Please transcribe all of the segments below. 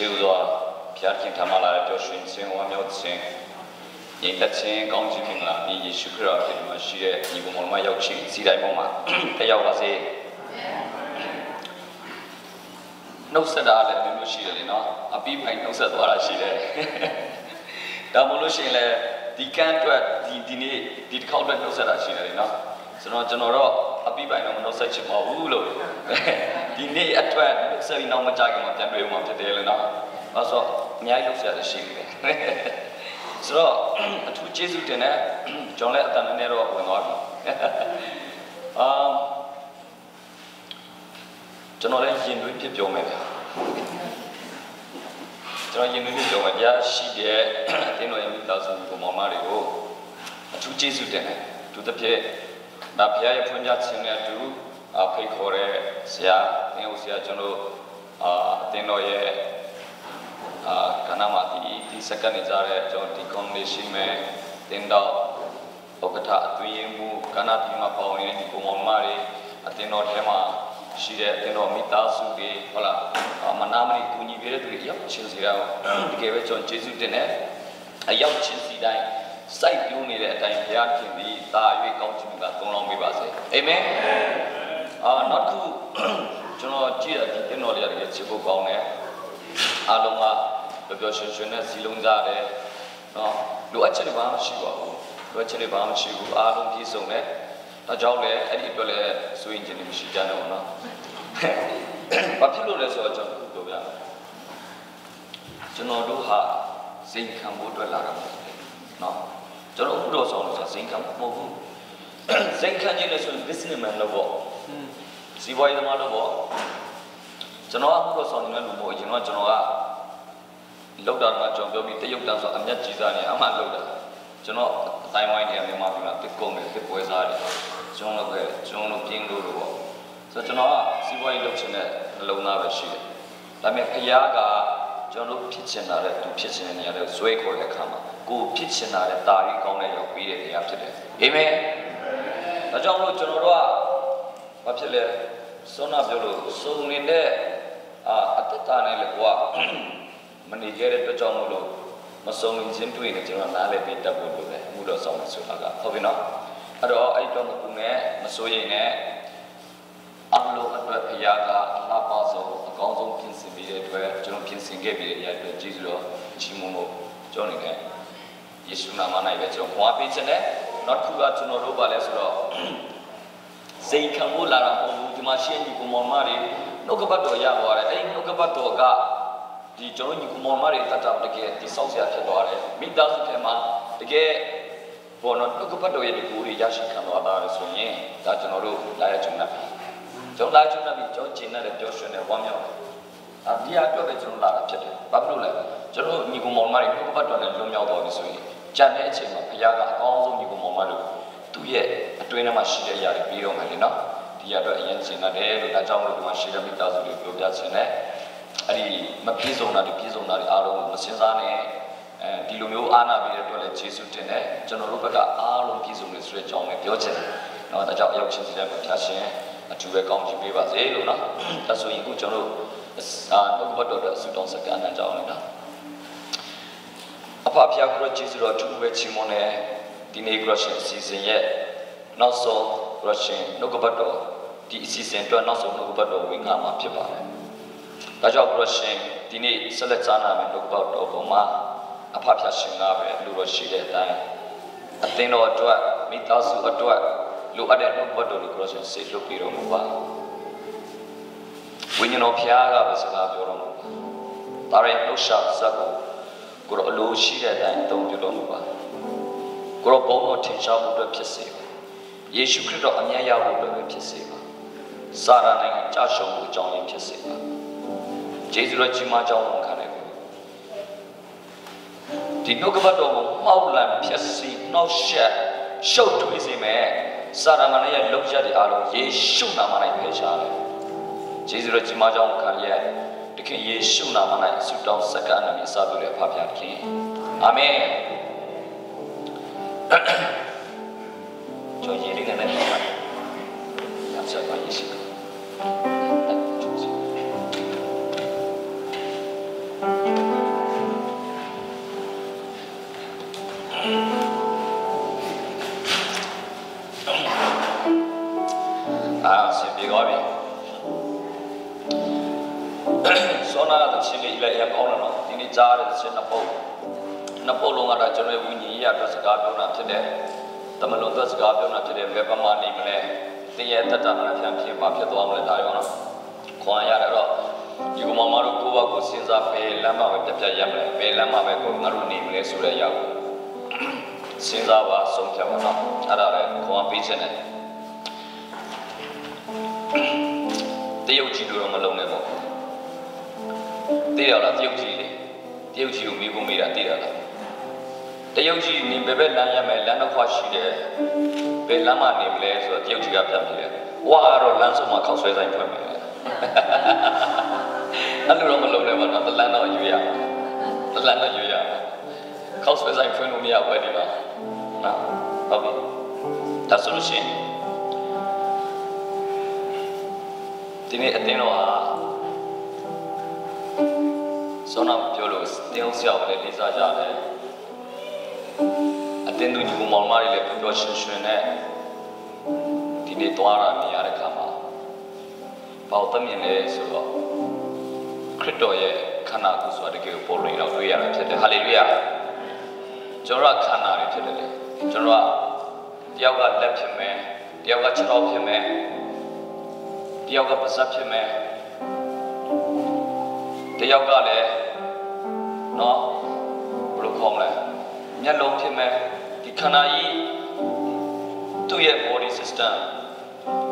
ရှိဥစွာဖျားခင်ထမလာတဲ့ပျော်ရွှင်ခြင်းဝမ်းမြောက်ခြင်းငြိမ်သက်ခြင်းကောင်းခြင်းမင်္ဂလာဒီယေရှုခရစ်တော်ဖြစ်ဒီမှာရှိတဲ့ညီကောင်မောင်မရောက်ခြင်းစီတိုင်းပေါ်မှာတက်ရောက်ပါစေနှုတ်ဆက်တာလည်းမျိုးမျိုးရှိတယ်လေနော်အပီးပိုင်နှုတ်ဆက်သွားတာရှိတယ်ဒါမှမဟုတ်ရှင်လည်းဒီကန့်အတွက်ဒီဒီနေ့ဒီတစ်ခေါက်အတွက်နှုတ်ဆက်တာရှိတယ်လေနော်ကျွန်တော်ကျွန်တော်တော့အပီးပိုင်တော့မနှုတ်ဆက်ချင်ပါဘူးလို့ ဒီနေ့အတွက်ဆက်ပြီးနောက်မကြခင်မှာပြန်တွေ့ဦးမှာဖြစ်တယ်လေနော်အဲဆိုအများကြီးလုပ်ဆက်ရရှိနေတယ်ဆိုတော့အထူးကျေးဇူးတင်တဲ့ကျွန်တော်လည်းအတန်နဲ့တော့ဝင်သွားပြီအာကျွန်တော်လည်းရင်သွေးဖြစ်ပြောမယ်ဗျာကျွန်တော်ရင်သွေးဖြစ်ပြောမယ်ဗျာရှိတဲ့အတင်းတော်ရဲ့မိသားစုကိုမောင်မတွေကိုအထူးကျေးဇူးတင်တယ်သူတစ်ပြည့်ဒါဖခင်ရဲ့ဖွင့်ပြခြင်းနဲ့အတူအ ဖိတ်ခေါ်တဲ့ဆရာသင်ဦးဆရာကျွန်တော်အာအတင်းတော်ရဲ့အာကနမာတီဒီစက္ကန့်နေကြတဲ့ကျွန်တော်ဒီ combination မဲ့တင်တော့ဥက္ကဋ္ဌအတွင်းမှုကနတီမှာပေါဝင်ဒီကိုမောင်မတွေအတင်းတော်ထဲမှာရှိတဲ့အတင်းတော်မိသားစုတွေဟုတ်လားမနာမနေကူညီပေးတဲ့သူတွေရောက်ချင်းစီတော့တကယ်ပဲကျွန်တော်ကျေးဇူးတင်တယ်အရောက်ချင်းစီတိုင်းစိုက်ပြိုးနေတဲ့အတိုင်းဘုရားခင်သည်တာ၍ကောင်းချီးကသုံးလောင်းပေးပါစေအာမင် အာနောက်တစ်ခုကျွန်တော်ကြည့်ရတဲ့တင်းတော်လေးတကယ်ချစ်ဖို့ကောင်းတယ်အားလုံးကပျော်ပျော်ရွှင်ရွှင်နဲ့စီလုံးကြတယ်နော်လိုအပ်ချက်တွေဘာမှမရှိပါဘူးလိုအပ်ချက်တွေဘာမှမရှိဘူးအားလုံးပြည့်စုံတယ်ဒါကြောင့်လည်းအဲ့ဒီအတွက်လည်းစိုးရင်ခြင်းတွေမရှိကြနဲ့ပေါ့နော်ဘာဖြစ်လို့လဲဆိုတော့ကျွန်တော်ပြောပြမယ်ကျွန်တော်တို့ဟာစိန်ခံဖို့အတွက်လာတာမဟုတ်ဘူးနော်ကျွန်တော်ဥပဒေဆောင်လို့ဆိုတာစိန်ခံဖို့မဟုတ်ဘူးစိန်ခံခြင်းလည်းဆိုရင် businessman လို့ပေါ့ စီးပွားရေးသမားလို့ပေါ့ကျွန်တော်ကဥပဒေဆောင်နေလို့မဟုတ်ဘူးကျွန်တော်ကကျွန်တော်ကလောက်တာကကျွန်တော်ပြောပြီးတရုတ်တန်းဆိုအမျက်ကြီးစားနေအမှန်လောက်တာကျွန်တော်အတိုင်းဝိုင်းနေမြန်မာပြည်မှာတစ်ကုန်တယ်တစ်ပွဲစားတယ်ကျွန်တော်လည်းကျွန်တော်ပြင်းလို့လို့ပေါ့ဆိုတော့ကျွန်တော်ကစီးပွားရေးလုပ်ချင်တဲ့နှလုံးသားပဲရှိတယ်ဒါပေမဲ့ဖခင်ကကျွန်တော်ဖြစ်ချင်တာတဲ့သူဖြစ်ချင်တဲ့နေရာတွေဇွဲခေါ်တဲ့အခါမှာကိုဖြစ်ချင်တာတဲ့တာရီကောင်းတဲ့ရောက်ပြီးတဲ့နေရာဖြစ်တယ်အာမင်ဒါကြောင့်လို့ကျွန်တော်တို့က ဘာဖြစ်လဲစောနာပြောလို့စုံနေတဲ့အာအတ္တတာနဲ့လေကွာမနေခဲ့တဲ့အတွက်ကြောင့်မို့လို့မစုံခြင်းတွေ့နေကျွန်တော်နားလည်းပေးတတ်ဖို့လိုတယ်အမှုတော်ဆောင်ဆိုတာကဟုတ်ပြီနော်အဲ့တော့အဲ့တော့မကူနဲ့မစိုးရိမ်နဲ့အလုံးအတွက်ဖရာကအလားပါဆုံးအကောင်းဆုံးပြင်ဆင်ပြီးတဲ့အတွက်ကျွန်တော်ပြင်ဆင်ခဲ့ပြီးတဲ့အတွက်ကျေးဇူးတော်ချီးမွမ်းဖို့ကျွန်တော်နေနဲ့ယေရှုနာမ၌ပဲကျွန်တော်ခွာပေးခြင်းနဲ့နောက်တစ်ခုကကျွန်တော်တို့ပါလဲဆိုတော့ စိတ်ခံဖို့လာတာမဟုတ်ဘူးဒီမှာရှင်းဒီကိုမောင်မတွေနှုတ်ကပတ်တော်ရသွားတယ်အဲ့ဒီနှုတ်ကပတ်တော်ကဒီကျွန်တော်ညီကိုမောင်မတွေတတ်တာတကယ်တိဆောက်စရာဖြစ်သွားတယ်မိသားစုထဲမှာတကယ်ဘောနော်နှုတ်ကပတ်တော်ရဲ့ဒီကိုယ်တွေရရှိခံသွားတာဆိုရင်ဒါကျွန်တော်တို့လာရကြုံနေပြီကျွန်တော်လာကြုံနေပြီကျွန်တော်ကျင်တဲ့ပျော်ရွှင်တဲ့ဝမ်းမြောက်အဒီအတော့ပဲကျွန်တော်လာတာဖြစ်တယ်ဘာဖြစ်လို့လဲကျွန်တော်ညီကိုမောင်မတွေနှုတ်ကပတ်တော်နဲ့လွန်မြောက်သွားပြီဆိုရင်ကြံတဲ့အချိန်မှာဘုရားကအကောင်းဆုံးညီကိုမောင်မတို့ သူ့ရဲ့အတွင်းထဲမှာရှိတဲ့အရာတွေပြီးတော့မယ်လေနော်ဒီရတော့အရင်ကျင်တယ်လို့ဒါကြောင့်လို့ဒီမှာရှိတဲ့မိသားစုတွေပြောပြခြင်းနဲ့အဲ့ဒီမပြည့်စုံတာတွေပြည့်စုံတာတွေအားလုံးမစင်စားနဲ့အဲဒီလိုမျိုးအာနာပေးတဲ့အတွက်လည်းယေရှုတင်တယ်ကျွန်တော်တို့ဘက်ကအားလုံးပြည့်စုံနေဆိုတဲ့အကြောင်းလည်းပြောချင်တယ်เนาะဒါကြောင့်အရောက်ချင်းစီတဲ့မှာဖျားရှင်အထူးပဲကောင်းချီးပေးပါစေလို့เนาะဒါဆိုရင်အခုကျွန်တော်တို့အာနှုတ်ဘတ်တော်အတွက်ဆုတောင်းစကားနဲ့ကြောင်းနေတာအဖဖျားခရစ်ယေရှုတော်အထူးပဲချီးမွမ်းတဲ့ ဒီနေ့ခရစ်ရှင်စီစဉ်ရဲ့နောက်ဆုံးခရစ်ရှင်နှုတ်ဘတ်တော်ဒီအစီအစဉ်အတွက်နောက်ဆုံးနှုတ်ဘတ်တော်ဝင်ငါမှာဖြစ်ပါတယ်ဒါကြောင့်ခရစ်ရှင်ဒီနေ့ဆက်လက်ကြားနာမယ့်နှုတ်ဘတ်တော်ပေါ်မှာအဖဖျားရှင်ကပဲလူတော်ရှိတဲ့အတိုင်းအသင်းတော်အတွက်မိသားစုအတွက်လိုအပ်တဲ့နှုတ်ဘတ်တော်ကိုခရစ်ရှင်ဆေလွတ်ပြီးတော်မူပါဝိညာဉ်တော်ဖျားကပဲစကားပြောတော်မူပါဒါရင်နှုတ်ရှာဇက်ကိုကိုရောအလိုရှိတဲ့အတိုင်းအသုံးပြုတော်မူပါ ကိုရောဘုန်းတော်ထင်ရှားမှုအတွက်ဖြစ်စေပါယေရှုခရစ်တော်အမြတ်ရဖို့အတွက်ပဲဖြစ်စေပါစာရနိုင်ငံကြာရှုံးမှုအကြောင်းရင်းဖြစ်စေပါဂျေဇုတော်ကြီးမားကြောင်းဝန်ခံတယ်ဒီနှုတ်ကပတ်တော်ကိုမှောက်လန့်ဖြစ်စီနှောက်ရှက်ရှုပ်ထွေးစေမယ်စာရမဏေရဲ့လောက်ရက်တွေအားလုံးယေရှုနာမ၌ဖယ်ရှားတယ်ဂျေဇုတော်ကြီးမားကြောင်းဝန်ခံရဲ့တခင်ယေရှုနာမ၌ဆုတောင်းစက္ကန့်နဲ့စပြုတဲ့ဖပါခင်အာမင် ကျွန်တော်ရင်းနေတယ်ပါရဆက်ပါယေရှုအာဆင်ပြေသွားပြီဆောနာတဲ့ချင်းလေးလည်းရကောင်းတယ်နော်ဒီနေ့ကြားတဲ့ချင်းနှစ်ပုတ် နှစ်ပုတ်လုံးကတော့ကျွန်တော်ဝိညာဉ်ရေးအတွက်စကားပြောတာဖြစ်တယ်တမလုံးအတွက်စကားပြောတာဖြစ်တယ်ဘယ်ပမာနေမလဲတင်းရဲ့တက်တာမှပြန်ဖြစ်ပါဖြစ်သွားမလဲဒါရောနော်ခွန်ရရတော့ဒီကမမတို့ကိုယ့်ဘကိုစဉ်းစားပဲလမ်းမပဲပြပြရမလဲပဲလမ်းမပဲကိုငါတို့နေမလဲဆိုတဲ့အရာကိုစဉ်းစားပါဆုံးဖြတ်ပါနော်အဲ့ဒါလည်းခွန်ပေးခြင်းနဲ့တရုတ်ကြီးတို့တော့မလုံးနဲ့ပေါ့သိရလားတရုတ်ကြီးလေတရုတ်ကြီးကိုမိဖို့မိတာသိရလား တရုတ်ကြီးနေဘယ်ဘက်လမ်းရမယ်လမ်းတစ်ခွရှိတယ်ဘယ်လမ်းမနေမလဲဆိုတော့တရုတ်ကြီးကပြန်ပြတယ်ဝါကတော့လမ်းဆုံးမှာခောက်ဆွဲဆိုင်ဖွင့်မယ်အဲ့လိုတော့မလုံးနဲ့ပါတော့တလန်းတော့ရွေးရမှာတလန်းတော့ရွေးရမှာခောက်ဆွဲဆိုင်ဖွင့်လို့မရဘူးဒီမှာနော်ဟုတ်ပြီဒါဆိုလို့ရှိရင်ဒီနေ့အတင်းတော့ဟာစောနာပြောလို့တင်းအောင်ဆရာကလည်းလေးစားကြတယ်အ တင်းသူညီမမောင်မတွေလည်းပြောပြောရှင်ရှင်နဲ့ဒီနေ့သွားတာမြင်ရတဲ့ခါမှာဘာလို့တမြင်လဲဆိုတော့ခရစ်တော်ရဲ့ခန္ဓာကိုယ်ဆိုတာတကယ်ကိုပေါ်လွင်တော့တွေ့ရတာဖြစ်တယ်ဟာလေလုယာကျွန်တော်ကခန္ဓာတွေဖြစ်တယ်လေကျွန်တော်ကတယောက်ကလက်ဖြစ်မယ်တယောက်ကခြေထောက်ဖြစ်မယ်တယောက်ကပါးစပ်ဖြစ်မယ်တယောက်ကလည်းနော်ဘယ်လိုခေါ်မလဲမျက်လုံးဖြစ်မယ်ဒီ ခန္ဓာကြီးသူ့ရဲ့ body system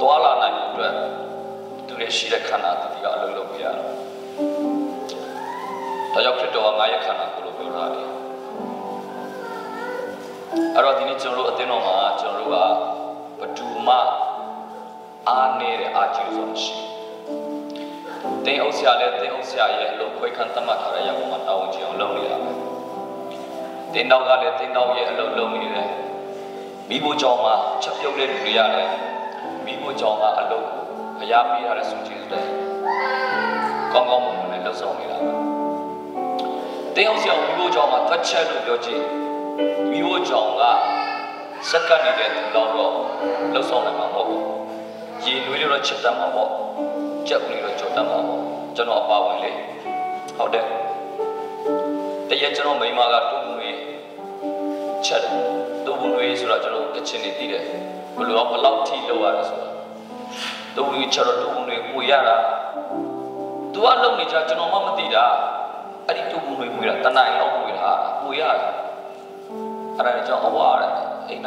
တွာလာနိုင်မှုအတွက်သူရဲ့ရှိတဲ့ခန္ဓာတတိကအလုံးလုံးပြရတယ်ဒါကြောင့်ခရစ်တော်ကငါရဲ့ခန္ဓာကိုလို့ပြောထားတယ်အဲ့တော့ဒီနေ့ကျွန်တော်တို့အသင်းတော်မှာကျွန်တော်တို့ကဘဒူမအားနေတဲ့အာကြီးဆုံးရှိတင်းအုပ်ဆရာလည်းတင်းအုပ်ဆရာရဲ့အလုပ်ခွဲခန်းသတ်မှတ်ထားတဲ့ရပုံမှာတာဝန်ကျအောင်လုပ်နေတာပဲ တင်းတောက်ကလည်းတင်းတောက်ရဲ့အလုပ်လုပ်နေတယ်မိဖို့ကြောင့်မှချက်ပြုတ်တဲ့လူတွေရတယ်မိဖို့ကြောင့်ကအလုပ်ကိုဖျားပေးရတဲ့ဆုကျေးဇူးတယ်ကောင်းကောင်းမွန်မွန်နဲ့လှုပ်ဆောင်နေတာပဲတင်းအုပ်ဆရာမိဖို့ကြောင့်မှတွက်ချက်လို့ပြောကြည့်မိဖို့ကြောင့်ကစက္ကန့်နေတဲ့သူတော့တော့လှုပ်ဆောင်နိုင်မှာမဟုတ်ဘူးရေနွေးလို့တော့ချက်တတ်မှာပေါ့ကြက်ဦးလေးတော့ကြော်တတ်မှာပေါ့ကျွန်တော်အပါဝင်လေဟုတ်တယ်တရက်ကျွန်တော်မိမကတူးနွေး ချက်တယ်တူးနွေးဆိုတော့ကျွန်တော်ကချင်နေတည်တယ်ဘယ်လိုဘယ်လောက်ထိလောက်ရလဲဆိုတော့တူးနွေးချက်တော့တူးနွေးကိုရတာသူကလုံနေကြကျွန်တော်မှမသိတာအဲ့ဒီတူးနွေးကိုရတာတနိုင်လောက်ကိုရတာကိုရတာအဲ့ဒါကြောင့်အဝါရတယ်အိမ်က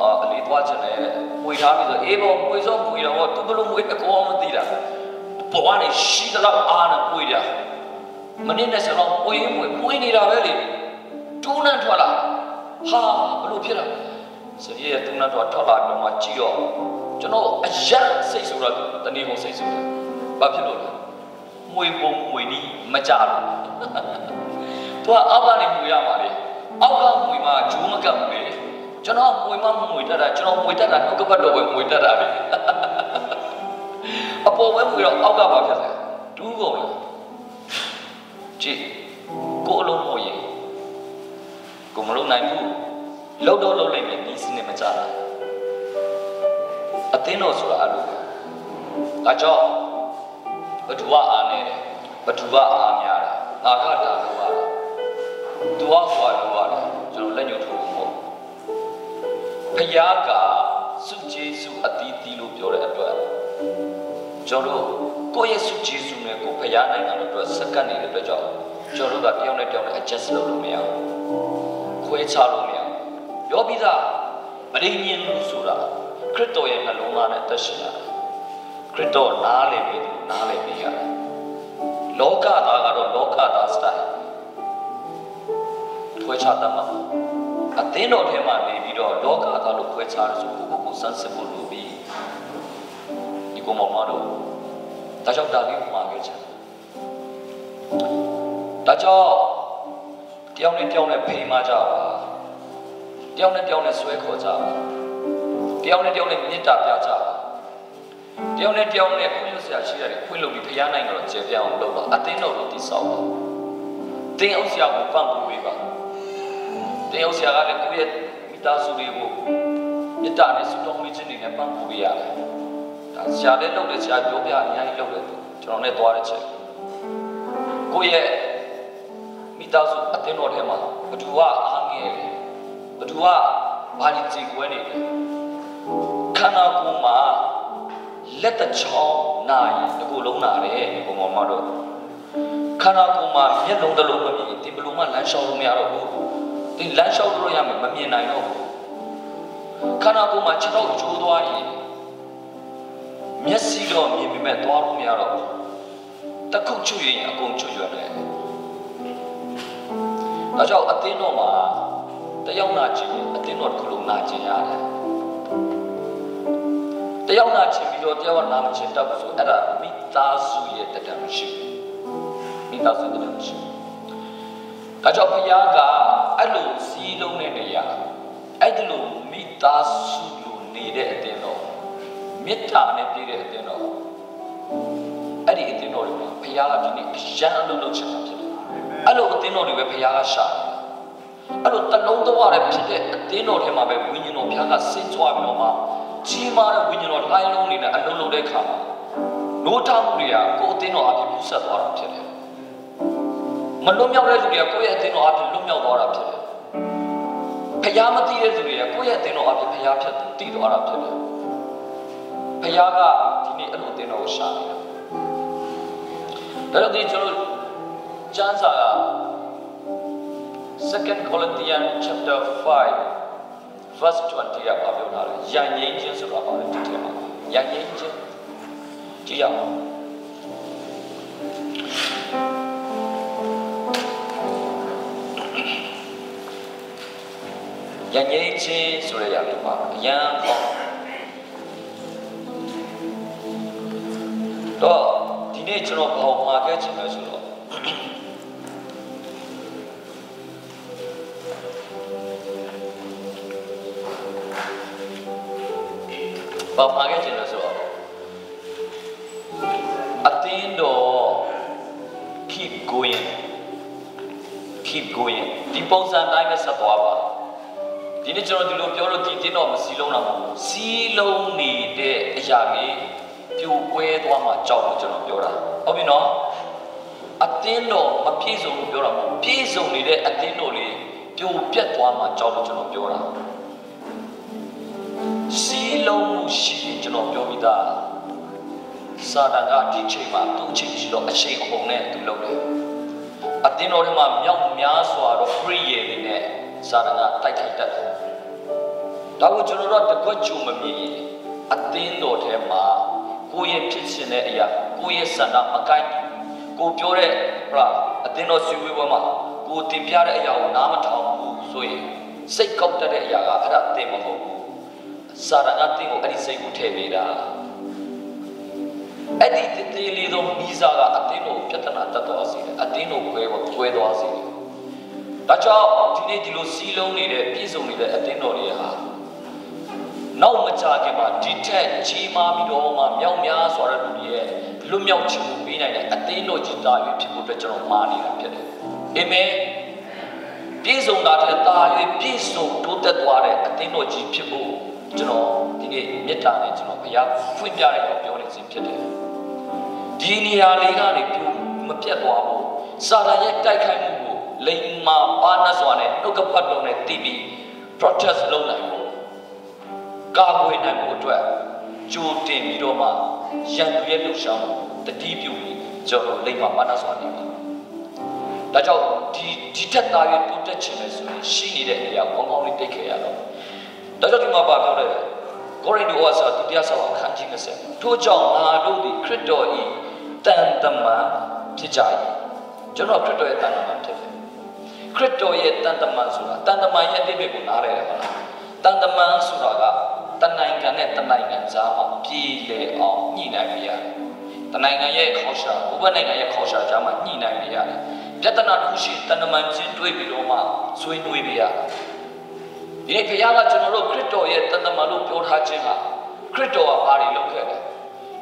အာအလေးသွားချင်တယ်ပွေထားပြီဆိုအေးပေါ့ပွေစောပွေတော့သူဘလို့ပွေအကောမသိတာဘဝနဲ့ရှိသလောက်အားနဲ့ပွေတာမနစ်နဲ့ဆလောက်ပွေရင်ပွေပွေနေတာပဲလေတိုးနှံထွက်လာ ဟာဘလို့ဖြစ်လာစရိရဲ့တိုးနှံထွက်ထွက်လာတော့မှကြည့်တော့ကျွန်တော်အယက်စိတ်ဆိုတော့တနေ့ကုန်စိတ်ဆိုတယ်ဘာဖြစ်လို့လဲမွေပုံမွေနီးမကြဘူးသူကအောက်ကနေမွေရမှာလေအောက်ကမွေမှာဂျိုးမကပ်ဘူးလေကျွန်တော်မွေမမွေတတ်တာကျွန်တော်မွေတတ်တာနှုတ်ကပတ်တော်ပဲမွေတတ်တာပဲအပေါ်ဝဲမွေတော့အောက်ကပါဖြစ်တယ်တူးကုန်လားကြည့်ကိုအလုံးမွေရင် ကိုမလုံးနိုင်ဘူးလောက်တော့လောက်လိုက်မယ်ဒီစနစ်မကြတာအသင်းတော်ဆိုတာအဲ့လိုဒါကြောင့်ဘဒုဝအားနေတယ်ဘဒုဝအားများတယ်ငါကတာလို့ရတယ်သူကဟောလို့ရတယ်ကျွန်တော်လက်ညှိုးထိုးဖို့မဟုတ်ဖယားကစုကျေးစုအတီးတီးလို့ပြောတဲ့အတွက်ကျွန်တော်တို့ကိုယ့်ရဲ့စုကျေးစုနဲ့ကိုဖယားနိုင်ငံတို့အတွက်စက္ကန့်နေတဲ့အတွက်ကြောင့်ကျွန်တော်တို့ကတယောက်နဲ့တယောက်နဲ့ adjust လုပ်လို့မရဘူး ခွဲခြားလို့မရဘူးပြောပြီးသားမရင်းညင်လို့ဆိုတာခရစ်တော်ရဲ့နှလုံးသားနဲ့သက်ရှင်တာခရစ်တော်နားလည်ပြီးသူနားလည်ပြီးရတယ်လောကသားကတော့လောကသားစတိုင်ခွဲခြားတတ်မှာအသင်းတော်ထဲမှာနေပြီးတော့လောကသားလို့ခွဲခြားရဆိုကိုကိုကိုစမ်းစစ်ဖို့လိုပြီးဒီကောင်မတော်ဒါကြောင့်ဒါလေးမှာခဲ့ချင်ဒါကြောင့် တယောက်နဲ့တယောက်နဲ့ဖိမကြပါတယောက်နဲ့တယောက်နဲ့ဆွဲခေါ်ကြပါတယောက်နဲ့တယောက်နဲ့မေတ္တာပြကြပါတယောက်နဲ့တယောက်နဲ့ခွင့်လွှတ်ဆရာရှိရတယ်ခွင့်လွှတ်ပြီးဖရားနိုင်တော့ကျေပြအောင်လုပ်ပါအသင်းတော်ကိုတည်ဆောက်ပါတင်းအောင်ဆရာကိုပန့်ပိုးပေးပါတင်းအောင်ဆရာကလည်းကိုယ့်ရဲ့မိသားစုတွေကိုမေတ္တာနဲ့ဆုတောင်းပေးခြင်းတွေနဲ့ပန့်ပိုးပေးရတယ်ဒါဆရာလည်းလုပ်တယ်ဆရာပြောပြအများကြီးလုပ်တယ်ကျွန်တော်လည်းသွားတဲ့ချက်ကိုယ့်ရဲ့ မိသားစုအတင်းတော်ထဲမှာဘသူကအားငယ်တယ်ဘသူကဘာလို့ကြေကွဲနေလဲခန္ဓာကိုယ်မှာလက်တချောင်းနာရင်ဒီကိုလုံးနာတယ်ဘုံမောင်မတို့ခန္ဓာကိုယ်မှာမျက်လုံးတစ်လုံးမမြင်ဒီဘလုံးမလမ်းလျှောက်လို့မရတော့ဘူးဒီလမ်းလျှောက်လို့ရမယ်မမြင်နိုင်တော့ဘူးခန္ဓာကိုယ်မှာခြေတော့ကျိုးသွားရင်မျက်စိတော့မြင်ပေမဲ့သွားလို့မရတော့ဘူးတစ်ခုချွတ်ရင်အကုန်ချွတ်ရတယ် ဒါကြောင့်အသင်းတော်မှာတယောက်နာခြင်းအသင်းတော်တစ်ခုလုံးနာခြင်းရတယ်တယောက်နာခြင်းပြီးတော့တယောက်နာမခြင်းတတ်ဖို့ဆိုအဲ့ဒါမိသားစုရဲ့တတန်မရှိဘူးမိသားစုတတန်မရှိဘူးဒါကြောင့်ဘုရားကအဲ့လိုစီးလုံးတဲ့နေရာအဲ့ဒီလိုမိသားစုလိုနေတဲ့အသင်းတော်မေတ္တာနဲ့ပြည့်တဲ့အသင်းတော်အဲ့ဒီအသင်းတော်တွေမှာဘုရားကဒီနေ့အရန်အလုပ်လုပ်ချင်တာဖြစ်တယ် အဲ့လိုအသင်းတော်တွေပဲဘုရားကရှာတယ်အဲ့လိုတလုံးသွားရဖြစ်တဲ့အသင်းတော်ထဲမှာပဲဝိညာဉ်တော်ဘုရားကစိတ်ကြွပြီးတော့မှကြီးမားတဲ့ဝိညာဉ်တော်တိုင်းလုံးနေနဲ့အလုံးလုံးတဲ့ခါမှာနိုးထမှုတွေကကိုယ်အသင်းတော်အဖြစ်ပူဆက်သွားတာဖြစ်တယ်မလွတ်မြောက်တဲ့လူတွေကကိုယ့်ရဲ့အသင်းတော်အဖြစ်လွတ်မြောက်သွားတာဖြစ်တယ်ဖျားမသိတဲ့လူတွေကကိုယ့်ရဲ့အသင်းတော်အဖြစ်ဖျားဖြစ်တည်သွားတာဖြစ်တယ်ဖျားကဒီနေ့အဲ့လိုအသင်းတော်ကိုရှာနေတာဒါကြောင့်ဒီကျွန်တော် ကျမ်းစာက Second Corinthians chapter 5 verse 20ကပြောထားတယ်။ယဉ်ငိမ့်ခြင်းဆိုတာပါလေဒီထဲမှာ။ယဉ်ငိမ့်ခြင်းကြည့်ရအောင်။ယဉ်ငိမ့်ခြင်းဆိုရရလို့ပါအယံပေါ့။တော့ဒီနေ့ကျွန်တော်ဘောင်မှာခဲ့ခြင်းလဲဆိုတော့ ဘာမှာခဲ့ခြင်းလဲဆိုတော့အတင်းတော် keep going keep going ဒီပုံစံတိုင်းပဲဆက်သွားပါဒီနေ့ကျွန်တော်ဒီလိုပြောလို့ဒီတင်းတော်မစီလုံးတာမဟုတ်ဘူးစီလုံးနေတဲ့အရာကြီးပြိုကွဲသွားမှကြောက်လို့ကျွန်တော်ပြောတာဟုတ်ပြီနော်အတင်းတော်မပြည့်စုံလို့ပြောတာမဟုတ်ပြည့်စုံနေတဲ့အတင်းတော်လေးပြိုပြက်သွားမှကြောက်လို့ကျွန်တော်ပြောတာ စီလုံးမှုရှိရင်ကျွန်တော်ပြောပြီးသားစာတန်ကဒီချိန်မှာသူ့ချိန်ရှိတော့အချိန်အပုံနဲ့သူလုပ်တယ်အတင်းတော်ထဲမှာမြောက်များစွာတော့ free ရည်နေနဲ့စာတန်ကတိုက်ခိုက်တတ်တယ်ဒါကိုကျွန်တော်တို့တကွက်ကြုံမမြင်ရင်အတင်းတော်ထဲမှာကိုယ့်ရဲ့ဖြစ်ရှင်တဲ့အရာကိုယ့်ရဲ့ဆန္ဒမကိုက်ကိုပြောတဲ့ဟလာအတင်းတော်ဆွေးဝေးပွဲမှာကိုတင်ပြတဲ့အရာကိုနားမထောင်ဘူးဆိုရင်စိတ်ကောက်တတ်တဲ့အရာကအဲ့ဒါအတင်းမဟုတ်ဘူး စာရအတင်းကိုအဲ့ဒီစိတ်ကိုထည့်ပေးတာအဲ့ဒီတတိလေးသောမိစားကအတင်းကိုပြဿနာတက်သွားစေတယ်အတင်းကိုကွဲကွဲသွားစေတယ်ဒါကြောင့်ဒီနေ့ဒီလိုစီးလုံးနေတဲ့ပြည်စုံနေတဲ့အတင်းတော်တွေဟာနောက်မကြခင်မှာဒီထက်ကြီးမားပြီးတော့မှမြောက်များစွာတဲ့လူတွေရဲ့လွတ်မြောက်ခြင်းကိုပေးနိုင်တဲ့အတင်းတော်ကြီးတာ၍ဖြစ်ဖို့အတွက်ကျွန်တော်မှားနေတာဖြစ်တယ်အာမင်ပြည့်စုံတာတဲ့တာ၍ပြည့်စုံတိုးတက်သွားတဲ့အတင်းတော်ကြီးဖြစ်ဖို့ ကျွန်တော်ဒီနေ့မေတ္တာနဲ့ကျွန်တော်ဘုရားဖွင့်ပြတယ်လို့ပြောနေခြင်းဖြစ်တယ်ဒီနေရာလေးကနေပြုမပြတ်သွားဘူးစာရရဲ့တိုက်ခိုက်မှုကိုလိမ္မာပါနစွာနဲ့နှုတ်ကပတ်တော်နဲ့တည်ပြီး protest လုပ်နိုင်ဖို့ကာကွယ်နိုင်ဖို့အတွက်ကြိုတင်ပြီးတော့မှရန်သူရဲ့လှုပ်ရှားမှုတတိပြုပြီးကျွန်တော်လိမ္မာပါနစွာနေပါဒါကြောင့်ဒီဒီထက်သားရတိုးတက်ခြင်းလဲဆိုရင်ရှိနေတဲ့နေရာကောင်းကောင်းလေးတိတ်ခဲ့ရတော့ ဒါကြောင့်ဒီမှာပါပြောတယ်ကိုရိန္သုဩဝါစာဒုတိယဆောင်အခန်းကြီး20ထို့ကြောင့်ငါတို့သည်ခရစ်တော်၏တန်တမန်ဖြစ်ကြ၏ကျွန်တော်ခရစ်တော်ရဲ့တန်တမန်ဖြစ်တယ်ခရစ်တော်ရဲ့တန်တမန်ဆိုတာတန်တမန်ရဲ့အတိတ်ကိုနားရဲတယ်မလားတန်တမန်ဆိုတာကတနိုင်ငံနဲ့တနိုင်ငံကြားမှာပြည်လေအောင်ညှိနှိုင်းပြရတယ်တနိုင်ငံရဲ့ခေါ်ရှာဥပနိုင်ငံရဲ့ခေါ်ရှာကြားမှာညှိနှိုင်းပြရတယ်ပြဿနာတစ်ခုရှိတန်တမန်ချင်းတွေ့ပြီးတော့မှဆွေးနွေးပြရတယ် ဒီနေ့ဘုရားကကျွန်တော်တို့ခရစ်တော်ရဲ့တန်တမန်လို့ပြောထားခြင်းဟာခရစ်တော်ကဘာတွေလုပ်ခဲ့လဲ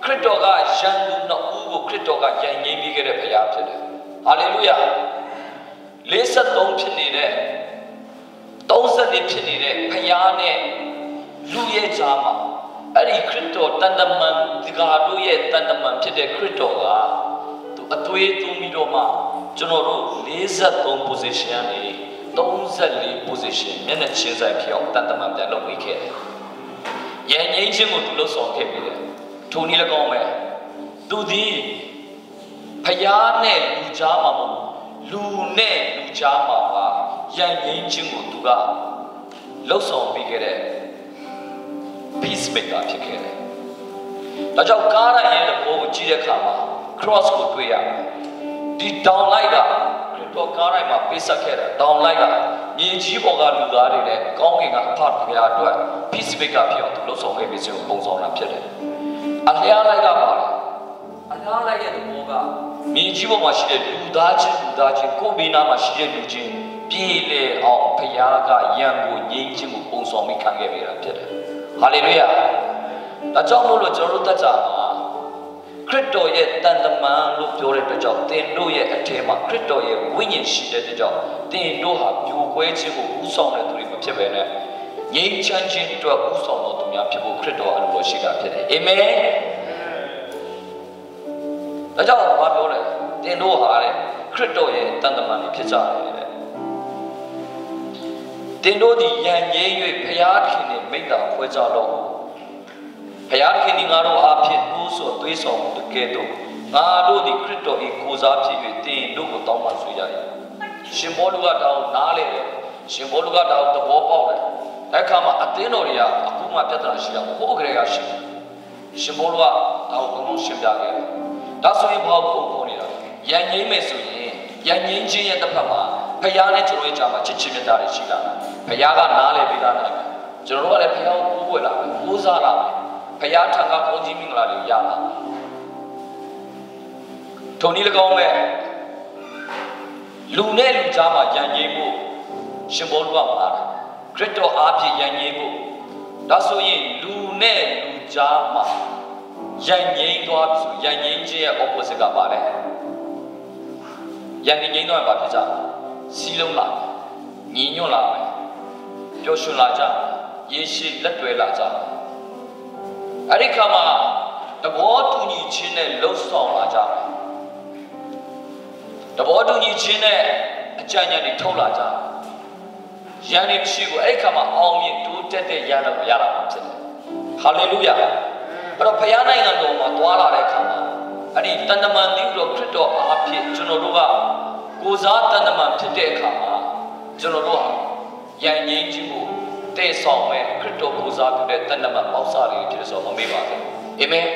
ခရစ်တော်ကယန်သူနှစ်ဦးကိုခရစ်တော်ကယန်ငိမ့်ပြီးခဲ့တဲ့ဘုရားဖြစ်တယ်ဟာလေလုယာ53ဖြစ်နေတဲ့30ဖြစ်နေတဲ့ဖျားနဲ့လူရဲ့ကြားမှာအဲ့ဒီခရစ်တော်တန်တမန်ဒီကာတို့ရဲ့တန်တမန်ဖြစ်တဲ့ခရစ်တော်ကသူအသွေးသွင်းပြီးတော့မှကျွန်တော်တို့53 position ကနေ 34 position မျက်နှာချင်းဆိုင်ဖြစ်အောင်တန်တမန်ပြန်လုပ်ပေးခဲ့တယ်။ရန်ငိမ့်ခြင်းကိုသူလှုပ်ဆောင်ခဲ့ပြီးတယ်။ထိုနည်း၎င်းပဲသူသည်ဖျားနဲ့လူကြားမှာမဟုတ်လူနဲ့လူကြားမှာပါရန်ငိမ့်ခြင်းကိုသူကလှုပ်ဆောင်ပေးခဲ့တဲ့ peace maker ဖြစ်ခဲ့တယ်။ဒါကြောင့်ကားရရဲ့သဘောကိုကြည့်တဲ့အခါမှာ cross ကိုတွေ့ရတယ်။ဒီ down light ကခ ရစ်တော်ကားတိုင်းမှာပေးဆက်ခဲ့တယ် down light ကမြေကြီးပေါ်ကလူသားတွေနဲ့ကောင်းကင်ကအဖတ်ဘုရားအတွက် peace maker ဖြစ်အောင်သူလှုပ်ဆောင်ခဲ့ပြီးခြင်းကိုပုံဆောင်တာဖြစ်တယ်။အလျားလိုက်ကပါလား။အလျားလိုက်ရဲ့သဘောကမြေကြီးပေါ်မှာရှိတဲ့လူသားချင်းလူသားချင်းကိုယ်ဘေးနားမှာရှိတဲ့လူချင်းပြည်လေအောင်ဘုရားကယံကိုငြိမ်းခြင်းကိုပုံဆောင်ပြီးခံခဲ့ပေးတာဖြစ်တယ်။ဟာလေလုယာ။ဒါကြောင့်မို့လို့ကျွန်တော်တို့တတ်ကြမှာခ ရစ်တော်ရဲ့တန်တမန်လို့ပြောတဲ့အတွက်ကြောင့်သင်တို့ရဲ့အထက်မှာခရစ်တော်ရဲ့ဝိညာဉ်ရှိတဲ့အတွက်ကြောင့်သင်တို့ဟာပြိုကွဲခြင်းကိုဥဆောင်တဲ့သူတွေမဖြစ်ပဲနဲ့ငြိမ်းချမ်းခြင်းအတွက်ဥဆောင်တော်သူများဖြစ်ဖို့ခရစ်တော်အလိုတော်ရှိတာဖြစ်တယ်အာမင်ဒါကြောင့်ဘာပြောလဲသင်တို့ဟာတဲ့ခရစ်တော်ရဲ့တန်တမန်တွေဖြစ်ကြတယ်တဲ့သင်တို့ဒီယံငြိမ်း၍ဖျားခင်နဲ့မိတ္တာဖွဲ့ကြတော့ ဖျားခင်ဒီငါတို့အားဖြင့်တိုးဆော်သွေးဆောင်မှုတကယ်တော့ငါတို့ဒီခရစ်တော်၏ကိုစားဖြစ်၍သင်တို့ကိုတောင်းပန်ဆွေးကြတယ်ရှင်ဘောလူကတောင်းနားလေတယ်ရှင်ဘောလူကတောင်းသဘောပေါက်တယ်အဲ့ခါမှာအသင်းတော်တွေကအခုမှပြဿနာရှိတာမဟုတ်ဘယ်ကလေးကရှိတယ်ရှင်ဘောလူကတောင်းဘုံဘုံရှင်းပြခဲ့တယ်ဒါဆိုရင်ဘာကိုပုံပေါ်နေတာရန်ငိမ့်မယ်ဆိုရင်ရန်ငိမ့်ခြင်းရဲ့တစ်ဖက်မှာဖခင်နဲ့ကျွန်တော်ရဲ့ကြားမှာချစ်ချင်းမြတ်တာတွေရှိလာတယ်ဖခင်ကနားလေပေးတာနိုင်တယ်ကျွန်တော်တို့ကလည်းဖခင်ကိုကိုးကွယ်လာတယ်ကိုးစားလာတယ် ဖခင်ထံကကောင်းကြီးမင်္ဂလာတွေရလာထုံနည်း၎င်းပဲလူနဲ့လူကြားမှာယဉ်ကျေးမှုရှင်ဘောလူကမှာခရစ်တော်အားဖြင့်ယဉ်ကျေးမှုဒါဆိုရင်လူနဲ့လူကြားမှာယဉ်ကျေးသွားပြီဆိုယဉ်ကျေးခြင်းရဲ့ opposite ကပါလဲယဉ်ကျေးသွားရင်ဘာဖြစ်ကြစီးလုံးလာညီညွတ်လာမယ်ပျော်ရွှင်လာကြရေရှိလက်တွဲလာကြ အဲ့ဒီခါမှာတဘောတူညီခြင်းနဲ့လှုပ်ဆောင်လာကြတယ်တဘောတူညီခြင်းနဲ့အကြံဉာဏ်တွေထုတ်လာကြတယ်ရန်နေမရှိကိုအဲ့ဒီခါမှာအောင်မြင်တိုးတက်တဲ့ရတော့ရလာမှာဖြစ်တယ်ဟာလေလုယာအဲ့တော့ဘုရားနိုင်ငံတော်မှာတွာလာတဲ့အခါမှာအဲ့ဒီတန်တမန်တိတော်ခရစ်တော်အားဖြင့်ကျွန်တော်တို့ကကိုစားတန်တမန်ဖြစ်တဲ့အခါမှာကျွန်တော်တို့ဟာယဉ်ငိမ့်ခြင်းကို တည်ဆောင်မဲ့ခရစ်တော်ကိုစားပြုတဲ့တန်တမန်ပေါက်စားတွေဖြစ်ဆိုမမေ့ပါဘူးအာမင်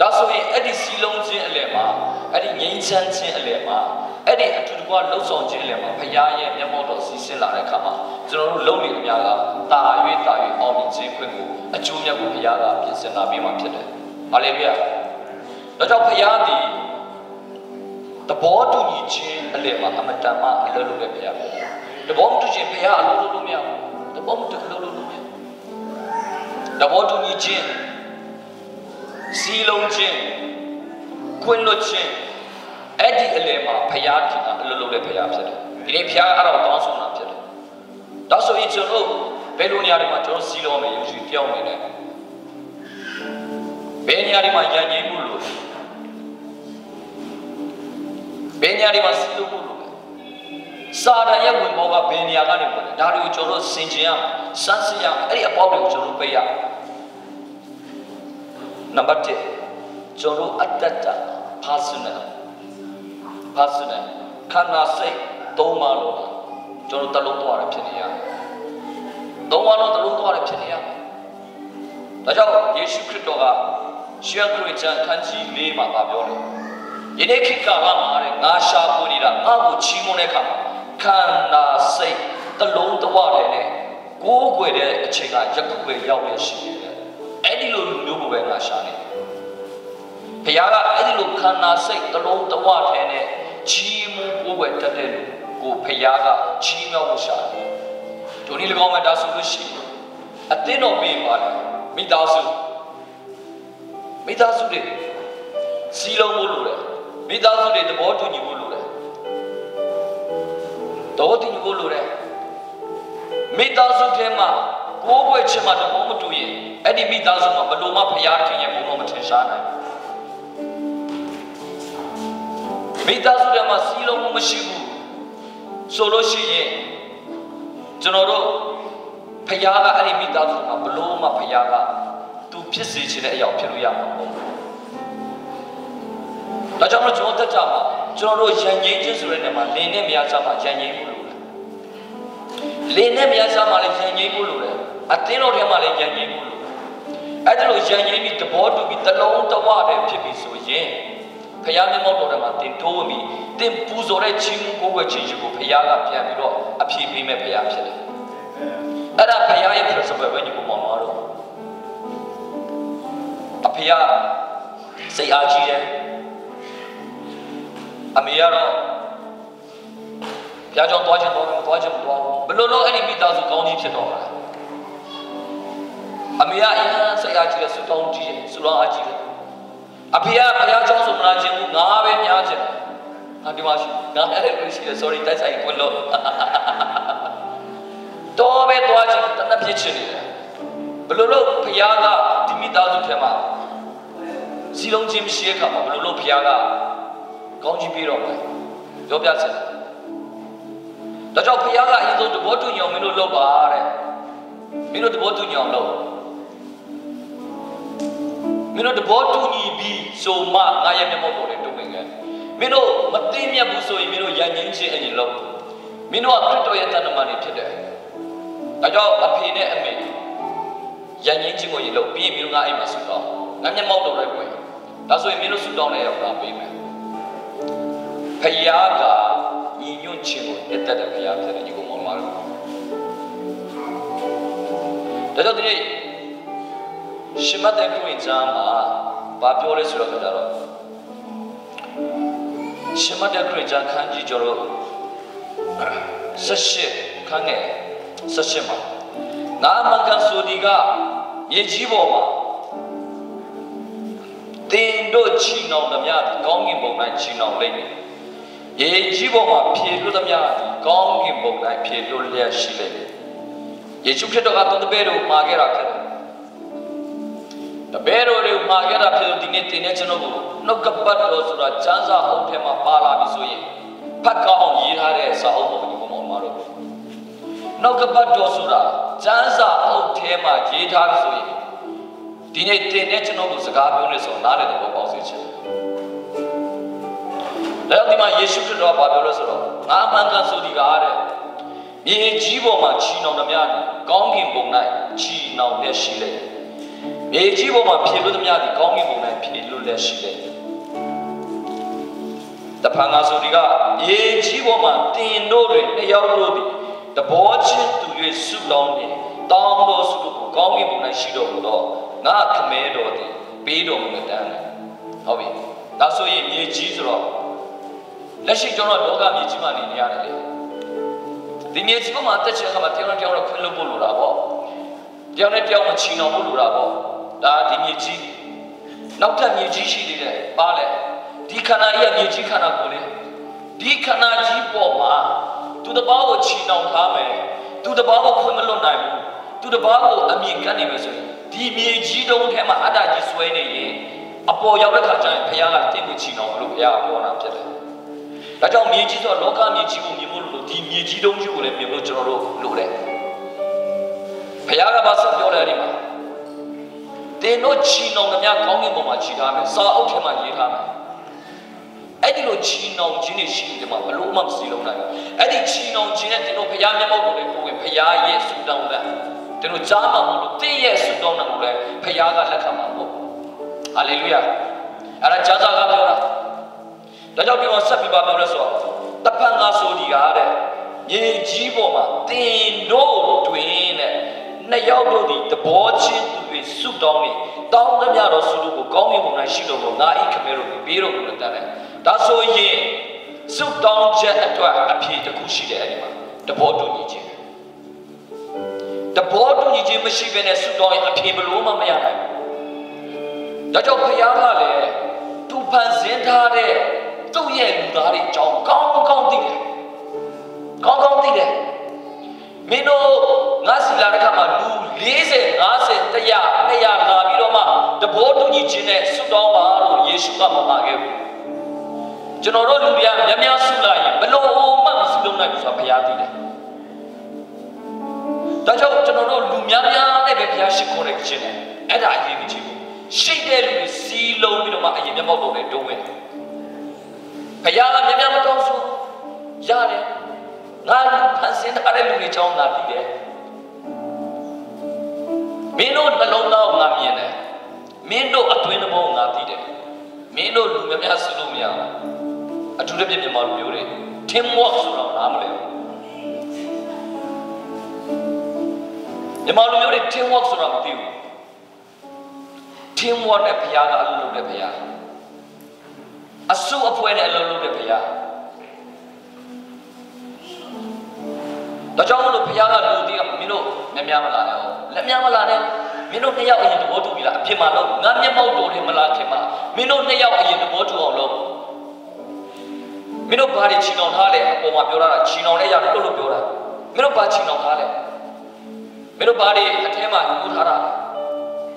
ဒါဆိုရင်အဲ့ဒီစီလုံးခြင်းအလယ်မှာအဲ့ဒီငြိမ်းချမ်းခြင်းအလယ်မှာအဲ့ဒီအထူးတကွလှုပ်ဆောင်ခြင်းအလယ်မှာဘုရားရဲ့မျက်မှောက်တော်စီးဆင်းလာတဲ့အခါမှာကျွန်တော်တို့လုံနေအများကတာ၍တာ၍အောင်မြင်ခြင်းခွင့်ကိုအကျိုးမြတ်ကိုဘုရားကပြင်ဆင်လာပေးမှဖြစ်တယ်ဟာလေလုယာဒါကြောင့်ဘုရားသည်တဘောတူညီခြင်းအလယ်မှာအမတန်မှအလုပ်လုပ်တဲ့ဘုရားပဲတဘောမတူခြင်းဘုရားအလုပ်လုပ်လို့မရဘူး တဘောမတူအလုပ်လုပ်လို့မရဘူးတဘောတူညီခြင်းစီလုံးခြင်းခွင့်လွတ်ခြင်းအဲ့ဒီအလယ်မှာဘုရားခင်ကအလုပ်လုပ်တဲ့ဘုရားဖြစ်တယ်ဒီနေ့ဘုရားအဲ့ဒါကိုတောင်းဆိုတာဖြစ်တယ်ဒါဆိုရင်ကျွန်တော်ဘယ်လိုနေရာတွေမှာကျွန်တော်စီလုံးမယ်ယုံကြည်ပြောင်းနေတယ်ဘယ်နေရာတွေမှာယဉ်ကျေးမှုလို့ဘယ်နေရာတွေမှာစီလုံးမှုလို့ စာတန်ရဲ့ဝင်ပေါ်ကဘယ်နေရာကနေဝင်လဲဒါတွေကိုကျွန်တော်ဆင်ခြင်ရမယ်စမ်းစစ်ရမယ်အဲ့ဒီအပေါက်တွေကိုကျွန်တော်ပေးရမယ်နံပါတ်1ကျွန်တော်အတ္တတ personal personal ခန္ဓာစိတ်သုံးပါလို့ကျွန်တော်တလုံးသွားရဖြစ်နေရတယ်သုံးပါလို့တလုံးသွားရဖြစ်နေရတယ်ဒါကြောင့်ယေရှုခရစ်တော်ကရှေးခရစ်ယာန်ခန်းကြီးလေးမှာပြောတယ်ယနေ့ခေတ်ကာလမှာတဲ့ငါရှာဖွေနေတာငါ့ကိုချီးမွမ်းတဲ့အခါမှာ ခန္ဓာစိတ်တလုံးတဝတယ်နဲ့ကိုးကွယ်တဲ့အချိန်ကရက်ကွယ်ရောက်ရရှိတယ်အဲ့ဒီလိုမျိုးကိုပဲငါရှာနေတယ်ဘုရားကအဲ့ဒီလိုခန္ဓာစိတ်တလုံးတဝထဲနဲ့ချီးမွမ်းကိုးကွယ်တတ်တဲ့လူကိုဘုရားကချီးမြှောက်ဖို့ရှာတယ်ဒုနည်း၎င်းမှာဒါဆိုလို့ရှိရင်အသင်းတော်ပေးပါလေမိသားစုမိသားစုတွေစီလုံးဖို့လိုတယ်မိသားစုတွေသဘောတူညီဖို့လိုတယ် တော်တည်ဖို့လိုတယ်မိသားစုထဲမှာကိုယ်ွယ်ချင်မှတဘောမတူရင်အဲ့ဒီမိသားစုမှာဘလို့မှဖရာခင်ရဲ့ဘုံတော်မထင်ရှားနိုင်မိသားစုထဲမှာစီးလုံးမှုမရှိဘူးဆိုလို့ရှိရင်ကျွန်တော်တို့ဖရာကအဲ့ဒီမိသားစုမှာဘလို့မှဖရာကသူဖြစ်စေချင်တဲ့အရာဖြစ်လို့ရမှာမဟုတ်ဘူးဒါကြောင့်မလို့ကျွန်တော်တက်ကြမှာ ကျွန်တော်တို့ရန်ငိမ့်ခြင်းဆိုတဲ့နေရာမှာလင်းနဲ့မြားစားမှာရန်ငိမ့်မှုလို့လင်းနဲ့မြားစားမှာလည်းရန်ငိမ့်မှုလို့လေအတင်းတော်ထဲမှာလည်းရန်ငိမ့်မှုလို့အဲ့ဒါလိုရန်ငိမ့်ပြီးတဘောတူပြီးတလုံးတဝတဲ့ဖြစ်ပြီးဆိုရင်ဖခင်မျက်မှောက်တော်ထဲမှာတင်တိုးဝင်ပြီးတင်ပူဇော်တဲ့ချင်းမှုကိုယ်ွယ်ချင်းရှိကိုဖခင်ကပြန်ပြီးတော့အပြည့်ပေးမဲ့ဖခင်ဖြစ်တယ်အဲ့ဒါဖခင်ရဲ့ principle ပဲညီကိုမောင်တော်တို့အဖေကစိတ်အားကြီးတယ် အမေကတော့ပြာကြောင့်သွားချင်တော့သွားချင်မသွားဘူးဘယ်လိုလုပ်အဲ့ဒီမိသားစုကောင်းကြီးဖြစ်တော့မှာလဲအမေကအရင်စိတ်အားကြီးတယ်ဆူတောင်းကြီးတယ်ဆူတောင်းအားကြီးတယ်အဖေကဘုရားကျောင်းဆိုမလာခြင်းဘူးငါပဲများခြင်းဟာဒီမှာရှိငါအဲ့လိုရှိတယ် sorry တိုက်ဆိုင်ခွလို့တော့ပဲသွားခြင်းတနက်ဖြစ်ချင်နေတယ်ဘယ်လိုလုပ်ဘုရားကဒီမိသားစုထဲမှာစီလုံးချင်းမရှိတဲ့အခါမှာဘယ်လိုလုပ်ဘုရားက ကောင်းကြီးပေးတော့မယ်ပြောပြစမ်းဒါကြောင့်ဘုရားကအရင်ဆုံးတဘောတူညောင်မင်းတို့လုပ်ပါတဲ့မင်းတို့တဘောတူညောင်လုပ်မင်းတို့တဘောတူညီပြီးဆိုမှငါရဲ့မျက်မှောက်ပေါ်နဲ့တုံ့ပြန်ခဲ့မင်းတို့မသိမြတ်ဘူးဆိုရင်မင်းတို့ရန်ငင်းခြင်းအရင်လုပ်မင်းတို့ကခရစ်တော်ရဲ့တန်တမန်တွေဖြစ်တယ်ဒါကြောင့်အဖေနဲ့အမေရန်ငင်းခြင်းကိုရင်လုပ်ပြီးရင်မင်းတို့ကအိမ်မှာဆူတော့ငါမျက်မှောက်တော်ရဲ့ပွဲဒါဆိုရင်မင်းတို့ဆူတောင်းတဲ့ရောက်တာပေးမယ် ဖယားကညီညွတ်ခြင်းကိုတက်တဲ့ဖယားဖြစ်တယ်ညီကောင်မောင်ပါလို့ဒါကြောင့်ဒီနေ့ရှမတ်တဲ့ကိုင်ဂျာမှာဘာပြောလဲဆိုတော့ကြတော့ရှမတ်တဲ့ကိုင်ဂျာခန်းကြီးကျော်တော့ဆက်ရှိခန်းငယ်ဆက်ရှိ မှာငါမကန်ဆိုဒီကမြေကြီးပေါ်မှာတင်တို့ချီနှောင်သမျှဒီကောင်းကင်ဘုံ၌ချီနှောင်လိမ့်မယ်ရေကြီးပေါ်မှာဖြေလွတ်သမျှဒီကောင်းကင်ဘုံ၌ဖြေလွတ်လျက်ရှိလိမ့်မယ်ယေရှုခရစ်တော်ကသူတပည့်တော်မှာခဲ့တာဖြစ်တယ်တပည့်တော်တွေမှာခဲ့တာဖြစ်လို့ဒီနေ့တင်နေကျွန်တော်ကိုနှုတ်ကပတ်တော်ဆိုတာကျမ်းစာအုပ်ထဲမှာပါလာပြီဆိုရင်ဖတ်ကောင်းရေးထားတဲ့စာအုပ်ပုံကိုမောင်မတော်နှုတ်ကပတ်တော်ဆိုတာကျမ်းစာအုပ်ထဲမှာရေးထားပြီဆိုရင် ဒီနေ့တင်နေကျွန်တော်ကိုစကားပြောနေဆိုနားလည်တဲ့ဘောပေါက်စေချင်တယ်ဒါကြောင့်ဒီမှာယေရှုခရစ်တော်ကပြောလို့ဆိုတော့ငါမှန်ကန်ဆိုဒီကားတဲ့မြေကြီးပေါ်မှာချီနှောင်သမျှကောင်းကင်ဘုံ၌ချီနှောင်လက်ရှိလေမြေကြီးပေါ်မှာဖြေလို့သမျှဒီကောင်းကင်ဘုံ၌ဖြေလို့လက်ရှိလေတဖန်ငါဆိုဒီကမြေကြီးပေါ်မှာတင်တို့တွေနှစ်ယောက်တို့သည်တဘောချင်းသူ၍ဆုတောင်းနေတောင်းတော်ဆုကိုကောင်းကင်ဘုံ၌ရှိတော်မူသော ငါခမဲတော်သည်ပေးတော်မူတဲ့တန်းတယ်ဟုတ်ပြီဒါဆိုရင်မြေကြီးဆိုတော့လက်ရှိကျွန်တော်လောကမြေကြီးမှာနေနေရတယ်လေဒီမြေကြီးပေါ်မှာတက်ချင်ခါမှာတယောက်နဲ့တယောက်တော့ခွင့်လို့ပို့လို့တာပေါ့တယောက်နဲ့တယောက်မချီနှောင်ပို့လို့တာပေါ့ဒါဒီမြေကြီးနောက်ထပ်မြေကြီးရှိသေးတယ်ပါလေဒီခန္ဓာကြီးကမြေကြီးခန္ဓာကိုလေဒီခန္ဓာကြီးပေါ်မှာသူတပားကိုချီနှောင်ထားမယ်သူတပားကိုခွင့်မလွတ်နိုင်ဘူးသူတပားကိုအမြင်ကပ်နေမယ်ဆိုရင် ဒီမြေကြီးတုံးထဲမှာအတ္တကြီးဆွဲနေရင်အပေါ်ရောက်တဲ့ခါကျရင်ဘုရားကတင့်ကိုချီနှောင်လို့ဘုရားကပြောတာဖြစ်တယ်ဒါကြောင့်မြေကြီးဆိုတော့လောကမြေကြီးကိုမြင်ဖို့လို့ဒီမြေကြီးတုံးကြီးကိုလည်းမြင်ဖို့ကျွန်တော်တို့လိုတယ်ဘုရားကဘာဆက်ပြောလဲဒီမှာတင်တို့ချီနှောင်သမျှကောင်းကင်ပေါ်မှာခြိထားမယ်စာအုပ်ထဲမှာရေးထားမယ်အဲ့ဒီလိုချီနှောင်ခြင်းတွေရှိတယ်မှာဘလို့မှမစီလုံးနိုင်ဘူးအဲ့ဒီချီနှောင်ခြင်းနဲ့တင်တို့ဘုရားမျက်မှောက်ကိုလည်းကိုယ်ဝင်ဘုရားရဲ့ဆူတောင်းတဲ့ တင်တို့ကြားမှာမလို့တင့်ရဲ့ဆူတောင်းတာကိုလည်းဘုရားကလက်ခံမှာပေါ့ဟာလေလုယာအဲ့ဒါဂျာဇာကပြောတာဒါကြောင့်ဒီမှာဆက်ပြီးပါပြောလဲဆိုတော့တပန်ငါဆိုဒီကားတဲ့မြေကြီးပေါ်မှာတင်တို့တွင်တဲ့နှစ်ယောက်တို့ဒီတဘောချင်းသူတွေဆုတောင်းနေတောင်းသမျှတော့ဆုလို့ကိုကောင်းကင်ဘုံ၌ရှိတော်မူငါဤခမဲတို့ကိုပေးတော်မူတဲ့တန်းတယ်ဒါဆိုရင်ဆုတောင်းချက်အတွက်အဖြေတစ်ခုရှိတယ်အဲ့ဒီမှာတဘောတူညီခြင်း တဘောတူညီခြင်းမရှိဘဲနဲ့ဆုတောင်းရင်အဖြေဘလို့မှမရနိုင်ဘူးဒါကြောင့်ဘုရားကလည်းသူဖန်ဆင်းထားတဲ့သူ့ရဲ့လူသားတွေအကြောင်းကောင်းကောင်းသိတယ်ကောင်းကောင်းသိတယ်မင်းတို့ငါစီလာတဲ့ခါမှာလူ40 50 100 200လာပြီးတော့မှတဘောတူညီခြင်းနဲ့ဆုတောင်းပါလို့ယေရှုကမှာခဲ့ဘူးကျွန်တော်တို့လူတွေကများများဆုလိုက်ရင်ဘလို့မှမဆုလုံးနိုင်ဘူးဆိုတာဘုရားသိတယ် ဒါကြောင့်ကျွန်တော်တို့လူများများနဲ့ပဲဘုရားရှိခိုးနေခြင်းနဲ့အဲ့ဒါအရေးကြီးဘူးရှိတဲ့လူတွေစီးလုံးပြီးတော့မှအရင်မျက်မှောက်တော်နဲ့တုံးဝင်ဘုရားကများများမတော်ဆိုရတယ်ငါလူဖန်ဆင်းထားတဲ့လူတွေချောင်းသာတည်တယ်မင်းတို့နှလုံးသားကိုငါမြင်တယ်မင်းတို့အတွင်းသဘောကိုငါသိတယ်မင်းတို့လူများများဆုလို့မရဘူးအထူးသဖြင့်မြန်မာလူမျိုးတွေ team work ဆိုတော့နားမလဲဘူး မြန်မာလူမျိုးတွေ team work ဆိုတာမသိဘူး team work နဲ့ဘုရားကအလုပ်လုပ်တဲ့ဘုရားအစုအဖွဲ့နဲ့အလုပ်လုပ်တဲ့ဘုရားဒါကြောင့်မလို့ဘုရားကလူတွေကမင်းတို့မြများမလာနဲ့ဟောလက်များမလာနဲ့မင်းတို့နှစ်ယောက်အရင်သဘောတူပြီလားအဖြစ်မှလို့ငါမျက်မှောက်တော်တွေမလာခင်မှာမင်းတို့နှစ်ယောက်အရင်သဘောတူအောင်လုပ်မင်းတို့ဘာတွေချီနှောင်ထားလဲအပေါ်မှာပြောတာချီနှောင်လဲရလို့လို့ပြောတာမင်းတို့ဘာချီနှောင်ထားလဲ မင်းတို့ဘာတွေအထဲမှာယူထားတာ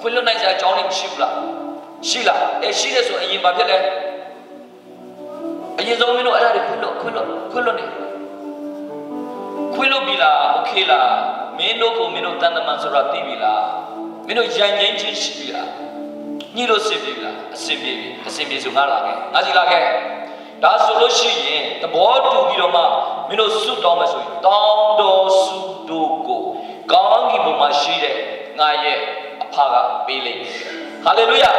ခွင့်လွတ်နိုင်စရာအကြောင်းတွေမရှိဘူးလားရှိလားအဲရှိတယ်ဆိုအရင်ဘာဖြစ်လဲအရင်ဆုံးမင်းတို့အဲ့ဒါတွေခွင့်လွတ်ခွင့်လွတ်ခွင့်လွတ်နေခွင့်လွတ်ပြီလားโอเคလားမင်းတို့ကိုမင်းတို့တန်တမန်ဆိုတာသိပြီလားမင်းတို့ရန်ငိမ့်ချင်းရှိပြီလားညှိလို့စစ်ပြီလားအစင်ပြေပြီအစင်ပြေဆိုငါလာခဲ့ငါစီလာခဲ့ ဒါဆိုလို့ရှိရင်သဘောတူပြီးတော့မှမင်းတို့ဆုတောင်းမယ်ဆိုရင်တောင်းတော်ဆုတို့ကိုကောင်းကင်ဘုံမှာရှိတဲ့ငါရဲ့အဖကပေးလိမ့်မယ်ဟာလေလုယာ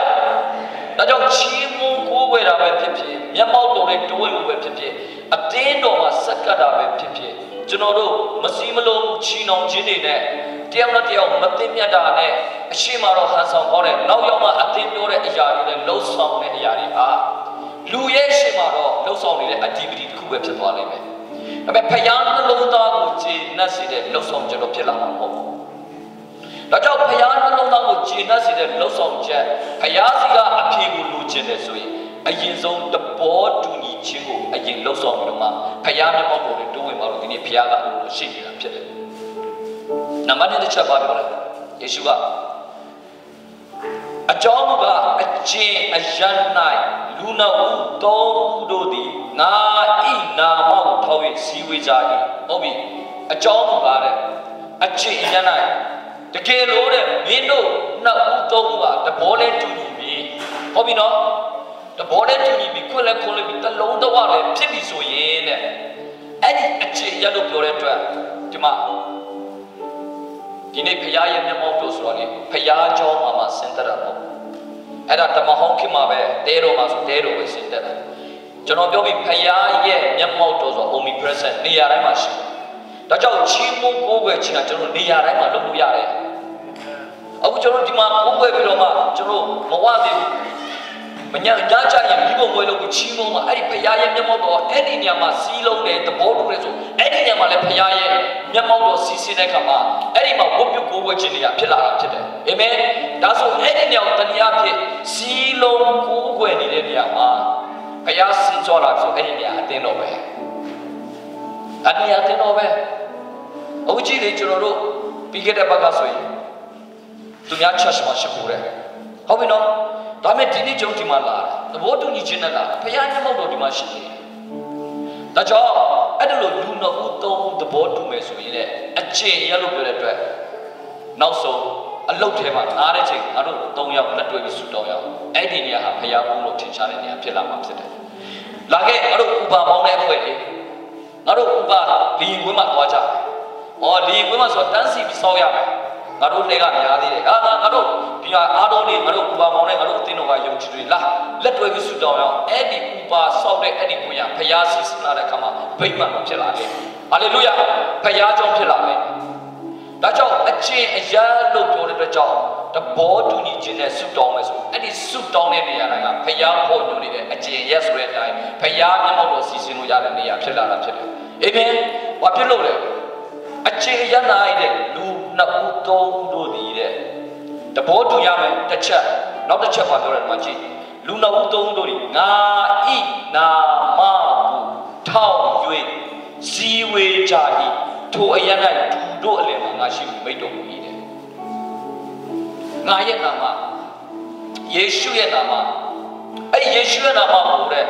ဒါကြောင့်ချီးမွမ်းကိုးကွယ်တာပဲဖြစ်ဖြစ်မျက်မှောက်တော်နဲ့တိုးဝင်လို့ပဲဖြစ်ဖြစ်အတင်းတော်မှာစက္ကတာပဲဖြစ်ဖြစ်ကျွန်တော်တို့မစည်းမလုံးချီနှောင်ခြင်းတွေနဲ့တယောက်နဲ့တယောက်မသိမြတ်တာနဲ့အရှိမတော့ဟန်ဆောင်ကောင်းတဲ့နောက်ရောက်မှအတင်းပြောတဲ့အရာတွေနဲ့လှုပ်ဆောင်တဲ့အရာတွေဟာ လူရဲ့ရှိမတော့လှုပ်ဆောင်နေတဲ့အဒီပတီတစ်ခုပဲဖြစ်သွားလိမ့်မယ်။ဒါပေမဲ့ဖယားနှလုံးသားကိုခြေနှက်စေတဲ့လှုပ်ဆောင်ချက်တော့ဖြစ်လာမှာမဟုတ်ဘူး။ဒါကြောင့်ဖယားနှလုံးသားကိုခြေနှက်စေတဲ့လှုပ်ဆောင်ချက်ဖယားစီကအဖြေကိုလိုချင်တယ်ဆိုရင်အရင်ဆုံးတဘောတူညီခြင်းကိုအရင်လှုပ်ဆောင်ပြီးတော့မှဖယားမျက်မှောက်တော်နဲ့တိုးဝင်ပါလို့ဒီနေ့ဖယားကအဲ့လိုရှိနေတာဖြစ်တယ်။နံပါတ်1တစ်ချက်ပါပြောလိုက်။ယေရှုက အကြောင်းမူကားအကျင့်အယံ၌လူနာဦးတောဦးတို့သည်ငါဤနာမကိုထောက်၍စီဝေကြ၏ဟုတ်ပြီအကြောင်းမူကားတဲ့အကျင့်အယံ၌တကယ်လို့တဲ့မင်းတို့နှစ်ဦးသုံးဦးကတဘောလဲတူညီပြီဟုတ်ပြီနော်တဘောလဲတူညီပြီခွက်လဲခွက်လဲပြီတလုံးတော့လည်းဖြစ်ပြီဆိုရင်တဲ့အဲ့ဒီအကျင့်ရလို့ပြောတဲ့အတွက်ဒီမှာ ဒီနေ့ဖရားရဲ့မျက်မှောက်တို့ဆိုတော့လေဖရားကြောင်းမှာမှဆင်းသက်တာမဟုတ်အဲ့ဒါတမဟောင်းခင်မှာပဲတဲတော်မှာဆိုတဲတော်ပဲဆင်းသက်တာကျွန်တော်ပြောပြီးဖရားရဲ့မျက်မှောက်တို့ဆို omnipresent နေရာတိုင်းမှာရှိတယ်ဒါကြောင့်ချီးမွမ်းကိုးကွယ်ခြင်းကကျွန်တော်နေရာတိုင်းမှာလုပ်လို့ရတယ်အခုကျွန်တော်ဒီမှာကိုးကွယ်ပြီးတော့မှကျွန်တော်မဝသေးဘူး မညာညကြရင်မိဘမွေးလို့ချီးမွမ်းမှာအဲ့ဒီဖရားရဲ့မျက်မှောက်တော်အဲ့ဒီနေရာမှာစီးလုံးတယ်သဘောတူတယ်ဆိုအဲ့ဒီနေရာမှာလည်းဖရားရဲ့မျက်မှောက်တော်စီးစင်းတဲ့အခါမှာအဲ့ဒီမှာဝတ်ပြုကိုးကွယ်ခြင်းတွေကဖြစ်လာတာဖြစ်တယ်အာမင်ဒါဆိုအဲ့ဒီနေရာကိုတနည်းအားဖြင့်စီးလုံးကိုးကွယ်နေတဲ့နေရာမှာဖရားစင်ကြောလာဆိုအဲ့ဒီနေရာအတင်းတော်ပဲအတင်းအတင်းတော်ပဲအဝကြီးလေကျွန်တော်တို့ပြီးခဲ့တဲ့ဘက်ကဆိုရင်သူများ church မှာရှိခိုးတယ်ဟုတ်ပြီနော် ဒါမဲ့ဒီနေ့ကျုံဒီမှာလာတယ်သဘောတူညီခြင်းနဲ့လာဖခင်မျက်မှောက်တော်ဒီမှာရှိနေတယ်ဒါကြောင့်အဲ့ဒါလိုလူနှစ်ဦးသုံးဦးသဘောတူမယ်ဆိုရင်လည်းအကျင့်ရလို့ပြောတဲ့အတွက်နောက်ဆုံးအလုတ်ထဲမှာအားတဲ့ချိန်ငါတို့၃ယောက်လက်တွေ့ပြီးဆူတောင်းရအောင်အဲ့ဒီနေရာဟာဖခင်ကုလို့ထင်ရှားတဲ့နေရာဖြစ်လာမှာဖြစ်တယ်လာခဲ့ငါတို့ဥပါပေါင်းတဲ့အဖွဲ့လေငါတို့ဥပါလီရင်ကွင်းမှာသွားကြတယ်။အော်လီရင်ကွင်းမှာဆိုတန်းစီပြီးစောက်ရမယ်။ ငါတို့လှည့်ကများသေးတယ်။အာငါငါတို့ဒီဟာအားလုံးလေးငါတို့ဥပါပေါင်းနဲ့ငါတို့အသင်းတော်ကယုံကြည်တွေလာလက်တွဲပြီးဆူတောင်းရအောင်အဲ့ဒီဥပါစောက်တဲ့အဲ့ဒီကွင်းရဖျားစီစလာတဲ့အခါမှာဗိမ္မာန်ဖြစ်လာတယ်။ဟာလေလုယာဖျားကြောင့်ဖြစ်လာမယ်။ဒါကြောင့်အချင်းအရာလို့ပြောတဲ့အတွက်ကြောင့်တဘောတူညီခြင်းနဲ့ဆုတောင်းမယ်ဆိုအဲ့ဒီဆုတောင်းတဲ့နေရာတိုင်းကဖျားဖို့ညွှန်နေတဲ့အကျင့်ရက်ဆိုတဲ့အတိုင်းဖျားမျက်မှောက်တော်စီစဉ်လို့ရတဲ့နေရာဖြစ်လာတာဖြစ်တယ်။အာမင်။ဘာဖြစ်လို့လဲ။ အချင်းရနိုင်တဲ့လူနှစ်ဦးသုံးဦးတို့ဒီတဲ့တဘောတူရမယ်တစ်ချက်နောက်တစ်ချက်ပါပြောတယ်ဒီမှာကြည့်လူနှစ်ဦးသုံးဦးတို့ဒီငါဤနာမဘူးထောက်၍စီဝေကြ၏ထိုအရ၌သူတို့အလယ်မှာငါရှိမိတ်တော်မူ၏တဲ့ငါရဲ့နာမယေရှုရဲ့နာမအဲ့ဒီယေရှုရဲ့နာမကိုတဲ့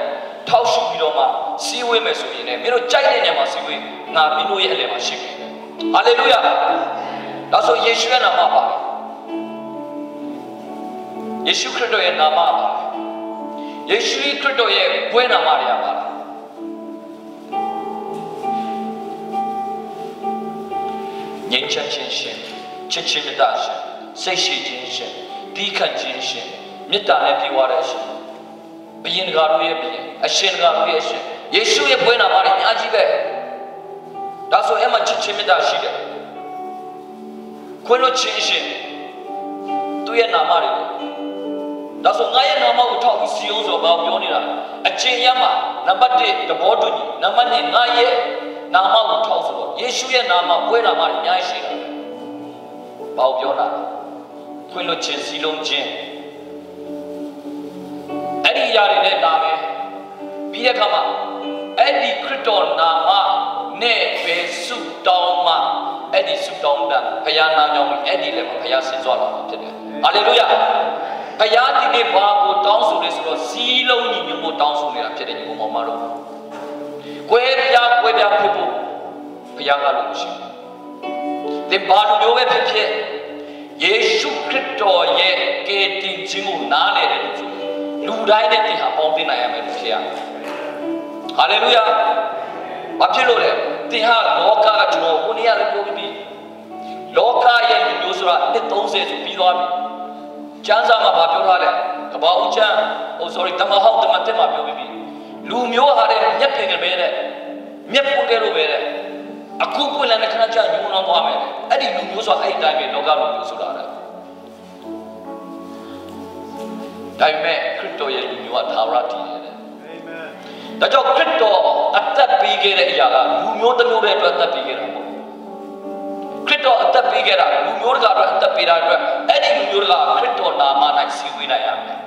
ထောက်ရှုပြီးတော့မှစီးဝေးမယ်ဆိုရင်လည်းမင်းတို့ကြိုက်တဲ့နေရာမှာစီးဝေးငါမင်းတို့ရဲ့အလယ်မှာရှိပြီ ဟာလေလုယာဒါဆိုယေရှုရဲ့နာမပါယေရှုခရစ်တော်ရဲ့နာမပါယေရှုခရစ်တော်ရဲ့ဘွဲနာမတွေပါလားငြိမ်းချမ်းခြင်းရှင်ချစ်ချင်းမြတ်တာရှင်စိတ်ရှိခြင်းရှင်တီးခတ်ခြင်းရှင်မေတ္တာနဲ့ပြေဝတဲ့ရှင်ဘုရင်တကာတို့ရဲ့ဘုရင်အရှင်တကာတို့ရဲ့အရှင်ယေရှုရဲ့ဘွဲနာမတွေအများကြီးပဲ ဒါဆိုအဲ့မှာချစ်ချင်းမေတ္တာရှိတယ်ခွင့်လွှတ်ခြင်းရှင်သူ့ရဲ့နာမတွေဒါဆိုငါရဲ့နာမကိုထောက်ပြီးစီအောင်ဆိုဘာပြောနေတာအချင်းရမှာနံပါတ်1သဘောတူညီနံပါတ်2ငါရဲ့နာမကိုထောက်ဆိုတော့ယေရှုရဲ့နာမဘွဲနာမတွေအများကြီးရှိတယ်ဘာပြောတာခွင့်လွှတ်ခြင်းစီလုံးခြင်းအဲ့ဒီຢာတွေနဲ့လာမယ်ပြီးတဲ့အခါမှာအဲ့ဒီခရစ်တော်နာမ နဲ့ပဲဆုတောင်းမှအဲ့ဒီဆုတောင်းတာဘုရားနာမကြောင့်အဲ့ဒီလည်းဘုရားဆင်စွာလာမှာဖြစ်တယ်ဟာလေလုယာဘုရားဒီနေ့ဘာကိုတောင်းဆိုလဲဆိုတော့စီလုံးညီညွတ်ဖို့တောင်းဆိုနေတာဖြစ်တယ်ညီကောင်မတို့ကွဲပြားကွဲပြားဖြစ်ဖို့ဘုရားကလို့မရှိဘူးသင်ဘာလိုမျိုးပဲဖြစ်ဖြစ်ယေရှုခရစ်တော်ရဲ့ကယ်တင်ခြင်းကိုနားလည်တယ်လို့ဆိုလူတိုင်းနဲ့သင်ဟာပေါင်းသင်းနိုင်ရမယ်လို့ဖြစ်ရတယ်ဟာလေလုယာ ဘာဖြစ်လို့လဲသင်ဟာလောကကကျွန်တော်ကိုနေရလို့ပြောပြီးလောကရဲ့လူမျိုးဆိုတာနှစ်30ဆိုပြီးသွားပြီကျမ်းစာမှာဘာပြောထားလဲကဘာဦးကျမ်း oh sorry တမဟောက်တမတက်မှာပြောပြီးလူမျိုးဟာတဲ့မျက်ပင်ကပဲတဲ့မျက်ပွင့်ကဲလို့ပဲတဲ့အခုပွင့်လာတဲ့ခဏကြာညှိုးနှောင်းသွားမယ်အဲ့ဒီလူမျိုးဆိုတာအဲ့ဒီတိုင်းပဲလောကလူမျိုးဆိုတာတဲ့ဒါပေမဲ့ခရစ်တော်ရဲ့လူမျိုးကသာဝရတည်တယ် ဒါကြောင့်ခရစ်တော်အသက်ပေးခဲ့တဲ့အရာကလူမျိုးတစ်မျိုးတည်းအတွက်အသက်ပေးခဲ့တာမဟုတ်ခရစ်တော်အသက်ပေးခဲ့တာလူမျိုးတကာအတွက်အသက်ပေးတာအတွက်အဲ့ဒီလူမျိုးတကာခရစ်တော်နာမ၌စီဝေးနိုင်ရမယ်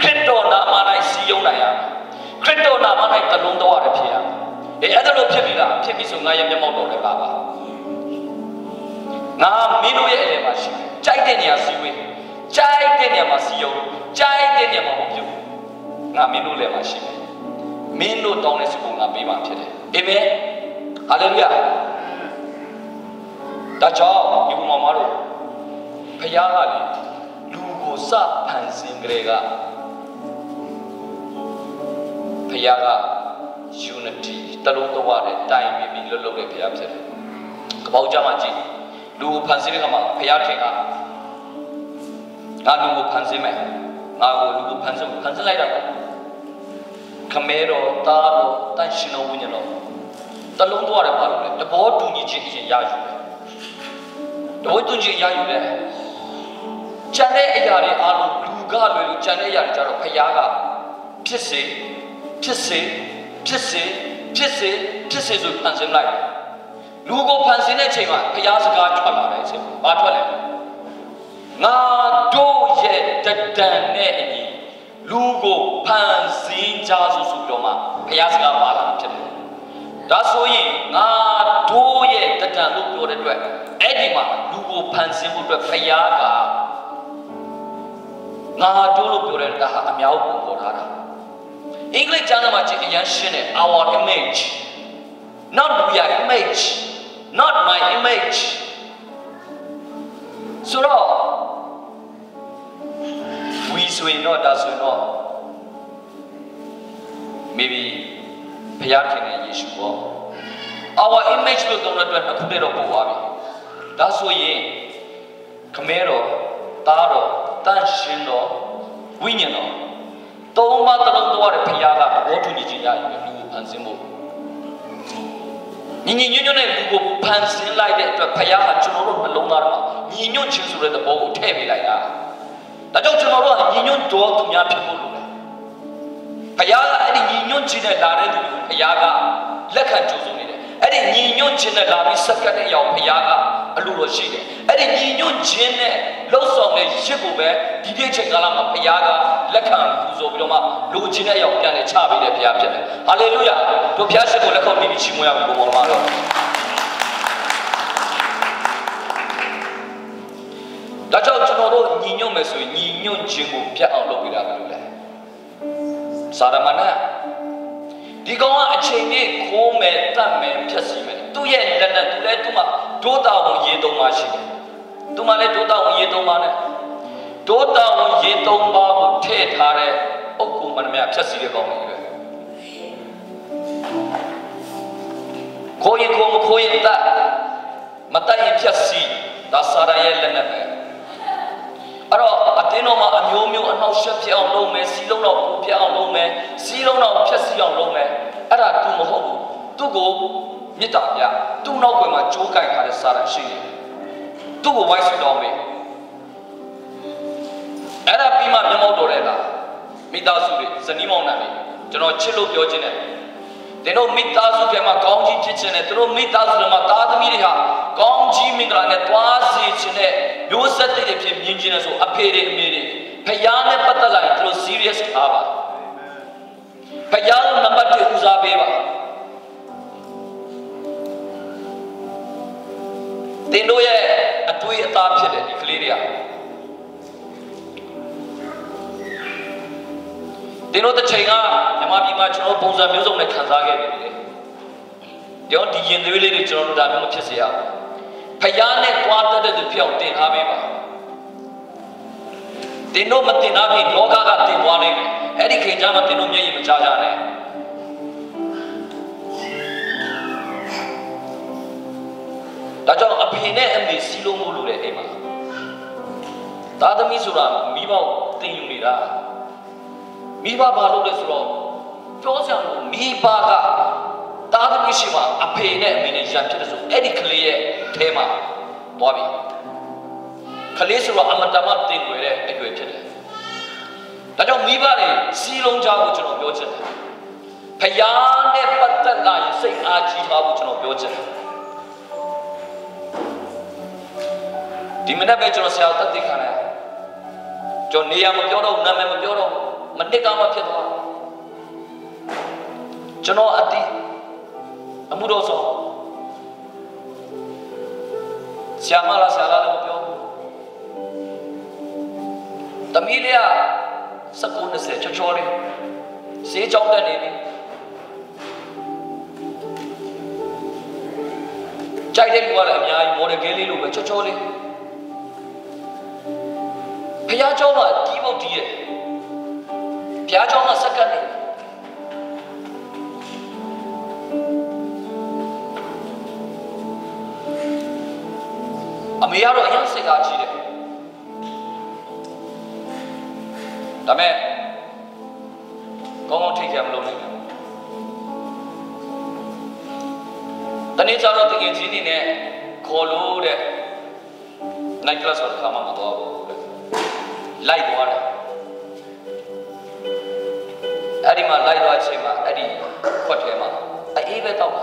ခရစ်တော်နာမ၌စီယုံနိုင်ရမယ်ခရစ်တော်နာမ၌တလုံးတော်ရဖြစ်ရမယ်အေးအဲ့ဒါလို့ဖြစ်ပြီလားဖြစ်ပြီဆိုငါရဲ့မျက်မှောက်တော်လည်းပါပါငါမင်းတို့ရဲ့အလယ်မှာရှိတယ်ကြိုက်တဲ့နေရာစီဝေးကြိုက်တဲ့နေရာမှာစီယုံကြိုက်တဲ့နေရာမှာမပြုတ်ငါမင်းတို့လည်းမှာရှိတယ် မင်းတို့တောင်းတဲ့စပုံငါပေးမှာဖြစ်တယ်အာမင်ဟာလေလုယာဒါကြောင့်ဒီဘုမမတို့ဖခင်ကလေလူကိုစဖန်ဆင်းကြတဲ့ကဖခင်က unity တလုံးတော့ရတဲ့တိုင်ပြီးပြီးလွတ်လွတ်တဲ့ဖခင်ဖြစ်တယ်ကပောက်ကြမှာကြည့်လူကိုဖန်ဆင်းတဲ့ကမှာဖခင်ခင်ကငါလူကိုဖန်ဆင်းမယ်ငါကိုလူကိုဖန်ဆင်းဖန်ဆင်းလိုက်တာ ခမဲတော်သားတော်တန်ရှင်တော်ဝိညာဉ်တော်တလုံးတော့ရတယ်ပါလို့လေတဘောတူညီခြင်းအရင်ရယူတယ်တဘောတူညီခြင်းရယူတယ်ကျန်တဲ့အရာတွေအားလုံးလူကလွယ်လို့ကျန်တဲ့အရာတွေကြတော့ဖခင်ကဖြစ်စေဖြစ်စေဖြစ်စေဖြစ်စေဖြစ်စေဆိုဖန်ဆင်းလိုက်လူကိုဖန်ဆင်းတဲ့ချိန်မှာဖခင်စကားထွက်လာတဲ့အချိန်ဘာထွက်လဲငါတို့ရဲ့တဒံနဲ့အညီ လူကိုဖန်ဆင်းကြဆိုဆိုတော့မှဘုရားစကားပါလာဖြစ်တယ်။ဒါဆိုရင်ငါတို့ရဲ့တဒံလို့ပြောတဲ့အတွက်အဲ့ဒီမှာလူကိုဖန်ဆင်းဖို့အတွက်ဘုရားကငါတို့လို့ပြောတဲ့ဒါဟာအများကိုပုံပေါ်ထားတာ။အင်္ဂလိပ်ကျမ်းစာမှာကြည့်အရန်ရှင်းတယ် our image not we are image not my image ဆိုတော့ we ဆိုရင်တော့ဒါဆိုရင်တော့ maybe ဘုရားခင်ရဲ့ယေရှုပေါ့ our image လို့သုံးတဲ့အတွက်အခုတည်းတော့ပို့သွားပြီဒါဆိုရင်ခမဲတော်သားတော်တန်ရှင်တော်ဝိညာဉ်တော်သုံးပါးတစ်လုံးသွားတဲ့ဘုရားကဘောတူညီခြင်းရယူလူကိုဖန်ဆင်းဖို့ညီညီညွတ်ညွတ်နဲ့လူကိုဖန်ဆင်းလိုက်တဲ့အတွက်ဘုရားကကျွန်တော်တို့နှလုံးသားထဲမှာညီညွတ်ခြင်းဆိုတဲ့သဘောကိုထည့်ပေးလိုက်တာ ဒါကြောင့်ကျွန်တော်တို့ကညီညွတ်တော်သူများဖြစ်ဖို့လိုတယ်ဘုရားကအဲ့ဒီညီညွတ်ခြင်းနဲ့လာတဲ့သူကိုဘုရားကလက်ခံကြိုးစုံနေတယ်အဲ့ဒီညီညွတ်ခြင်းနဲ့လာပြီးစက္ကန့်နဲ့ရောက်ဘုရားကအလိုတော်ရှိတယ်အဲ့ဒီညီညွတ်ခြင်းနဲ့လှုပ်ဆောင်တဲ့ရစ်ကိုပဲဒီပြည့်ချိန်ကာလမှာဘုရားကလက်ခံပူဇော်ပြီးတော့မှလိုချင်တဲ့ရောက်ပြန်လဲချပေးတဲ့ဘုရားဖြစ်တယ်ဟာလေလုယာတို့ဘုရားရှိခိုးလက်ခံပြီးပြီးချီးမွမ်းရမယ်ဘုံပေါ်မှာတော့ ဒါကြောင့်ကျွန်တော်တို့ညီညွတ်မယ်မယ်ဆိုရင်ညီညွတ်ခြင်းကိုပြတ်အောင်လုပ်ပြတာမလို့လဲစာရမဏေဒီကောင်ကအချိန်ကြီးခိုးမယ်တတ်မယ်ဖြတ်စီမယ်သူ့ရဲ့လက်နဲ့သူလည်းသူ့မှာဒိုးတာဝန်ရေသုံးပါရှိတယ်သူ့မှာလည်းဒိုးတာဝန်ရေသုံးပါနဲ့ဒိုးတာဝန်ရေသုံးပါကိုထည့်ထားတဲ့အုပ်ကူမနှမဖြတ်စီတဲ့ကောင်တွေပဲခိုးရင်ခိုးမခိုးရင်တတ်မတတ်ရင်ဖြတ်စီဒါစာရရဲ့လက်နဲ့ပဲ အဲ့တော့အတင်းတော်မှာအမျိုးမျိုးအနှောက်အယှက်ဖြစ်အောင်လုပ်မယ်စီးလုံးတော့ပူပြအောင်လုပ်မယ်စီးလုံးတော့ဖြတ်စီအောင်လုပ်မယ်အဲ့ဒါသူမဟုတ်ဘူးသူ့ကိုမေတ္တာပြသူ့နောက်ွယ်မှာကြိုးကင်ထားတဲ့စာရရှိတယ်သူ့ကိုဝိုင်းဆွတော်မယ်အဲ့ဒါပြီးမှမျက်မှောက်တော်တဲ့လားမိသားစုတွေဇနီးမောင်နှံတွေကျွန်တော်ချစ်လို့ပြောခြင်းတယ် သင်တို့မိသားစုထဲမှာကောင်းကြီးဖြစ်ခြင်းနဲ့သူတို့မိသားစုထဲမှာသားသမီးတွေဟာကောင်းကြီးမင်္ဂလာနဲ့တွားစေခြင်းနဲ့မျိုးဆက်တွေဖြစ်မြင်ခြင်းနဲ့ဆိုအဖေတွေအမေတွေဖယားနဲ့ပတ်သက်လာရင်သူတို့ serious ထားပါဖယားကိုနံပါတ်1ဦးစားပေးပါသင်တို့ရဲ့အတွေးအသားဖြစ်တဲ့ဒီကလေးတွေက သင်တို့တစ်ချိန်ကမြမပြည်မှာကျွန်တော်ပုံစံမျိုးစုံနဲ့ခံစားခဲ့ပြီလေ။ကြောင့်ဒီရင်သွေးလေးတွေကျွန်တော်တို့ဒါမျိုးမဖြစ်စေရဘူး။ဖယားနဲ့တွားတတ်တဲ့သူပြောင်းတင်ထားပေးပါ။သင်တို့မတင်ထားပြီလောကကတင်သွားနိုင်တယ်။အဲ့ဒီချိန်ကျမှသင်တို့မျက်ရည်မချကြနဲ့။ဒါကြောင့်အဖေနဲ့အမေစီလုံးမှုလို့လေအိမ်မှာသားသမီးဆိုတာမိဘကိုတင်ယူနေတာ မိဘဘာလုပ်လဲဆိုတော့ပြောစရာလို့မိဘကသားသမီးရှိမှအဖေနဲ့အမေနဲ့ရံဖြစ်တယ်ဆိုအဲ့ဒီကလေးရဲ့အဲမှာသွားပြီကလေးဆိုတော့အမတမတင်ွယ်တဲ့အရွယ်ဖြစ်တယ်ဒါကြောင့်မိဘတွေစီလုံးကြဖို့ကျွန်တော်ပြောချင်တယ်ဖယားနဲ့ပတ်သက်လာရင်စိတ်အားကြီးပါဖို့ကျွန်တော်ပြောချင်တယ်ဒီမနေ့ပဲကျွန်တော်ဆရာတက်သိခံရတယ်ကျွန်တော်နေရာမပြောတော့နာမည်မပြောတော့ မနစ်ကမှဖြစ်သွားကျွန်တော်အတိအမှုတော်ဆုံးဆရာမလားဆရာလားလည်းမပြောဘူးတမီးလေးက19 20ချောချောလေးစေးကြောင်းတက်နေပြီကြိုက်တဲ့လူကလည်းအများကြီးမော်ဒယ်ကလေးလိုပဲချောချောလေးဖះเจ้าမှာကြီးဖို့တီးရဲ့ ဘုရားကျောင်းမှာစက္ကန့်နေအမေကတော့အရင်စိတ်အားကြီးတယ်ဒါမဲ့ကောင်းကောင်းထိတ်ကြမလို့နိုင်ဘူးတနေ့ကျတော့တကယ်ကြီးနေနဲ့ခေါ်လို့တဲ့ night class ဆိုတဲ့ခါမှမတော်ဘူးတဲ့လိုက်သွားတယ် အဲ့ဒီမှာလိုက်သွားချိန်မှာအဲ့ဒီခွက်ထဲမှာအေးပဲတောက်တာ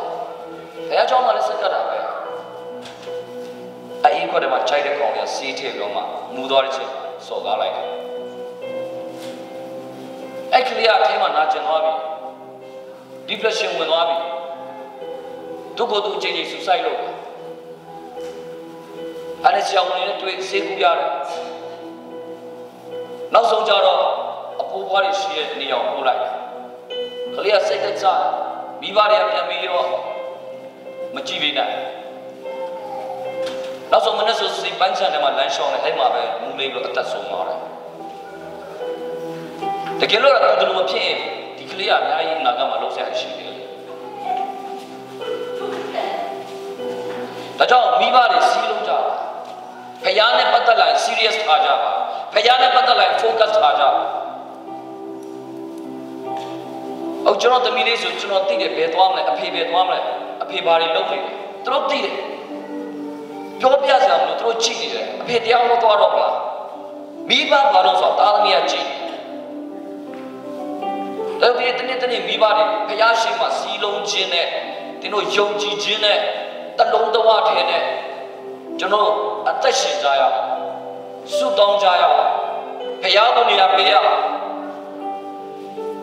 ဘုရားကျောင်းမှာလည်းစက်ကတာပဲအေးခွက်ထဲမှာခြိုက်တဲ့ကောင်ကစီးထည့်ပြီးတော့မှမူသွားတဲ့ချိန်စော်ကားလိုက်တယ်အဲ့ကလေးကထဲမှာနာကျင်သွားပြီ depression ဝင်သွားပြီဒုက္ခသူချိန်ချိန်ဆူဆိုက်လို့အဲ့ဒီဆရာဝန်တွေနဲ့တွေ့စေကူရတယ်နောက်ဆုံးကြတော့ အဖိုးဘွားတွေရှိတဲ့နေရာကိုပို့လိုက်ကလေးကစိတ်သက်သာမိဘတွေကပြန်ပြီးတော့မကြည့်ပေးနိုင်နောက်ဆုံးမနေ့ဆိုစိတ်ပန်းချန်ထဲမှာလမ်းလျှောင်းနေအဲ့မှာပဲမူလေးလို့အသက်ဆုံးသွားတယ်တကယ်လို့တော့သူတို့မဖြစ်ရင်ဒီကလေးကအများကြီးနာကမှာလုံးဆက်ရှိတယ်ဒါကြောင့်မိဘတွေစီးလုံးကြတာဖယားနဲ့ပတ်သက်လာရင် serious ထားကြပါဖယားနဲ့ပတ်သက်လာရင် focus ထားကြပါ အော်ကျွန်တော်သမီးလေးဆိုကျွန်တော်သိတယ်ဘယ်သွားမလဲအဖေဘယ်သွားမလဲအဖေဘာတွေလုပ်နေလဲသူတို့သိတယ်ပြောပြစရာမလိုသူတို့ကြည့်နေတယ်အဖေတရားဟောသွားတော့မလားမိဘဘာလို့ဆိုတော့တာသမီးကကြည့်တယ်ဒီတနေ့တနေ့မိဘတွေဖယားရှိမှစီလုံးခြင်းနဲ့တင်းတို့ယုံကြည်ခြင်းနဲ့တလုံးတဝထဲနဲ့ကျွန်တော်အသက်ရှင်ကြရအောင်ဆုတောင်းကြရအောင်ဖယားကိုနေရာပေးရအောင်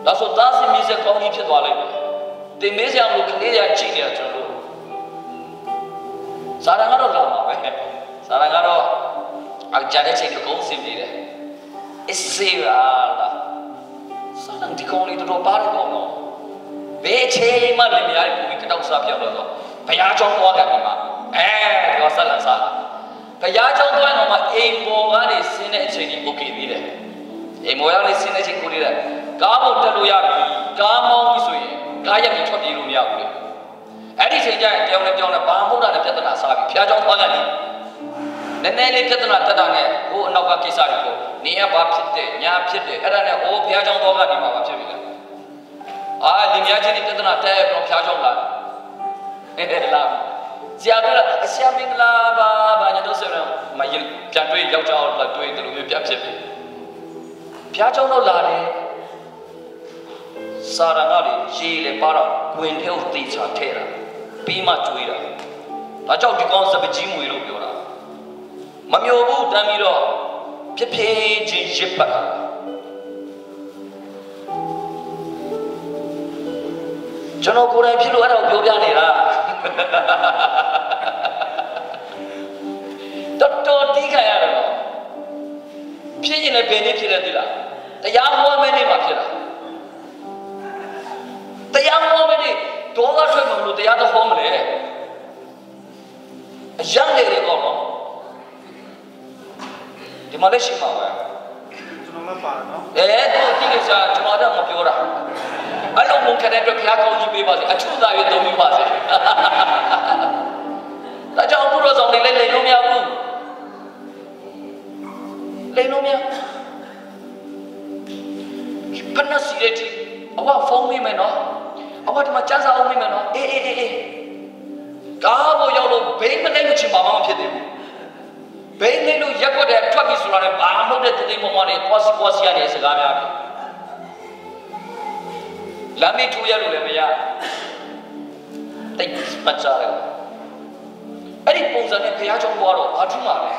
ဒါဆိုသားစင်မီးဆက်ကောင်းကြီးဖြစ်သွားလိမ့်မယ်တင်မေးစရာမလိုကလေးရကြည့်နေတာကျွန်တော်တို့ဇာရံကတော့လာမှာပဲဇာရံကတော့အကြတဲ့ချိန်အကုန်စင်ပြေတယ်အစ်စေရာလာဇာရံဒီကောင်းလေးတော့ပါတော့ကောင်းတော့ဘယ်ချိန်မှလည်းမရဘူးကတောက်စားပြောက်တော့ဘုရားကျောင်းသွားတယ်မှာအဲဒီကဆက်လန်စားလာဘုရားကျောင်းသွားတော့မှအိမ်ပေါ်ကနေဆင်းတဲ့အချိန်ကြီးကိုကြည့်သေးတယ်အိမ်ပေါ်ကနေဆင်းတဲ့အချိန်ကိုကြည့်တယ် ကားပေါ်တက်လို့ရပြီကားမောင်းပြီဆိုရင်ကားရက်ပြီးထွက်ပြေးလို့မရဘူးလေအဲ့ဒီချိန်ကျရင်တယောက်နဲ့တယောက်နဲ့ဘာမှမဟုတ်တာနဲ့ပြဿနာစားပြီဘုရားကျောင်းသွားကြတယ်နည်းနည်းလေးပြဿနာတက်တာနဲ့ဟိုအနောက်ကကိစ္စတွေကိုနေရဘာဖြစ်တယ်ညာဖြစ်တယ်အဲ့ဒါနဲ့အိုးဘုရားကျောင်းသွားကနေမှာဘာဖြစ်ပြီလဲအာဒီများချင်းဒီပြဿနာတက်ပြီးတော့ဘုရားကျောင်းလာဟဲ့လာဆရာတို့ကအဆရာမင်္ဂလာပါဘာညာတို့ဆိုတော့မရင်ပြန်တွေ့ယောက်ျားလာတွေ့တယ်လို့မျိုးပြန်ဖြစ်ပြီဘုရားကျောင်းတော့လာတယ် စာရဏတွေရေးလေပါတော့ဝင်ထဲကိုတေချာထဲတာပြီးမှကျွေးတာဒါကြောင့်ဒီကောင်စပကြီးမွေလို့ပြောတာမမျိုးဘူးတမ်းပြီးတော့ဖြစ်ဖြစ်ချင်းရစ်ပတ်တာကျွန်တော်ကိုယ်တိုင်ဖြစ်လို့အဲ့ဒါကိုပြောပြနေတာတော်တော်တီးခံရတယ်နော်ဖြစ်ရင်လည်းဘယ်နည်းဖြစ်လဲသိလားတရားဟောမယ့်နေ့မှာဖြစ်တာ တရားဟောမယ့်နေ့ဒေါသထွက်မှမလို့တရားတော့ဟောမလဲအရန်လေတွေကောနော်ဒီမှာလည်းရှိမှာပဲကျွန်တော်မပါနော်အဲတော့ဒီကိစ္စကျွန်တော်တော့မပြောတာအဲ့လိုမုန်းခဲ့တဲ့အတွက်ဘုရားကောင်းကြီးပေးပါစေအချုသာရသုံးပြီးပါစေဒါကြောင့်ဘုရားဆောင်နေလဲလိန်လို့မရဘူးလိန်လို့မရဖနစီရတီအဝဖုန်းမိမယ်နော် အဝဒီမှာစမ်းစာအောင်မိမယ်နော်အေးအေးအေးအေးကားပေါ်ရောက်လို့ဘိန်းမလိုက်မချင်ပါမှမဖြစ်သေးဘူးဘိန်းလေးလို့ရက်ွက်တဲ့ထွက်ပြီးဆိုတာလည်းဘာမှမဟုတ်တဲ့တသိမုံမနဲ့ပွားစီပွားစီရတဲ့စကားများပြီလမ်းမထူရလို့လည်းမရတိတ်ပတ်ကြတယ်အဲ့ဒီပုံစံနဲ့ဘုရားကျောင်းသွားတော့ဘာထူးမှာလဲ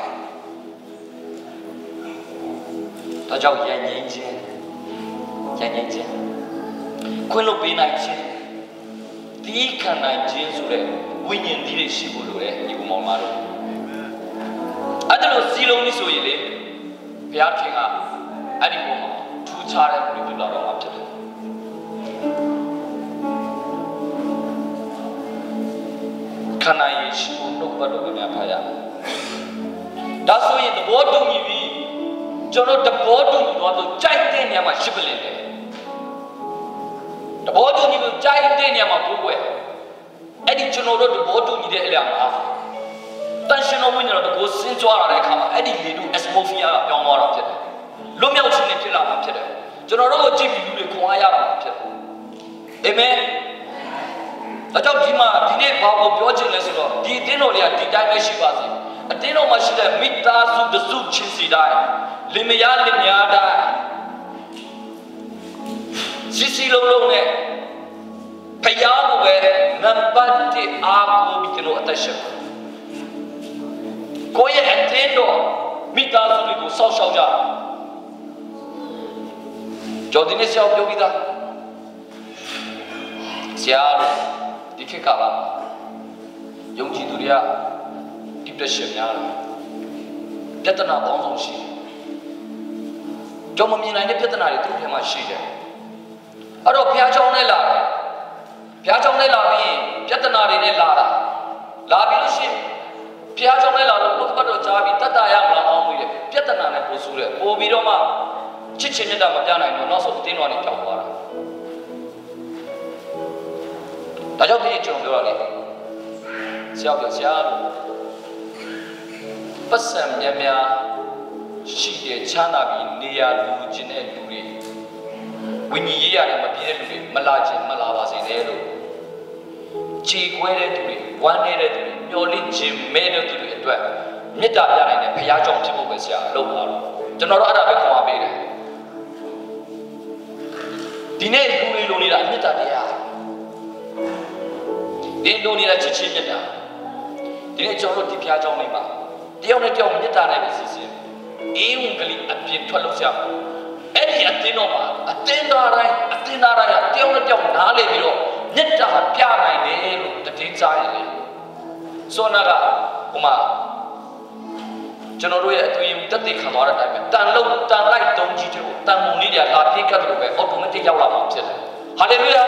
ဒါကြောင့်ရန်ငင်းခြင်းရန်ငင်းခြင်း ခွင့်လို့ပေးနိုင်ခြင်းတီးခံနိုင်ခြင်းဆိုတဲ့ဝိညာဉ်ကြီးတွေရှိဖို့လိုတယ်ဒီဘုံမောင်မတို့အဲ့ဒါလို့စီလုံးလေးဆိုရင်လေဘုရားခင်ကအဲ့ဒီဘုံမှာထူးခြားတဲ့ဘုရားတော်တော်မှာဖြစ်တယ်ခန္ဓာယေရှုနှုတ်ပတ်တော်များဖာရဒါဆိုရင်သဘောတူညီပြီကျွန်တော်သဘောတူညီတော့ဆိုကြိုက်တဲ့နေရာမှာရှိပလင်တယ် သဘောတူညီလို့ကြိုက်တဲ့နေရာမှာကိုယ်ွယ်အဲ့ဒီကျွန်တော်တို့သဘောတူညီတဲ့အရာမှာတန်ရှင်တော်ဝိညာဉ်တော်တကိုစဉ်းကြွားလာတဲ့အခါမှာအဲ့ဒီလေတို့ atmosphere ကပြောင်းသွားတာဖြစ်တယ်လွတ်မြောက်ခြင်းနဲ့ဖြစ်လာတာဖြစ်တယ်ကျွန်တော်တို့ကိုကြည့်ပြီးလူတွေခွန်အားရတာဖြစ်တယ်အာမင်ဒါကြောင့်ဒီမှာဒီနေ့ဘာကိုပြောချင်လဲဆိုတော့ဒီအတင်းတော်လေးကဒီတိုင်းပဲရှိပါစေအတင်းတော်မှာရှိတဲ့မိသားစုတစုချင်းစီတိုင်းလင်မယားလင်မယားတိုင်း စီစီလုံးလုံးနဲ့ဖယားကိုပဲနံပါတ်1အားကိုပြီးကျွန်တော်အသက်ရှင်ကိုယ့်ရဲ့အတင်းတော်မိသားစုတွေကိုစောက်ရှောက်ကြကျော်ဒီနေ့ဆောက်ပြောပြီးသားဆရာတို့ဒီခေတ်ကပါယုံကြည်သူတွေက depression များတယ်ပြဿနာပေါင်းစုံရှိတယ်ကြောင့်မမြင်နိုင်တဲ့ပြဿနာတွေသူ့ထဲမှာရှိတယ် အဲ့တော့ဘုရားကျောင်းနဲ့လာတယ်ဘုရားကျောင်းနဲ့လာပြီးပြဿနာတွေနဲ့လာတာလာပြီးလို့ရှိရင်ဘုရားကျောင်းနဲ့လာလို့ဘုရားတော်ကြားပြီးတတ်တာရမလားအောင်မှုရပြဿနာနဲ့ပို့ဆူတယ်ပို့ပြီးတော့မှချစ်ချင်းမြတ်တာမပြနိုင်တော့နောက်ဆုံးအတင်းတော်နေပြောင်းသွားတာဒါကြောင့်ဒီနေ့ကျွန်တော်ပြောရလေဆရာပြောဆရာလို့ပတ်စံများများရှိတဲ့ချမ်းသာပြီးနေရာလူချင်းတဲ့လူတွေ ဝိညာဉ်ရေးရတယ်မပြည့်တဲ့လူတွေမလာခြင်းမလာပါစေနဲ့လို့ခြေခွဲတဲ့သူတွေဝမ်းနေတဲ့သူတွေမျောလင့်ခြင်းမဲတဲ့သူတွေအတွက်မေတ္တာပြနိုင်တဲ့ဘုရားကြောင့်ဖြစ်ဖို့ပဲဆရာလုပ်ပါတော့ကျွန်တော်တို့အဲ့ဒါပဲခွန်အားပေးတယ်ဒီနေ့လူတွေလိုနေတာမေတ္တာတရားဒီလိုနေတာချစ်ချင်းမေတ္တာဒီနေ့ကျွန်တော်တို့ဒီဘုရားကြောင့်လေးပါတယောက်နဲ့တယောက်မေတ္တာနဲ့ပဲစီစဉ်အေးဝင်ကလေးအပြင်းထွက်လို့ဆရာ အဲ့ဒီအတင်းတော့မှာအတင်းသားတိုင်းအတင်းသားတိုင်းကတယောက်နဲ့တယောက်နားလေပြီးတော့မေတ္တာပြနိုင်တယ်လို့တည်ကြရတယ်ဆိုနာကဟိုမှာကျွန်တော်တို့ရဲ့အသွင်တက်တည်ခံသွားတဲ့အတိုင်းပဲတန်လုံးတန်လိုက်တုံးကြီးတွေကိုတန်မုံလေးတွေကလာပြေးကတ်လို့ပဲ automatic ရောက်လာမှာဖြစ်တယ်ဟာလေလုယာ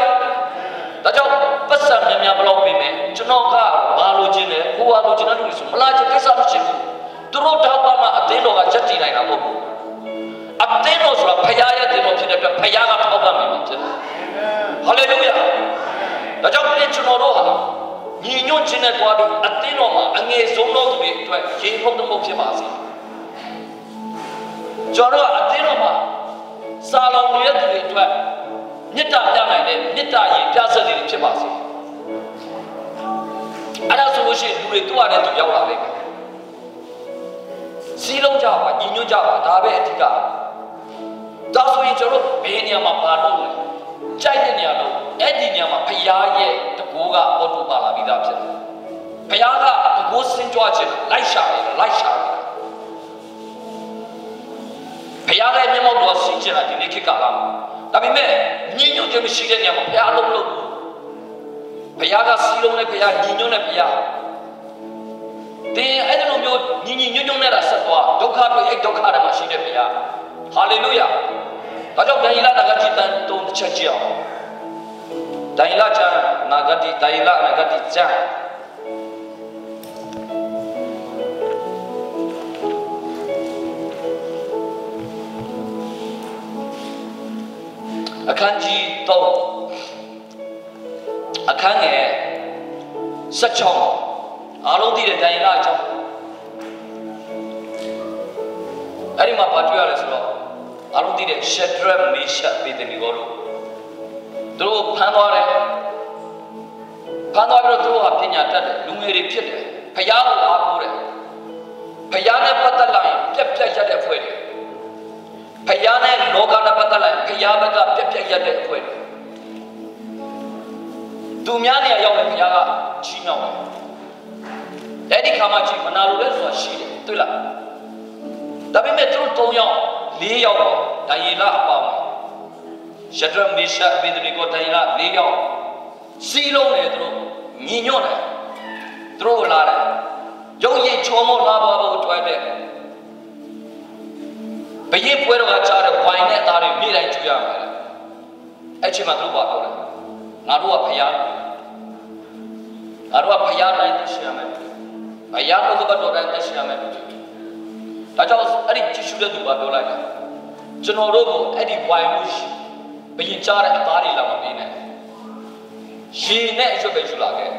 ဒါကြောင့်ပတ်စံများများဘလောက်ပြင်မယ်ကျွန်တော်ကဘာလို့ခြင်းလဲကိုကလိုချင်တဲ့လူတွေဆိုမလားချင်ကိစ္စမရှိဘူးသူတို့တောက်ပါမှအသင်းတော်ကချက်တည်နိုင်တာမဟုတ်ဘူး အသင်းတော်ဆိုတာဖခင်ရဲ့အသင်းတော်ဖြစ်တဲ့အတွက်ဖခင်ကထောက်ပံ့မှာဖြစ်တယ်ဟာလေလုယာဒါကြောင့်ဒီကျွန်တော်တို့ဟာညီညွတ်ခြင်းနဲ့တွားပြီးအသင်းတော်မှာအငယ်ဆုံးသောသူတွေအတွက်ရေဖုံးတမုတ်ဖြစ်ပါစေကျွန်တော်တို့ကအသင်းတော်မှာစာလောင်နေတဲ့သူတွေအတွက်မေတ္တာပြနိုင်တဲ့မေတ္တာရင်ပြဆက်တွေဖြစ်ပါစေအဲ့ဒါဆိုလို့ရှိရင်လူတွေတူရတယ်သူရောက်လာလိမ့်မယ်စီးလုံးကြပါညီညွတ်ကြပါဒါပဲအဓိက ဒါဆိုရင်ကျွန်တော်တို့ဘယ်နေရာမှာပါလို့လဲကြိုက်တဲ့နေရာလို့အဲ့ဒီနေရာမှာဖရားရဲ့တကိုးကအော်တိုပါလာပြီးသားဖြစ်တယ်ဖရားကတကိုးစင်ကြွခြင်းလိုက်ရှာတယ်လိုက်ရှာတယ်ဖရားရဲ့မျက်မှောက်တော်ဆင်ကျင်လာဒီနေ့ခေတ်ကလာဒါပေမဲ့ညီညွတ်ခြင်းမရှိတဲ့နေရာမှာဖရားအလုံးမလုပ်ဘူးဖရားကစီးလုံးနဲ့ဖရားညီညွတ်နဲ့ဖရားတင်းအဲ့ဒီလိုမျိုးညီညီညွတ်ညွတ်နဲ့တာဆက်သွားဒုက္ခတွေအဲ့ဒုက္ခတွေမှာရှိတဲ့ဘုရား ဟာလေလုယာဒါကြောင့်ဒိုင်လာတကတိတန်တုံးချက်ကြည့်အောင်ဒိုင်လာချာနာဂတိဒိုင်လာနာဂတိချာအခန်းကြီး3အခန်းငယ်16အားလုံးသိတဲ့ဒိုင်လာအကြောင်းအဲ့ဒီမှာဘာတွေ့ရလဲဆိုတော့ အားလုံးသိတဲ့ Shadrach Meshach Abednego တို့သူတို့ဖမ်းသွားတယ်ဖမ်းသွားပြီးတော့သူတို့ဟာပညာတတ်တယ်လူငယ်တွေဖြစ်တယ်ဖျားကိုအားကိုးတယ်ဖျားနဲ့ပတ်သက်လာရင်ပြက်ပြက်ရတဲ့အဖွဲ့တွေဖျားနဲ့လောကနဲ့ပတ်သက်လာရင်ဖျားဘက်ကပြက်ပြက်ရတဲ့အဖွဲ့တွေသူများနေရာရောက်ရင်ဖျားကချီးမြှောက်တယ်အဲ့ဒီခါမှချီးမနာလိုလဲဆိုတာရှိတယ်တွေ့လားဒါပေမဲ့သူတို့၃ယောက် ၄ယောက်တော့ဒိုင်ယေလအပေါင်းရှဒရမေရှာဘေဒရီကိုဒိုင်ယေလ၄ယောက်စီးလုံးတယ်သူတို့ညီညွတ်တယ်သူတို့လာတယ်ရုံရင်ချောမောလာပါဖို့တွဲတယ်ဘရင်ပွဲတော်ကချားတဲ့ဝိုင်နဲ့အသားတွေမိတိုင်းကျွေးရမယ်အဲ့ချိန်မှာသူတို့ပါပြောတယ်ငါတို့ကဖျားငါတို့ကဖျားတိုင်းသိရှိရမယ်ဖျားလို့ကတော့တိုင်းသိရှိရမယ် ဒါကြောင့်အဲ့ဒီကြည့်ရှုတဲ့သူကပြောလိုက်တယ်ကျွန်တော်တို့ကိုအဲ့ဒီဝိုင်လို့ရှိဘရင်ချားတဲ့အသားတွေလာမပေးနဲ့ရေနဲ့အရွက်ပဲယူလာခဲ့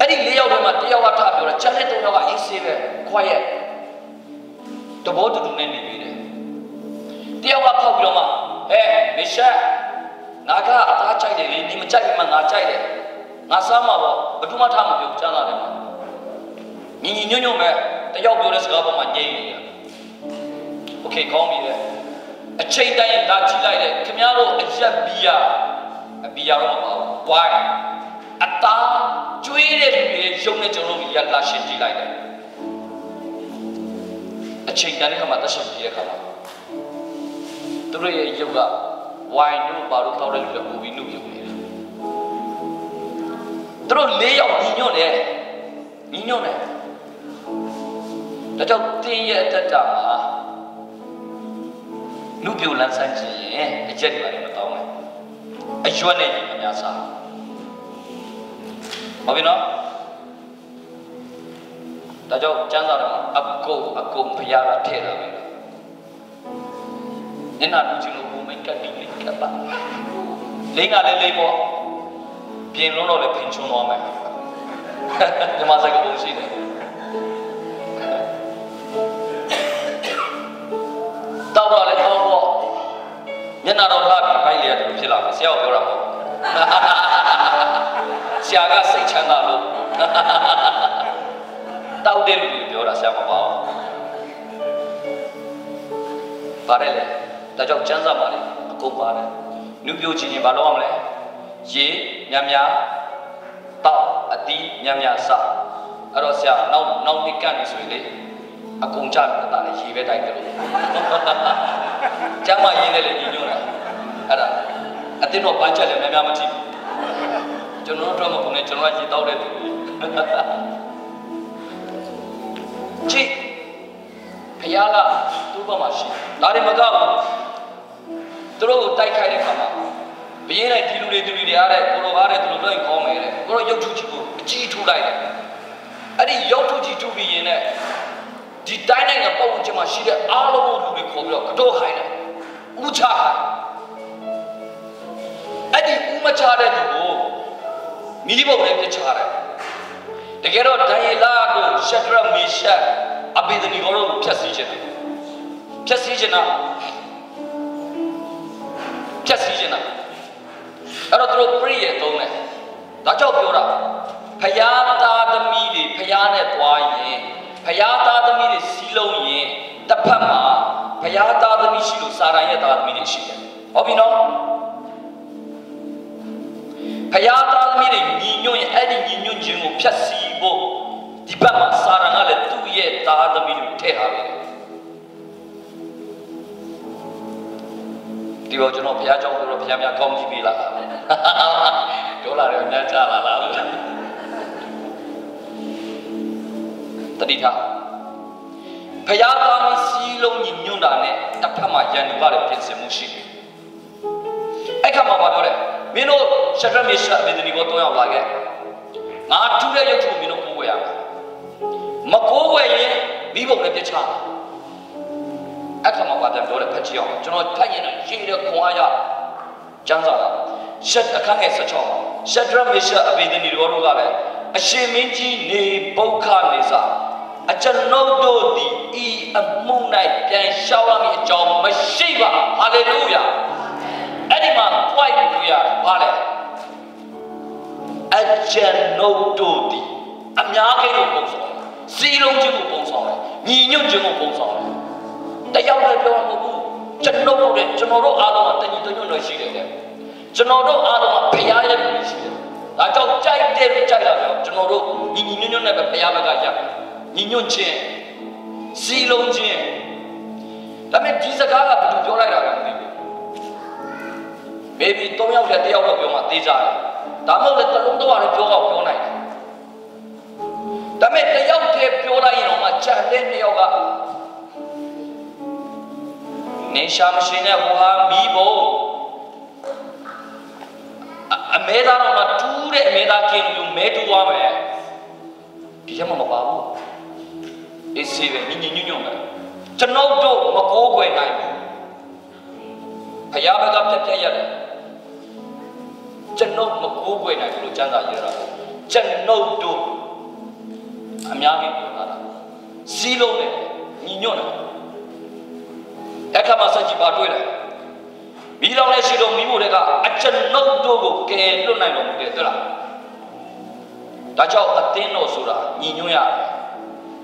အဲ့ဒီလေးယောက်ထဲမှာတယောက်ကထပြောတယ်ချက်နဲ့သုံးယောက်ကအေးဆေးပဲ quiet တဘောတူတူနဲ့နေပြီးတယ်တယောက်ကဖောက်ပြီးတော့မှဟဲ့မရှက်ငါကအသားကြိုက်တယ်လေဒီမကြိုက်ဘူးမှငါကြိုက်တယ်ငါစားမှာပေါ့ဘယ်သူမှထားမပြောချမ်းသာတယ်မှာ ညီညီညွတ်ညွတ်ပဲတယောက်ပြောတဲ့စကားပေါ်မှာညိနေတယ်โอเคကောင်းပြီလေအချိန်တိုင်းဒါကြည့်လိုက်တယ်ခင်ဗျားတို့အရက်ဘီယာအဘီယာတော့မပါဘူးဝိုင်းအသားကျွေးတဲ့လူတွေရုံနဲ့ကျွန်တော်တို့ရက်လာရှင်းကြည့်လိုက်တယ်အချိန်တန်တဲ့ခါမှာတက်ရှင်ပြည့်တဲ့ခါမှာသူတို့ရဲ့ရုပ်ကဝိုင်းတို့ဘာလို့တောက်တဲ့လူတွေပူပြီးနှုတ်ပြုတ်နေတယ်သူတို့၄ယောက်ညီညွတ်တယ်ညီညွတ်တယ် ဒါကြောင့်တင်းရဲ့အတ္တမှာနှုတ်ပြုတ်လန်းဆန်းခြင်းရင်အကျက်တွေလည်းမတောင်းဘူးအရွက်နဲ့ညီအများစားဟုတ်ပြီနော်ဒါကြောင့်ကျမ်းစာထဲမှာအကုန်အကုန်ဖရားကထည့်တာပဲညနာလူချင်းလို့ဘုံမိတ်ကတိလေးကပါလိမ့်ကလည်းလိမ့်ပေါ့ပြင်လုံးတော့လည်းဖင်ချုံသွားမယ်ဒီမှာစကားပုံရှိတယ် တောက်တော့လည်းတောက်ပေါ့ညနာတော့လာပြီးဖိုက်လေရတယ်ဖြစ်လာတယ်ဆရာကပြောတာမဟုတ်ဆရာကစိတ်ချမ်းသာလို့တောက်တဲ့လူတွေပြောတာဆရာမပါဘူးပါတယ်လေဒါကြောင့်ကျမ်းစာပါလေအကုန်ပါတယ်နုပြိုချင်းချင်းဘာလုပ်ရမလဲရေညံ့ညံ့တောက်အတီးညံ့ညံ့စအဲ့တော့ဆရာနောက်နောက်နှစ်ကန်နေဆိုရင်လေ အကုန်ကြတယ်တာလေရေပဲတိုက်တယ်လို့ကျမ်းမာရင်းနဲ့လည်းညီညွတ်တာအဲ့ဒါအတင်းတော့ပန်းချက်လည်းများများမကြည့်ဘူးကျွန်တော်တို့တော့မကုန်နဲ့ကျွန်တော်ကရေတောက်တဲ့သူရားကသူ့ဘက်မှာရှိဒါတွေမကောက်ဘူးသူတို့ကိုတိုက်ခိုက်တဲ့ခါမှာဘင်းလိုက်ဒီလူတွေဒီလူတွေအားတဲ့ကိုလိုကားတဲ့သူတို့တော့ခေါင်းမယ်တဲ့ကိုတော့ရုပ်ထုချကိုအကြီးထုလိုက်တယ်အဲ့ဒီရုပ်ထုကြီးထုပြီးရင်လည်း ဒီတိုင်းနိုင်ငံပုံချင်မှာရှိတဲ့အားလုံးလူတွေခေါ်ပြီးတော့ကတော့ခိုင်းတယ်ဥချခိုင်းအဲ့ဒီဥမချတဲ့သူကိုမိဘုံနဲ့ပြချတယ်တကယ်တော့ဒန်ယေလတို့ရှက်ဒရမေရှက်အဘိဓနီကိုတော့ဖြတ်စည်းခြင်းတယ်ဖြတ်စည်းခြင်းတာဖြတ်စည်းခြင်းတာအဲ့တော့သူတို့ပြည့်ရဲ့သုံးတယ်ဒါကြောင့်ပြောတာဖယားသားသမီးတွေဖယားနဲ့သွားရင် ဖယားသားသမီးတွေစီးလုံးရင်တစ်ဖက်မှာဖယားသားသမီးရှိလို့စာရန်ရဲ့သားသမီးတွေရှိတယ်ဟုတ်ပြီနော်ဖယားသားသမီးတွေညီညွတ်ရင်အဲ့ဒီညီညွတ်ခြင်းကိုဖျက်ဆီးဖို့ဒီဘက်မှာစာရန်ကလည်းသူ့ရဲ့သားသမီးတွေထည့်ထားပြီဒီတော့ကျွန်တော်ဘုရားကြောင့်ပြောတော့ဘုရားများကောင်းကြည့်ပြီလားပြောလာတယ်ညချလာလား တတိထားဖယားသားမစီလုံးညီညွတ်တာနဲ့တစ်ဖက်မှာရန်သူကလည်းပြင်ဆင်မှုရှိတယ်အဲ့ခါမှာပြောတယ်မင်းတို့ရှက်ဒရမေရှာမေဒနီကိုတွန်းရောက်လာခဲ့ငါထူးတဲ့ရုပ်ထုမင်းတို့ကိုးဝယ်ရမယ်မကိုးဝယ်ရင်မိဘုံနဲ့ပြချအဲ့ခါမှာပြန်ပြောတယ်ဖတ်ကြည့်အောင်ကျွန်တော်ဖတ်ရင်တော့ရေးတဲ့ခွန်အားရကျမ်းစာကရှက်အခန်းငယ်16ရှက်ဒရမေရှာအဘေဒနီတို့ကလည်း အရှင်မင်းကြီးနေဘုခနေစာအကျွန်ုပ်တို့သည်ဤအမှု၌ပြန်ရှောက်ရမည်အကြောင်းမရှိပါဟာလေလုယာအဲ့ဒီမှာ point တွေ့ရပါလေအကျွန်ုပ်တို့သည်အများကြီးကိုပုံဆောင်တယ်စီလုံးခြင်းကိုပုံဆောင်တယ်ညီညွတ်ခြင်းကိုပုံဆောင်တယ်တယောက်လည်းပြောမှာမဟုတ်ဘူးကျွန်ုပ်တို့နဲ့ကျွန်တော်တို့အားလုံးကတညီတညွတ်လို့ရှိတယ်တဲ့ကျွန်တော်တို့အားလုံးကဘုရားရဲ့လူရှိတယ် ဒါကြောင့်ကြိုက်တယ်ကြိုက်တာပဲကျွန်တော်တို့ညီညီညွတ်ညွတ်နဲ့ပဲဘုရားဘက်ကရညီညွတ်ခြင်းစီလုံးခြင်းဒါပေမဲ့ဒီစကားကဘယ်သူပြောလိုက်တာလဲမသိဘူး maybe ၃ယောက်နဲ့၁ယောက်တော့ပြောမှသိကြတယ်ဒါမှမဟုတ်လည်းတစ်လုံးတော့လည်းပြောတော့ပြောနိုင်တယ်ဒါပေမဲ့တစ်ယောက်တည်းပြောလိုက်ရင်တော့မှကြံတဲ့နှစ်ယောက်ကနေရှာမရှိနဲ့ဟိုဟာမီးဖို့ အမဲသားတော့မှတူးတဲ့အမဲသားကင်းလို့မဲတူးသွားမယ်ဒီချက်မှမပါဘူးအေးစေးပဲညညညညပဲကျွန်တော်တို့မကိုးကွယ်နိုင်ဘူးဖယားဘက်ကပြက်ပြက်ရတယ်ကျွန်ုပ်မကိုးကွယ်နိုင်ဘူးလို့ကျမ်းစာရေးတာကျွန်ုပ်တို့အများကြီးပြောတာစီးလုံးနဲ့ညီညွတ်တယ်အခါမှာစကြည်ပါတွေ့တယ် မိလောင်နဲ့ရှိတော်မိဖို့တွေကအကျွန်ုပ်တို့ကိုကယ်လွတ်နိုင်တော်မူတယ်တွေ့လားဒါကြောင့်အသင်းတော်ဆိုတာညီညွတ်ရတယ်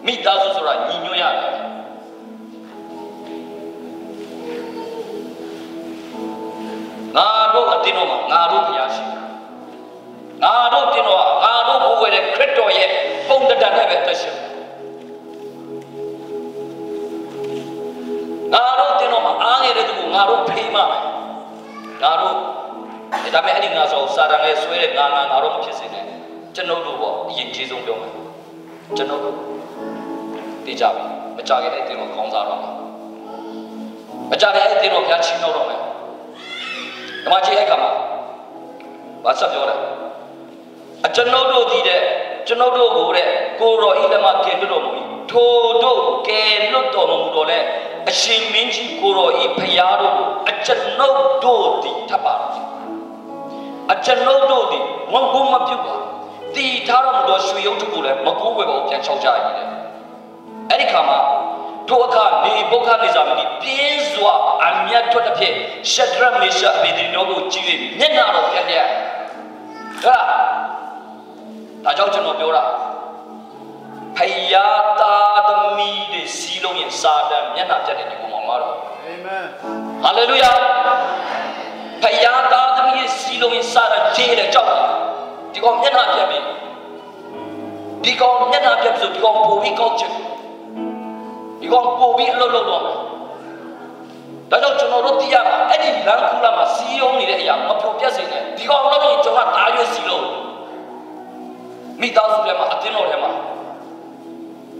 မိသားစုဆိုတာညီညွတ်ရတယ်ငါတို့အတင်းတော်မှာငါတို့ဘုရားရှိတယ်ငါတို့တင်းတော်ကငါတို့ဘိုးဝဲတဲ့ခရစ်တော်ရဲ့ပုံတတနဲ့ပဲသက်ရှင်ငါတို့တင်းတော်မှာအားငယ်တဲ့သူကိုငါတို့ဖေးမှာ ငါတို့ဒါပေမဲ့အဲ့ဒီငါဆိုစာတန်ရဲ့ဆွဲတဲ့ငါငါငါတို့မဖြစ်စေနဲ့ကျွန်ုပ်တို့ပေါ့အရင်ကြီးဆုံးပြောမယ်ကျွန်ုပ်တို့သိကြပြီမကြခင်အဲ့တင်းတော်ခေါင်းစားတော့မှာမကြခင်အဲ့တင်းတော်ဘုရားချီးနှောက်တော့မယ်ဓမ္မကြီးအဲ့ကမှာဘာဆက်ပြောလဲအကျွန်ုပ်တို့ဒီတဲ့ကျွန်ုပ်တို့ကိုတဲ့ကိုရောဤလက်မကယ်လွတ်တော်မူ၏ထိုတို့ကယ်လွတ်တော်မမူတော့လဲ အရှင်မင်းကြီးကိုရောဤဖရာတို့ကိုအကျွန်ုပ်တို့ဒီထပ်ပါအကျွန်ုပ်တို့ဒီဝန်ကုမပြုတ်ပါတီထားတော်မူသောရွှေရုပ်တုကိုလည်းမကိုးဝယ်ပါဘူးပြန်ချောက်ကြရည်တဲ့အဲ့ဒီခါမှာတို့အခါနေဘုခနေစာမီပြင်းစွာအမျက်ထွက်တဲ့ဖြစ်ရှဒရမေရှာအဘေဒီတို့ကိုကြည့်ပြီးမျက်နှာတော်ပြက်ပြက်ဟုတ်လားဒါကြောင့်ကျွန်တော်ပြောတာဖယားသားသမီးတွေစီး လုံးရင်စာတန်မျက်နှာပြတ်တဲ့ဒီကောင်မောင်မတော်အာမင်ဟာလေလုယာဖယားသားသမီးတွေစီးလုံးရင်စာတန်ဂျင်းတဲ့ကြောက်တာဒီကောင်မျက်နှာပြတ်ပြီဒီကောင်မျက်နှာပြတ်ပြီဆိုဒီကောင်ပိုပြီးကောက်ချင်ဒီကောင်ပိုပြီးအလုပ်လုပ်တော့မယ်ဒါကြောင့်ကျွန်တော်တို့သိရမှာအဲ့ဒီလမ်းခုလာမှာစီးရုံးနေတဲ့အရာမဖော်ပြစေနဲ့ဒီကောင်လုပ်လို့ကျွန်တော်တားရွေးစီလို့မိသားစုထဲမှာအတင်းတော်ထဲမှာ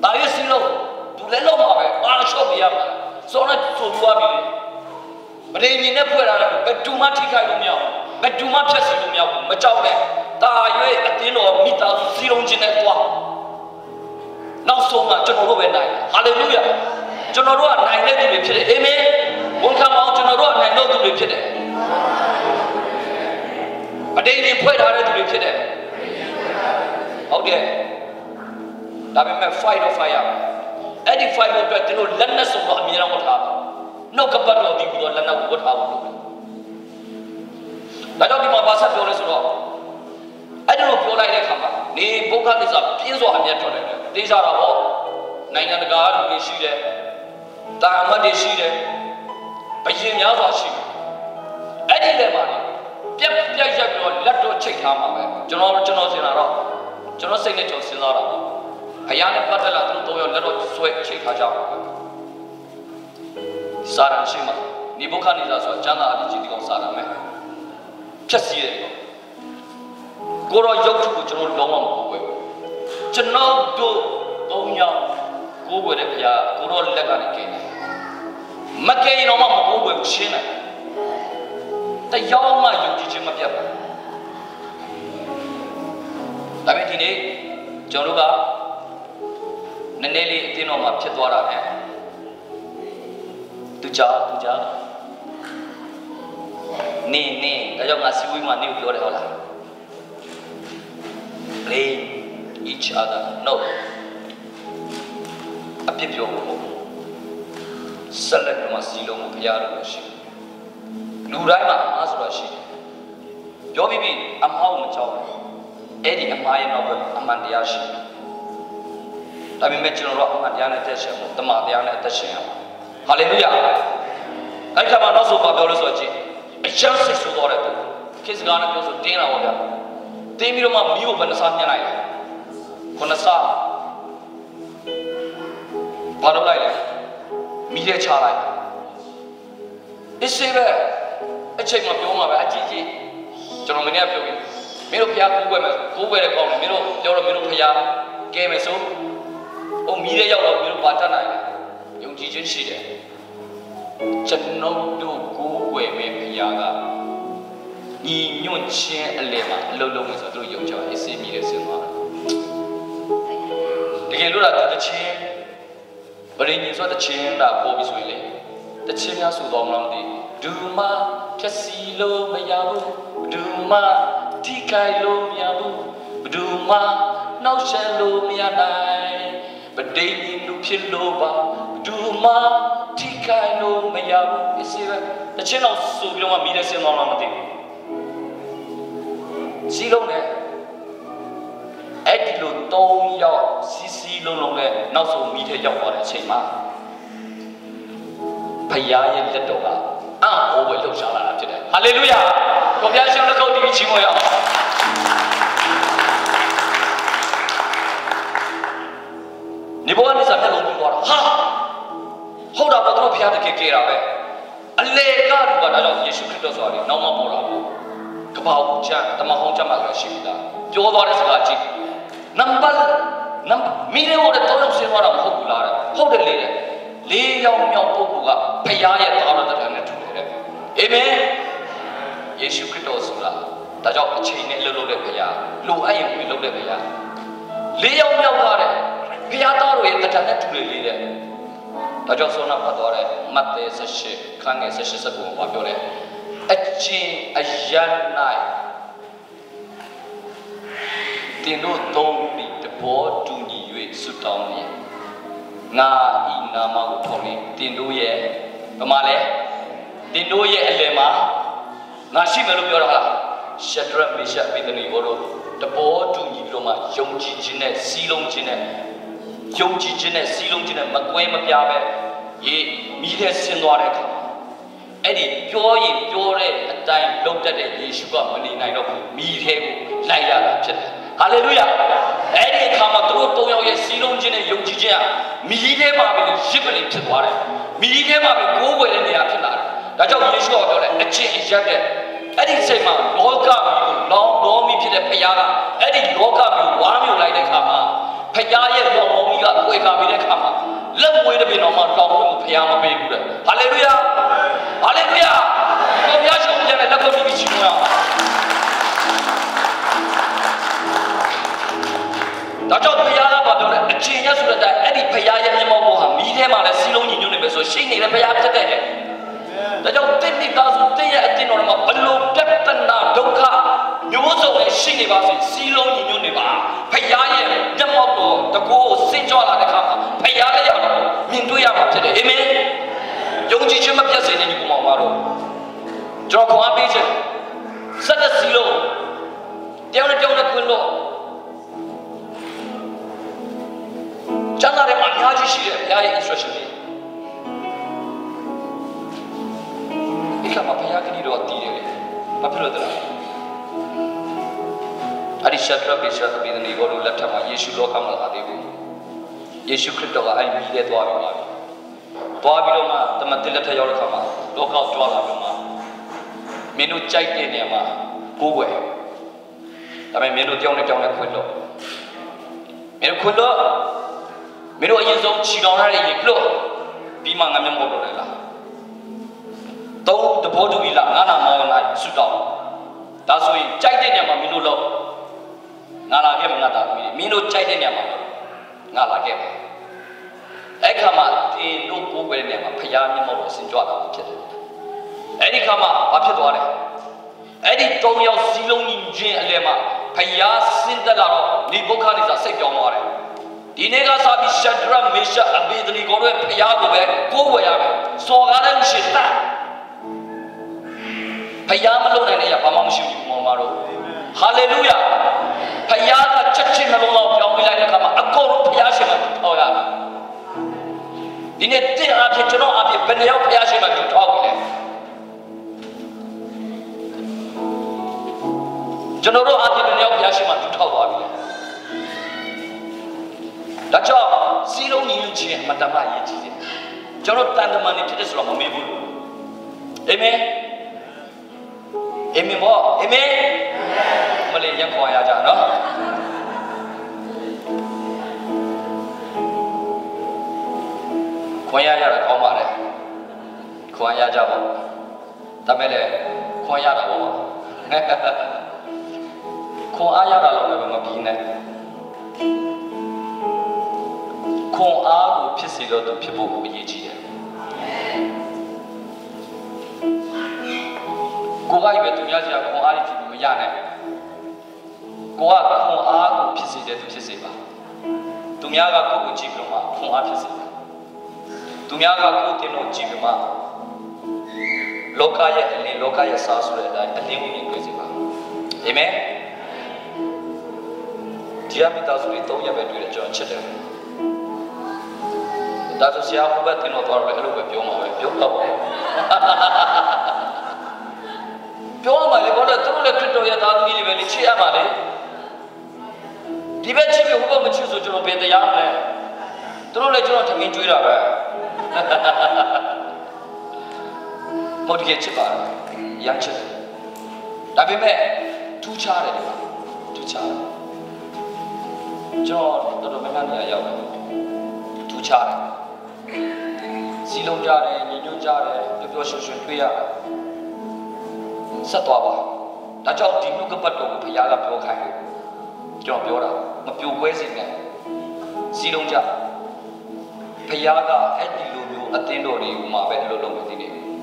ဒါရွေးစီလို့ သူလက်လုံးပါပဲအာရှော့ပြရမှာစောနဲ့ဆိုပြသွားပြီလေပရိညင်နဲ့ဖွဲ့လာတယ်ဘယ်သူမှထိခိုက်လို့မရဘူးဘယ်သူမှဖျက်ဆီးလို့မရဘူးမကြောက်နဲ့တာရွေးအတင်းတော်မိသားစုစီလုံးခြင်းနဲ့တွားနောက်ဆုံးကကျွန်တော်တို့ပဲနိုင်တယ်ဟာလေလုယာကျွန်တော်တို့ကနိုင်တဲ့သူတွေဖြစ်တယ်အာမင်ဝန်ခံပါအောင်ကျွန်တော်တို့ကနိုင်တဲ့သူတွေဖြစ်တယ်ပရိညင်ဖွဲ့ထားတဲ့သူတွေဖြစ်တယ်ဟုတ်တယ်ဒါပေမဲ့ fight or fire အဲ့ဒီ fight အတွက်ကျွန်တော်လက်နဲ့ဆုံးတော့အမြဲတမ်းဝတ်ထားပါနှုတ်ကပတ်တော်ဒီကူတော့လက်နဲ့ဝတ်ထားပါလို့ဒါကြောင့်ဒီမှာဘာသာပြောလဲဆိုတော့အဲ့ဒီလိုပြောလိုက်တဲ့အခါမှာနေဘုခကိစ္စပြင်းစွာအမျက်ထွက်တယ်တေးကြတာပေါ့နိုင်ငံတကာလူတွေရှိတယ်တာအမတ်တွေရှိတယ်ဘယင်များစွာရှိတယ်အဲ့ဒီထဲမှာပြက်ပြက်ရက်ပြီးတော့လက်တော့ချိတ်ထားမှာပဲကျွန်တော်ကျွန်တော်စင်လာတော့ကျွန်တော်စိတ်နဲ့ကျွန်တော်စဉ်းစားတာပေါ့ ဘုရားနဲ့ပတ်သက်လာသူတို့တော့လက်တော့ဆွဲချိတ်ထားကြပါစာရန်ရှိမှာနေဘုခနိစ္စဆိုတာကျမ်းစာအကြီးဒီကောင်စာရန်ပဲဖြက်စီးတယ်ကောင်ကိုရောရုပ်ထုကိုကျွန်တော်လုံးဝမကိုယ်ပဲကျွန်တော်တို့သုံးယောက်ကိုယ်ွယ်တဲ့ဘုရားကိုရောလက်ကနေကင်းတယ်မကဲရင်တော့မကိုယ်ွယ်ရှင်းတယ်တယောက်မှယုံကြည်ခြင်းမပြတ်ဘူးဒါပေမဲ့ဒီနေ့ကျွန်တော်တို့က နည်းနည်းလေးအတင်းတော်မှာဖြစ်သွားတာနဲ့သူကြားသူကြားနေနေဒါကြောင့်ငါစီဝေးမှာနေကိုပြောတယ်ဟုတ်လား blame each other no အပြစ်ပြောဖို့မဟုတ်ဘူးဆက်လက်မှာစီလုံးကိုဘုရားတော်ရှိတယ်လူတိုင်းမှာအမှားဆိုတာရှိတယ်ပြောပြီးပြီအမှားကိုမကြောက်ဘူးအဲ့ဒီအမှားရဲ့နောက်ကအမှန်တရားရှိတယ် ဒါပေမဲ့ကျွန်တော်တို့အမှန်တရားနဲ့တက်ရှင်ဖို့တမန်တရားနဲ့တက်ရှင်ရအောင်ဟာလေလုယာအဲ့ခါမှာနောက်ဆုံးပြောလို့ဆိုတော့ကြည့်အချမ်းစိတ်ဆိုးတော့တဲ့သူခေတ်စကားနဲ့ပြောဆိုတင်းလာပါဗျာတင်းပြီးတော့မှမီးကိုဘယ်နှစားညှက်လိုက်လဲခုနှစ်စားဘာလုပ်လိုက်လဲမီးထဲချလိုက်အစ်စေပဲအချိန်မှပြောမှာပဲအကြီးကြီးကျွန်တော်မင်းကပြောပြီးမင်းတို့ဖျားကိုးကွယ်မယ်ကိုးကွယ်တဲ့ကောင်းတယ်မင်းတို့ပြောတော့မင်းတို့ဖျားကဲမယ်ဆို ဟိုမီးထဲရောက်တော့မင်းတို့ပါတတ်နိုင်တယ်ယုံကြည်ခြင်းရှိတယ်ကျွန်တော်တို့ကိုးကွယ်မယ်ဖျားကညီညွတ်ခြင်းအလယ်မှာအလုံးလုံးမယ်ဆိုတော့သူတို့ယုံကြည်အစ်စေမိတယ်ဆိုတော့တကယ်လို့လားတချင်းဗရိညင်ဆိုတဲ့ချင်းတာပေါ်ပြီးဆိုရင်လေတချင်းများဆိုတော့မလားမသိဒူမဖြက်စီလို့မရဘူးဒူမထိခိုက်လို့မရဘူးဘဒူမနောက်ရှက်လို့မရနိုင် ပဒိညင်လူဖြစ်လို့ပါဒူမထိခိုက်လို့မရဘူးအစ်စေပဲတချင်းတော့ဆိုပြီးတော့မှမိတဲ့စင်တော်လားမသိဘူးစီလုံးနဲ့အဲ့ဒီလို၃ယောက်စီစီလုံးလုံးနဲ့နောက်ဆုံးမိထဲရောက်သွားတဲ့အချိန်မှာဖယားရဲ့လက်တော်ကအံ့ဩဖွယ်လှုပ်ရှားလာတာဖြစ်တယ်ဟာလေလုယာကိုဘုရားရှင်လက်ခုပ်တီးချီးမွမ်းရအောင် နေဘောကနေစားမျက်လုံးပြသွားတာဟာဟုတ်တာပေါ့သူတို့ဘုရားတကယ်ကြတာပဲအလေကလူကဒါကြောင့်ယေရှုခရစ်တော်ဆိုတာနောက်မှပေါ်လာဘူးကပောက်ချမ်းတမဟောင်းချမ်းမှာလည်းရှိပြီလားပြောသွားတဲ့စကားကြည့်နံပါတ်နံမီလေးဟိုတဲ့တော့ရောက်ဆင်းသွားတာမဟုတ်ဘူးလားတဲ့ဟုတ်တယ်လေတဲ့လေးယောက်မြောက်ပုဂ္ဂိုလ်ကဖခင်ရဲ့သာရတဲ့နဲ့တူတယ်တဲ့အာမင်ယေရှုခရစ်တော်ဆိုတာဒါကြောင့်အချိန်နဲ့လှုပ်လှုပ်တဲ့ဖခင်လိုအပ်ရင်ဝင်လှုပ်တဲ့ဖခင်လေးယောက်မြောက်သွားတဲ့ဖ ခင်သားတို့ရဲ့တရားနဲ့တူလေလေးတဲ့ဒါကြောင့်ဆုံးနာဖတ်သွားတဲ့မဿဲ18ခန်းငယ်18စကုံဘာပြောလဲအချင်းအယံ၌တင်တို့သုံးပြီးတဘောတူညီ၍ဆုတောင်းလျင်ငါဤနာမကိုခေါ်လျင်တင်တို့ရဲ့ဗမာလဲတင်တို့ရဲ့အလယ်မှာငါရှိမယ်လို့ပြောတာဟာရှဒရမေရှဗေဒနီဘောတို့တဘောတူညီပြီးတော့မှယုံကြည်ခြင်းနဲ့စီးလုံးခြင်းနဲ့ ယုံကြည်ခြင်းနဲ့စီးလုံးခြင်းနဲ့မကွဲမပြားပဲအေးမိတဲ့ဆင်းသွားတဲ့အခါအဲ့ဒီပြောရင်ပြောတဲ့အတိုင်းလုပ်တတ်တဲ့ယေရှုကမနေနိုင်တော့ဘူးမိထဲကိုလိုက်ရတာဖြစ်တယ်ဟာလေလုယာအဲ့ဒီအခါမှာသူတို့၃ယောက်ရဲ့စီးလုံးခြင်းနဲ့ယုံကြည်ခြင်းကမိထဲမှာပဲရစ်ပလင်ဖြစ်သွားတယ်မိထဲမှာပဲကိုးကွယ်တဲ့နေရာဖြစ်လာတယ်ဒါကြောင့်ယေရှုကပြောတယ်အချင်းအရက်တဲ့အဲ့ဒီစိတ်မှာလောကမျိုးလောင်တော်မိဖြစ်တဲ့ဖခင်ကအဲ့ဒီလောကမျိုးဝါမျိုးလိုက်တဲ့အခါမှာ ဖခင်ရဲ့လောင်တော်မိကအကွယ်ကာပြီးတဲ့အခါမှာလက်မွေးတဲ့ပြင်တော်မှာတောင်းဖို့ဖခင်မပေးဘူးတဲ့ဟာလေလုယာဟာလေလုယာကိုဘုရားရှင်ပြန်လက်ခုပ်ပြီးချီးမွမ်းအောင်ဒါကြောင့်ဘုရားကပြောတယ်အချင်းရဆိုတဲ့အတိုင်းအဲ့ဒီဘုရားရဲ့မျက်မှောက်ပေါ်ဟာမိထဲမှာလည်းစီလုံးညီညွတ်နေမယ်ဆိုရှိနေတဲ့ဘုရားဖြစ်တဲ့ဒါကြောင့်တင့်မိသားစုတင့်ရဲ့အတင်းတော်မှာဘလို့ပြတ်တနာဒုက္ခ မျိုးစုံနဲ့ရှိနေပါစေစီလုံးညီညွတ်နေပါဘုရားရဲ့မျက်မှောက်တော်တကူကိုစင်ကြွလာတဲ့အခါမှာဘုရားလည်းရတော့မြင်တွေ့ရမှာဖြစ်တယ်အာမင်ယုံကြည်ခြင်းမပြတ်စေနဲ့ဒီကောင်မတော်ကျွန်တော်ခွန်အားပေးခြင်းဆက်လက်စီလုံးတယောက်နဲ့တယောက်နဲ့ခွင်လို့ကျမ်းစာထဲမှာအများကြီးရှိတယ်ဘုရားရဲ့ instruction တွေဒီကမှာဘုရားကတိတော်တည်တယ်လေဘာဖြစ်လို့လဲ အဲ့ဒီရှက်ထရပိရှက်ပိဒနီကိုလက်ထက်မှာယေရှုလောကမှာလာသေးဘူးယေရှုခရစ်တော်ကအဲ့ဒီတဲ့သွားပြီးပါပြီသွားပြီးတော့မှတမန်တက်လက်ထက်ရောက်တဲ့ခါမှာလောကောက်ကြွလာပြီးမှမင်းတို့ကြိုက်တဲ့နေရာမှာကိုးကွယ်ဒါပေမဲ့မင်းတို့ကြောင်းနဲ့ကြောင်းနဲ့ခွင့်လို့မင်းတို့ခွင့်လို့မင်းတို့အရင်ဆုံးခြီတော်ရတဲ့ရင်လို့ပြီးမှငါမျက်မှောက်တော့လေလားသုံးတဘောတူပြီလားငါနာမောင်းလိုက်ဆွတ်တော့ဒါဆိုရင်ကြိုက်တဲ့နေရာမှာမင်းတို့လို့ ငါလာခဲ့မှာငါတာပြီးမင်းတို့ကြိုက်တဲ့နေရာမှာငါလာခဲ့မှာအဲ့ခါမှာတင်တို့ပိုးကွယ်တဲ့နေရာမှာဖျားမျက်မှောက်တော့ဆင်ကြွတာဖြစ်တယ်အဲ့ဒီခါမှာဘာဖြစ်သွားလဲအဲ့ဒီ၃ယောက်စီလုံးညီချင်းအလဲမှာဖျားဆင်းတက်လာတော့ဒီဘုခါနေစာစိတ်ပြောင်းသွားတယ်ဒီနေ့ကစပြီးရှဒရမေရှအဘေဒနီကိုလည်းဖျားကိုပဲကိုးဝယ်ရမယ်စော်ကားတဲ့ရှိတာဖျားမလုပ်နိုင်တဲ့ရဘာမှမရှိဘူးမောင်မတို့ ဟာလေလုယာဖျားကချက်ချင်းနှလုံးသားပြောင်းပြလိုက်တဲ့အခါမှာအကုန်လုံးဖျားရှင်မှာထောက်ရတယ်ဒီနေ့တင်အားဖြင့်ကျွန်တော်အားဖြင့်ဘယ်နှယောက်ဖျားရှင်မှာတူထောက်ပြီလဲကျွန်တော်တို့အားဖြင့်ဘယ်နှယောက်ဖျားရှင်မှာတူထောက်သွားပြီလဲဒါကြောင့်စီလုံးညီညွတ်ခြင်းအမတမရည်ကြီးတယ်ကျွန်တော်တန်တမန်နေဖြစ်တဲ့ဆိုတော့မမေ့ဘူးအာမင် အာမင်ဘောအာမင်မလေးရက်ခွာရကြနော်ခွန်ရရတာကောင်းပါလေခွန်ရကြပါဒါမဲ့လေခွန်ရတာပေါ့ခွန်အားရတာတော့လည်းမပြီးနဲ့ခွန်အားကိုဖြစ်စေလို့သူဖြစ်ဖို့အရေးကြီးတယ် ကိုကပဲသူများစရာခွန်အားကြီးမရနိုင်ကိုကခွန်အားကိုဖြစ်စေတဲ့သူဖြစ်စေပါသူများကကိုယ့်ကိုကြည့်ပြီးတော့မှခွန်အားဖြစ်စေပါသူများကကိုယ်တင်တော့ကြည့်ပြီးမှလောကရဲ့အလင်းလောကရဲ့စားဆိုတဲ့အတိုင်းအလင်းကိုမြင်တွေ့စေပါအာမင်ဒီအမိသားစုလေး၃ရက်ပဲတွေ့တယ်ကျွန်တော်ချစ်တယ်ဒါဆိုဆရာဘုရားတင်တော့တော့အဲ့လိုပဲပြောမှာပဲပြောတော့ ပါပြောမှာလေဘောတော့သူတို့လည်းခရစ်တော်ရဲ့သားသမီးတွေပဲလေချစ်ရမှာလေဒီဘက်ချစ်ပြီးဟိုဘက်မချစ်ဆိုကျွန်တော်ဘယ်တရားမလဲသူတို့လည်းကျွန်တော်ထမင်းကျွေးတာပဲမဟုတ်တကယ်ချစ်ပါတယ်ရချစ်တယ်ဒါပေမဲ့ထူးခြားတယ်ဒီမှာထူးခြားတယ်ကျွန်တော်တော်တော်များများနေရာရောက်တယ်ထူးခြားတယ်စီလုံးကြတယ်ညီညွတ်ကြတယ်ပျော်ပျော်ရွှင်ရွှင်တွေ့ရတယ် ဆက်သွားပါဒါကြောင့်ဒီနှုတ်ကပတ်တော်ကိုဘုရားကပြောခိုင်းတယ်ကျွန်တော်ပြောတာမပြိုကွဲစေနဲ့စီလုံးကြဘုရားကအဲ့ဒီလိုမျိုးအသင်းတော်တွေကိုမှပဲအလုပ်လုပ်နေသေးတယ်အာမင်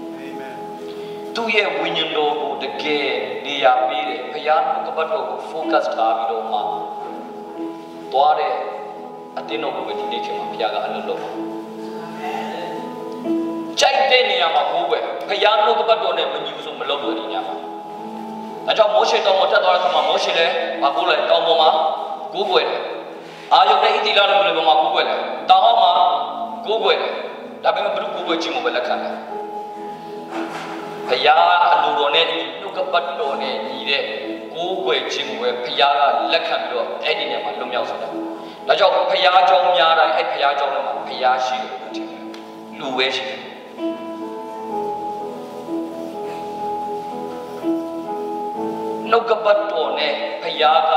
သူ့ရဲ့ဝိညာဉ်တော်ကိုတကယ်နေရာပေးတယ်ဘုရားနှုတ်ကပတ်တော်ကို focus ထားပြီးတော့မှသွားတဲ့အသင်းတော်ကိုပဲဒီနေ့ခေတ်မှာဘုရားကအလုပ်လုပ်ပါ ကြိုက်တဲ့နေရာမှာကိုးွယ်ဘုရားနှုတ်ကပတ်တော်နဲ့မညီဘူးဆိုမလုပ်ဘူးဒီညမှာအဲကြောင့်မောရှေတောင်ပေါ်တက်သွားတဲ့အခါမှာမောရှေလည်းမကိုးလိုက်တောင်ပေါ်မှာကိုးွယ်တယ်အာယုန်နဲ့ဣတိလတို့လည်းပေါ်မှာကိုးွယ်တယ်တောင်အောက်မှာကိုးွယ်တယ်ဒါပေမဲ့ဘုရုကိုးွယ်ခြင်းကိုပဲလက်ခံတယ်ဘုရားအလိုတော်နဲ့ဒီနှုတ်ကပတ်တော်နဲ့ညီတဲ့ကိုးကွယ်ခြင်းကိုပဲဘုရားကလက်ခံပြီးတော့အဲ့ဒီနေရာမှာလွတ်မြောက်စေတာ။ဒါကြောင့်ဘုရားကြောင့်များတိုင်းအဲ့ဘုရားကြောင့်လည်းမှာဘုရားရှိတယ်လို့ထင်တယ်။လူပဲရှိတယ်။ နှုတ်ကပတ်တော်နဲ့ဘုရားက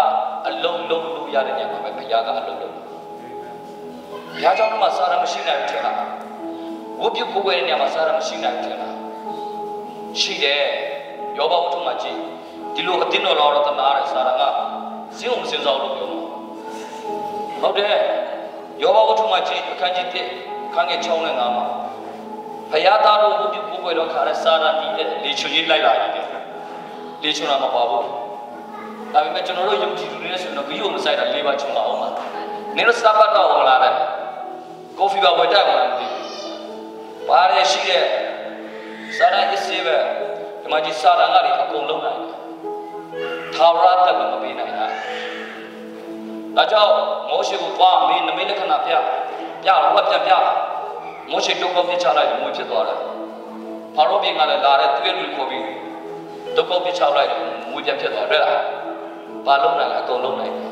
အလုံးလုံးလို့ရတဲ့နေရာမှာပဲဘုရားကအလုံးလုံး။ဘဘုရားကျောင်းထဲမှာစာရမရှိနိုင်ဘူးထင်လားဝတ်ပြုကိုယ်ဝဲတဲ့နေရာမှာစာရမရှိနိုင်ဘူးထင်လားရှိတယ်ယောဘဝတ္ထုမှာကြည့်ဒီလိုအတင်းတော်တော်တနာတဲ့စာရကစဉ်းုံမစင်စားလို့ပြောမှာဟုတ်တယ်ယောဘဝတ္ထုမှာကြည့်အခန်းကြီး1ခန်းငယ်6နဲ့9မှာဘုရားသားတို့ဝတ်ပြုကိုယ်ဝဲတော်ခါတဲ့စာရဒီလေချွန်ကြီးလိုက်လာတယ် လေချွန်တာမပါဘူးဒါပေမဲ့ကျွန်တော်တို့ယုံကြည်သူတွေနဲ့ဆိုရင်တော့ဂိယုံမဆိုင်တာလေးပါချုံအောင်ပါနင်တို့စတာပတ်တော့ဝင်လာတယ်ကော်ဖီပါဝယ်တက်ဝင်လာတယ်ပါရရှိတဲ့စာရအစ်စေးပဲဒီမှာကြီးစာရငါတွေအကုန်လုံးနိုင်တယ်သာဝရတက်ကိုမပေးနိုင်တာဒါကြောင့်မောရှေကိုသွားမင်းနမိတ်လက္ခဏာပြပြတော့ဟောပြန်ပြမောရှေတုံးကောက်ပြချလိုက်တယ်မွေဖြစ်သွားတယ်ဖာရောဘင်းကလည်းလာတဲ့သူ့ရဲ့လူခေါ်ပြီး တုံးကောက်ပြချလိုက်တယ်မွေပြန်ဖြစ်သွားတယ်ဘာလုံးနိုင်လဲအကုန်လုံးနိုင်တယ်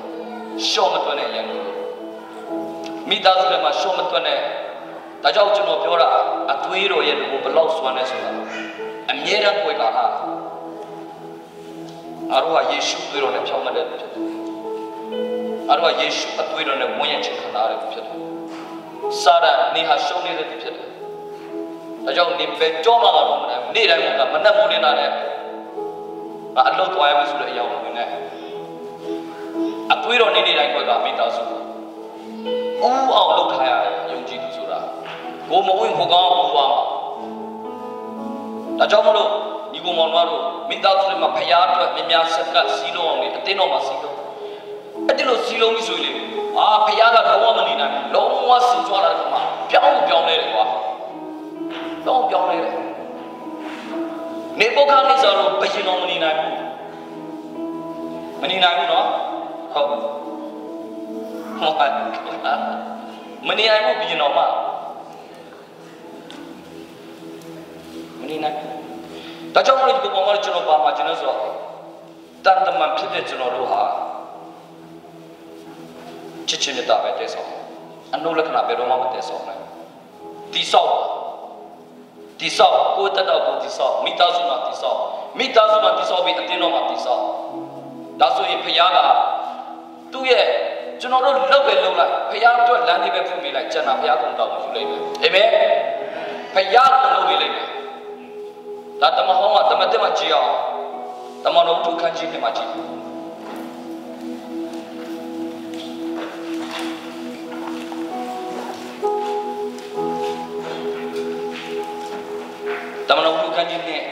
ရှော့မတွန်းတဲ့ရန်ကုန်မိသားစုထဲမှာရှော့မတွန်းတဲ့ဒါကြောင့်ကျွန်တော်ပြောတာအသွေးတော်ရဲ့လူကိုဘလောက်စွမ်းလဲဆိုတာအမြဲတမ်းပွေလာတာအားလုံးကယေရှုသွေးတော်နဲ့ဖြောင်းမတဲ့ဖြစ်တယ်အားလုံးကယေရှုအသွေးတော်နဲ့ဝန်းရချင်ခံထားရတဲ့ဖြစ်တယ်စာရနေဟာရှုံးနေတဲ့ဖြစ်တယ်ဒါကြောင့်နေပဲကြောမှာတော့မနိုင်ဘူးနေ့တိုင်းကမနှက်မိုးနေတာနဲ့ငါ အလုပ်သွားရမယ်ဆိုတဲ့အရာကိုဝင်နေအသွေးတော်နေနေတိုင်းကွက်ကမိသားစုဦးအောင်လုပ်ထားရတယ်ယုံကြည်သူဆိုတာကိုမဝင်ခိုကောင်းဦးသွားမှာဒါကြောင့်မလို့ညီကောင်မောင်တို့မိသားစုတွေမှာဖရားအတွက်မြများဆက်ကပ်စီးလုံးအောင်လေအတင်းတော်မှာစီးလုံးအဲ့ဒီလိုစီးလုံးပြီဆိုရင်လေအာဖရားကလုံးဝမနေနိုင်ဘူးလုံးဝစင်ကြွလာတဲ့ခါမှာပြောင်းပြောင်းလဲတယ်ကွာပြောင်းပြောင်းလဲတယ် နေပုခါနေစားလို့ဘယင်တော်မနေနိုင်ဘူးမနေနိုင်ဘူးနော်ဟုတ်ဟုတ်ပါမနေနိုင်ဘူးဘယင်တော်မှာမနေနိုင်ဒါကြောင့်မလို့ဒီကောင်မလေးကျွန်တော်ပါမှာကျွန်တော်ဆိုတော့တန်တမန်ဖြစ်တဲ့ကျွန်တော်တို့ဟာချစ်ချင်းမြတ်တာပဲတည်ဆောင်အနုလက္ခဏာဘယ်တော့မှမတည်ဆောင်နိုင်တိဆောက် တိဆောက်ကိုယ်တက်တော့ကိုတိဆောက်မိသားစုမှာတိဆောက်မိသားစုမှာတိဆောက်ပြီးအတင်းတော်မှာတိဆောက်ဒါဆိုရင်ဖခင်ကသူ့ရဲ့ကျွန်တော်တို့လောက်ပဲလုံလိုက်ဖခင်အတွက်လမ်းလေးပဲဖွင့်ပေးလိုက်ကျန်တာဖခင်ကုန်တော့ယူလိုက်မယ်အာမင်ဖခင်ကုန်လုပ်ပေးလိုက်မယ်ဒါတမဟောင်းကတမတက်မှာကြည့်အောင်တမတော်သူခန်းကြီးနေမှာကြည့် တမတော်သူခန်းကြီးနဲ့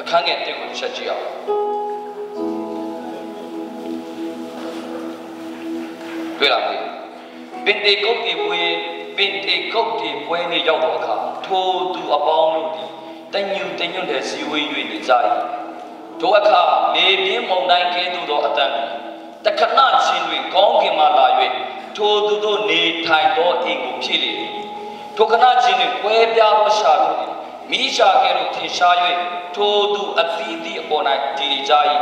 အခန်းငယ်တက်ကိုချက်ကြည့်အောင်တွေ့လားမသိပင်တေကုတ်တီပွဲပင်တေကုတ်တီပွဲနေရောက်တော့အခါထိုသူအပေါင်းတို့သည်တညွတညွတဲ့စီဝေး၍နေကြ၏ထိုအခါလေပြင်းမုန်တိုင်းကဲ့သို့သောအတန်တခဏချင်းတွင်ကောင်းကင်မှလာ၍ထိုသူတို့နေထိုင်သောအိမ်ကိုဖြစ်လေ၏ထိုခဏချင်းတွင်ကွဲပြားသောရှာတို့သည် မိရှာကဲတို့ထင်ရှား၍ထိုသူအသီးသီးအပေါ်၌တည်ကြ၏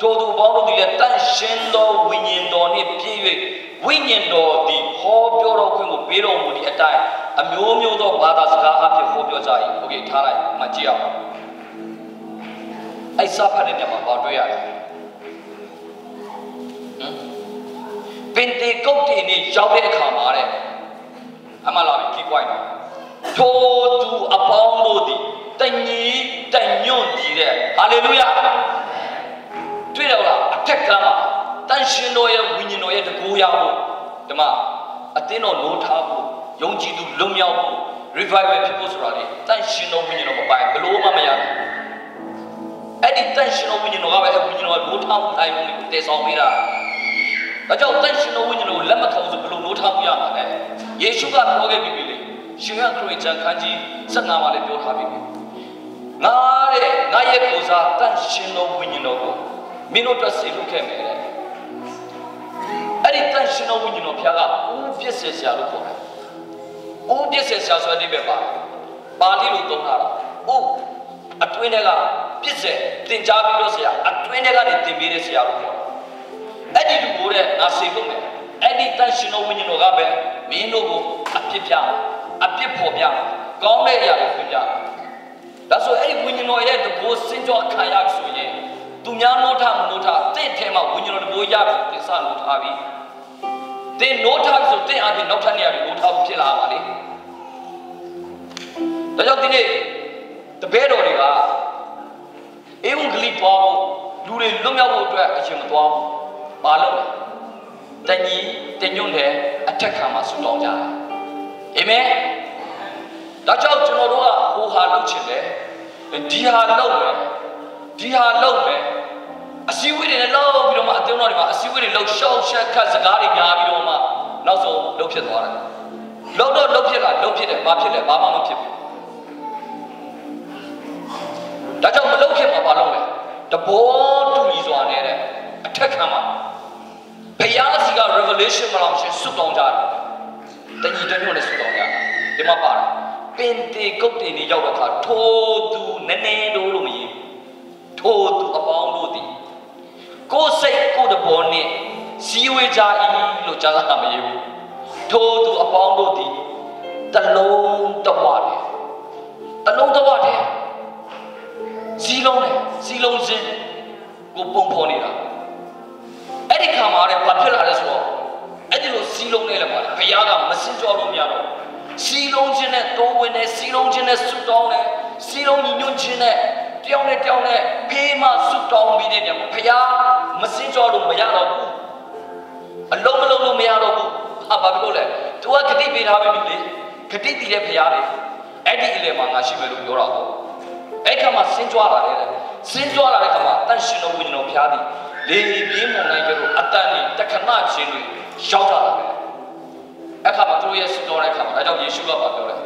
ထိုသူပေါင်းတို့သည်လည်းတန့်ရှင်းသောဝိညာဉ်တော်နှင့်ပြည့်၍ဝိညာဉ်တော်သည်ဟောပြောတော်ခွင့်ကိုပေးတော်မူသည့်အတိုင်းအမျိုးမျိုးသောဘာသာစကားအဖြစ်ဟောပြောကြ၏ဟုတ်ကဲ့ထားလိုက်မှကြည့်အောင်အဲ့စာဖတ်တဲ့ညမှာဘာတွေ့ရလဲပင်တေကုတ်တေနေရောက်တဲ့အခါမှာတဲ့အမှန်လားပြီ key point ထိုသူအပေါင်းတို့သည်တညီတညွန့်ကြည်တဲ့ဟာလေလုယာတွေ့တော့လားအထက်ကမ်းမှာတန်ရှင်တော်ရဲ့ဝိညာဉ်တော်ရဲ့တကူရဖို့ဒီမှာအသင်းတော်နိုးထားဖို့ယုံကြည်သူလွတ်မြောက်ဖို့ revival ဖြစ်ဖို့ဆိုတာလေတန်ရှင်တော်ဝိညာဉ်တော်မပိုင်ဘလို့မှမရဘူးအဲ့ဒီတန်ရှင်တော်ဝိညာဉ်တော်ကပဲအဲ့ဝိညာဉ်တော်ကနိုးထားမှုတိုင်းကိုတည်ဆောင်ပေးတာဒါကြောင့်တန်ရှင်တော်ဝိညာဉ်တော်ကိုလက်မခံဘူးဆိုဘလို့နိုးထားမှုရမှာလဲယေရှုကပြောခဲ့ပြီးပြီလေ ရှင်ဟန်ခရစ်ယာန်ခန်းကြီး15မှာလည်းပြောထားပြီးပြီငါတဲ့ငါရဲ့ကိုယ်စားတန်ရှင်တော်ဝိညာဉ်တော်ကိုမင်းတို့တက်စီလုပ်ခဲ့မယ်တဲ့အဲ့ဒီတန်ရှင်တော်ဝိညာဉ်တော်ဖျားကဦးပြည့်စင်ဆရာလို့ခေါ်တယ်ဦးပြည့်စင်ဆရာဆိုတဲ့ပဲပါပါဠိလိုသုံးတာဦးအတွင်းထဲကပြည့်စင်သင်ကြားပြီးတော့ဆရာအတွင်းထဲကနေသင်ပေးတဲ့ဆရာလို့ခေါ်တယ်အဲ့ဒီလူကိုတဲ့ငါစေဖို့မယ်အဲ့ဒီတန်ရှင်တော်ဝိညာဉ်တော်ကပဲမင်းတို့ကိုအပြစ်ပြ အပြစ်ဖော်ပြကောင်းတဲ့အရာတွေပြပြဒါဆိုအဲ့ဒီဝိညာဉ်တော်ရဲ့တကိုးစင်ကြောခံရပြီဆိုရင်သူများနိုးထမနိုးထတင့်ထဲမှာဝိညာဉ်တော်တကိုးရပြီသစ္စာနိုးထားပြီတင်နိုးထားပြီဆိုတင်အပြင်နောက်ထပ်နေရာတွေနိုးထားဖို့ဖြစ်လာပါလေဒါကြောင့်ဒီနေ့တပည့်တော်တွေကအေဝံဂေလိပွားဖို့လူတွေလွတ်မြောက်ဖို့အတွက်အရှင်မသွားဘူးမလုပ်ဘူးတညီတညွန့်တဲ့အထက်ခံမှာဆုတောင်းကြတယ် အာမင်ဒါကြောင့်ကျွန်တော်တို့ကဟိုဟာလုပ်ချင်တယ်ဒီဟာလုပ်မယ်ဒီဟာလုပ်မယ်အစည်းအဝေးတွေနဲ့လောက်ပြီးတော့မှအတင်းတော်တွေမှာအစည်းအဝေးတွေလောက်ရှောက်ရှက်ခတ်စကားတွေများပြီးတော့မှနောက်ဆုံးလုပ်ဖြစ်သွားတယ်လောက်တော့လုပ်ဖြစ်တာလုပ်ဖြစ်တယ်ဘာဖြစ်လဲဘာမှမဖြစ်ဘူးဒါကြောင့်မလုပ်ခင်မှာဘာလုပ်လဲတဘောတူညီစွာနဲ့တဲ့အထက်ခံမှာဘုရားစီက revelation မလောက်ရှင်စွတ်တောင်းကြတယ် တညီတညွတ်နဲ့စွတ်တောင်းကြတယ်ဒီမှာပါတယ်ပင်တေကုတ်တေနေရောက်တော့ခါထိုးသူနည်းနည်းတို့လို့မရဘူးထိုးသူအပေါင်းတို့သည်ကိုယ်စိတ်ကိုယ်တဘောနဲ့စီဝေကြ၏လို့ကြားတာမရဘူးထိုးသူအပေါင်းတို့သည်တလုံးတဝတယ်တလုံးတဝတယ်စီလုံးနဲ့စီလုံးစင်းကိုပုံဖော်နေတာအဲ့ဒီခါမှာလည်းဘာဖြစ်လာလဲဆိုတော့ အဲ့ဒီလိုစီလုံးနဲ့လည်းပါလေဘုရားကမစင်ကြောလို့မရတော့စီလုံးချင်းနဲ့တိုးဝင်နဲ့စီလုံးချင်းနဲ့ဆွတောင်းနဲ့စီလုံးညီညွတ်ချင်းနဲ့တယောက်နဲ့တယောက်နဲ့ဖေးမဆွတောင်းပြီးတဲ့ညမှာဘုရားမစင်ကြောလို့မရတော့ဘူးအလုံးမလုံးလို့မရတော့ဘူးဟာဘာဖြစ်လို့လဲ तू ကဂတိပေးထားပြီလေဂတိတည်တဲ့ဘုရားလေအဲ့ဒီအလေမှာငါရှိမယ်လို့ပြောတာပေါ့အဲ့ခါမှာစင်ကြွလာတယ်လေစင်ကြွလာတဲ့ခါမှာတန်ရှင်တော်ဝိညာဉ်တော်ဘုရားသည်လေပြင်းမုန်တိုင်းကျတော့အတန်နဲ့တခဏချင်းတွေ ရောက်လာတယ်အခါမှာသူတို့ရဲ့ဆုတောင်းတဲ့အခါမှာဒါကြောင့်ယေရှုကပြောတယ်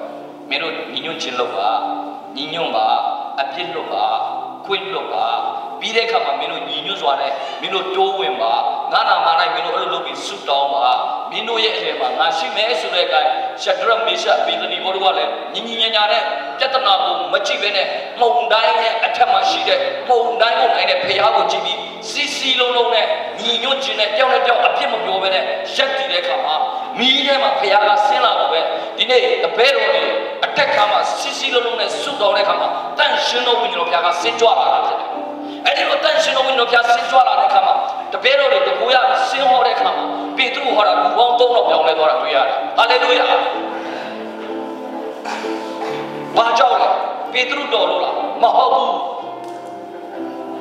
မင်းတို့ညီညွတ်ခြင်းလုပ်ပါညီညွတ်ပါအပြစ်လုပ်ပါခွင့်လုပ်ပါပြီးတဲ့အခါမှာမင်းတို့ညီညွတ်စွာနဲ့မင်းတို့တိုးဝင်ပါငါနာမနိုင်မင်းတို့အဲ့လိုလုပ်ပြီးဆုတောင်းပါမင်းတို့ရဲ့အထက်မှာငါရှိမယ်ဆိုတဲ့အတိုင်းရှဒရမေရှအဘိဒနီဘောတို့ကလည်းညီညီညာညာနဲ့ပြဿနာကိုမကြည့်ဘဲနဲ့မှုန်တိုင်းရဲ့အထက်မှာရှိတဲ့မှုန်တိုင်းကိုနိုင်တဲ့ဖရာကိုကြည့်ပြီးစီစီလုံးလုံးနဲ့ညီညွတ်ခြင်းနဲ့တယောက်နဲ့တယောက်အ မှာမီးထဲမှာဖရာကဆင်းလာတော့ပဲဒီနေ့တပည့်တော်တွေအထက်ခါမှာစီစီလုံးလုံးနဲ့ဆုတောင်းတဲ့အခါမှာတန်ရှင်တော်ဝိညာဉ်တော်ဖရာကဆင်းကြွလာတာဖြစ်တယ်အဲ့ဒီလိုတန်ရှင်တော်ဝိညာဉ်တော်ဖရာဆင်းကြွလာတဲ့အခါမှာတပည့်တော်တွေတကူရဆင်းဟောတဲ့အခါမှာပေတရုဟောတာဘူပေါင်း၃တော့ပြောင်းလဲသွားတာတွေ့ရတယ်ဟာလေလုယာဘာကြောင့်လဲပေတရုတော်လို့လားမဟုတ်ဘူး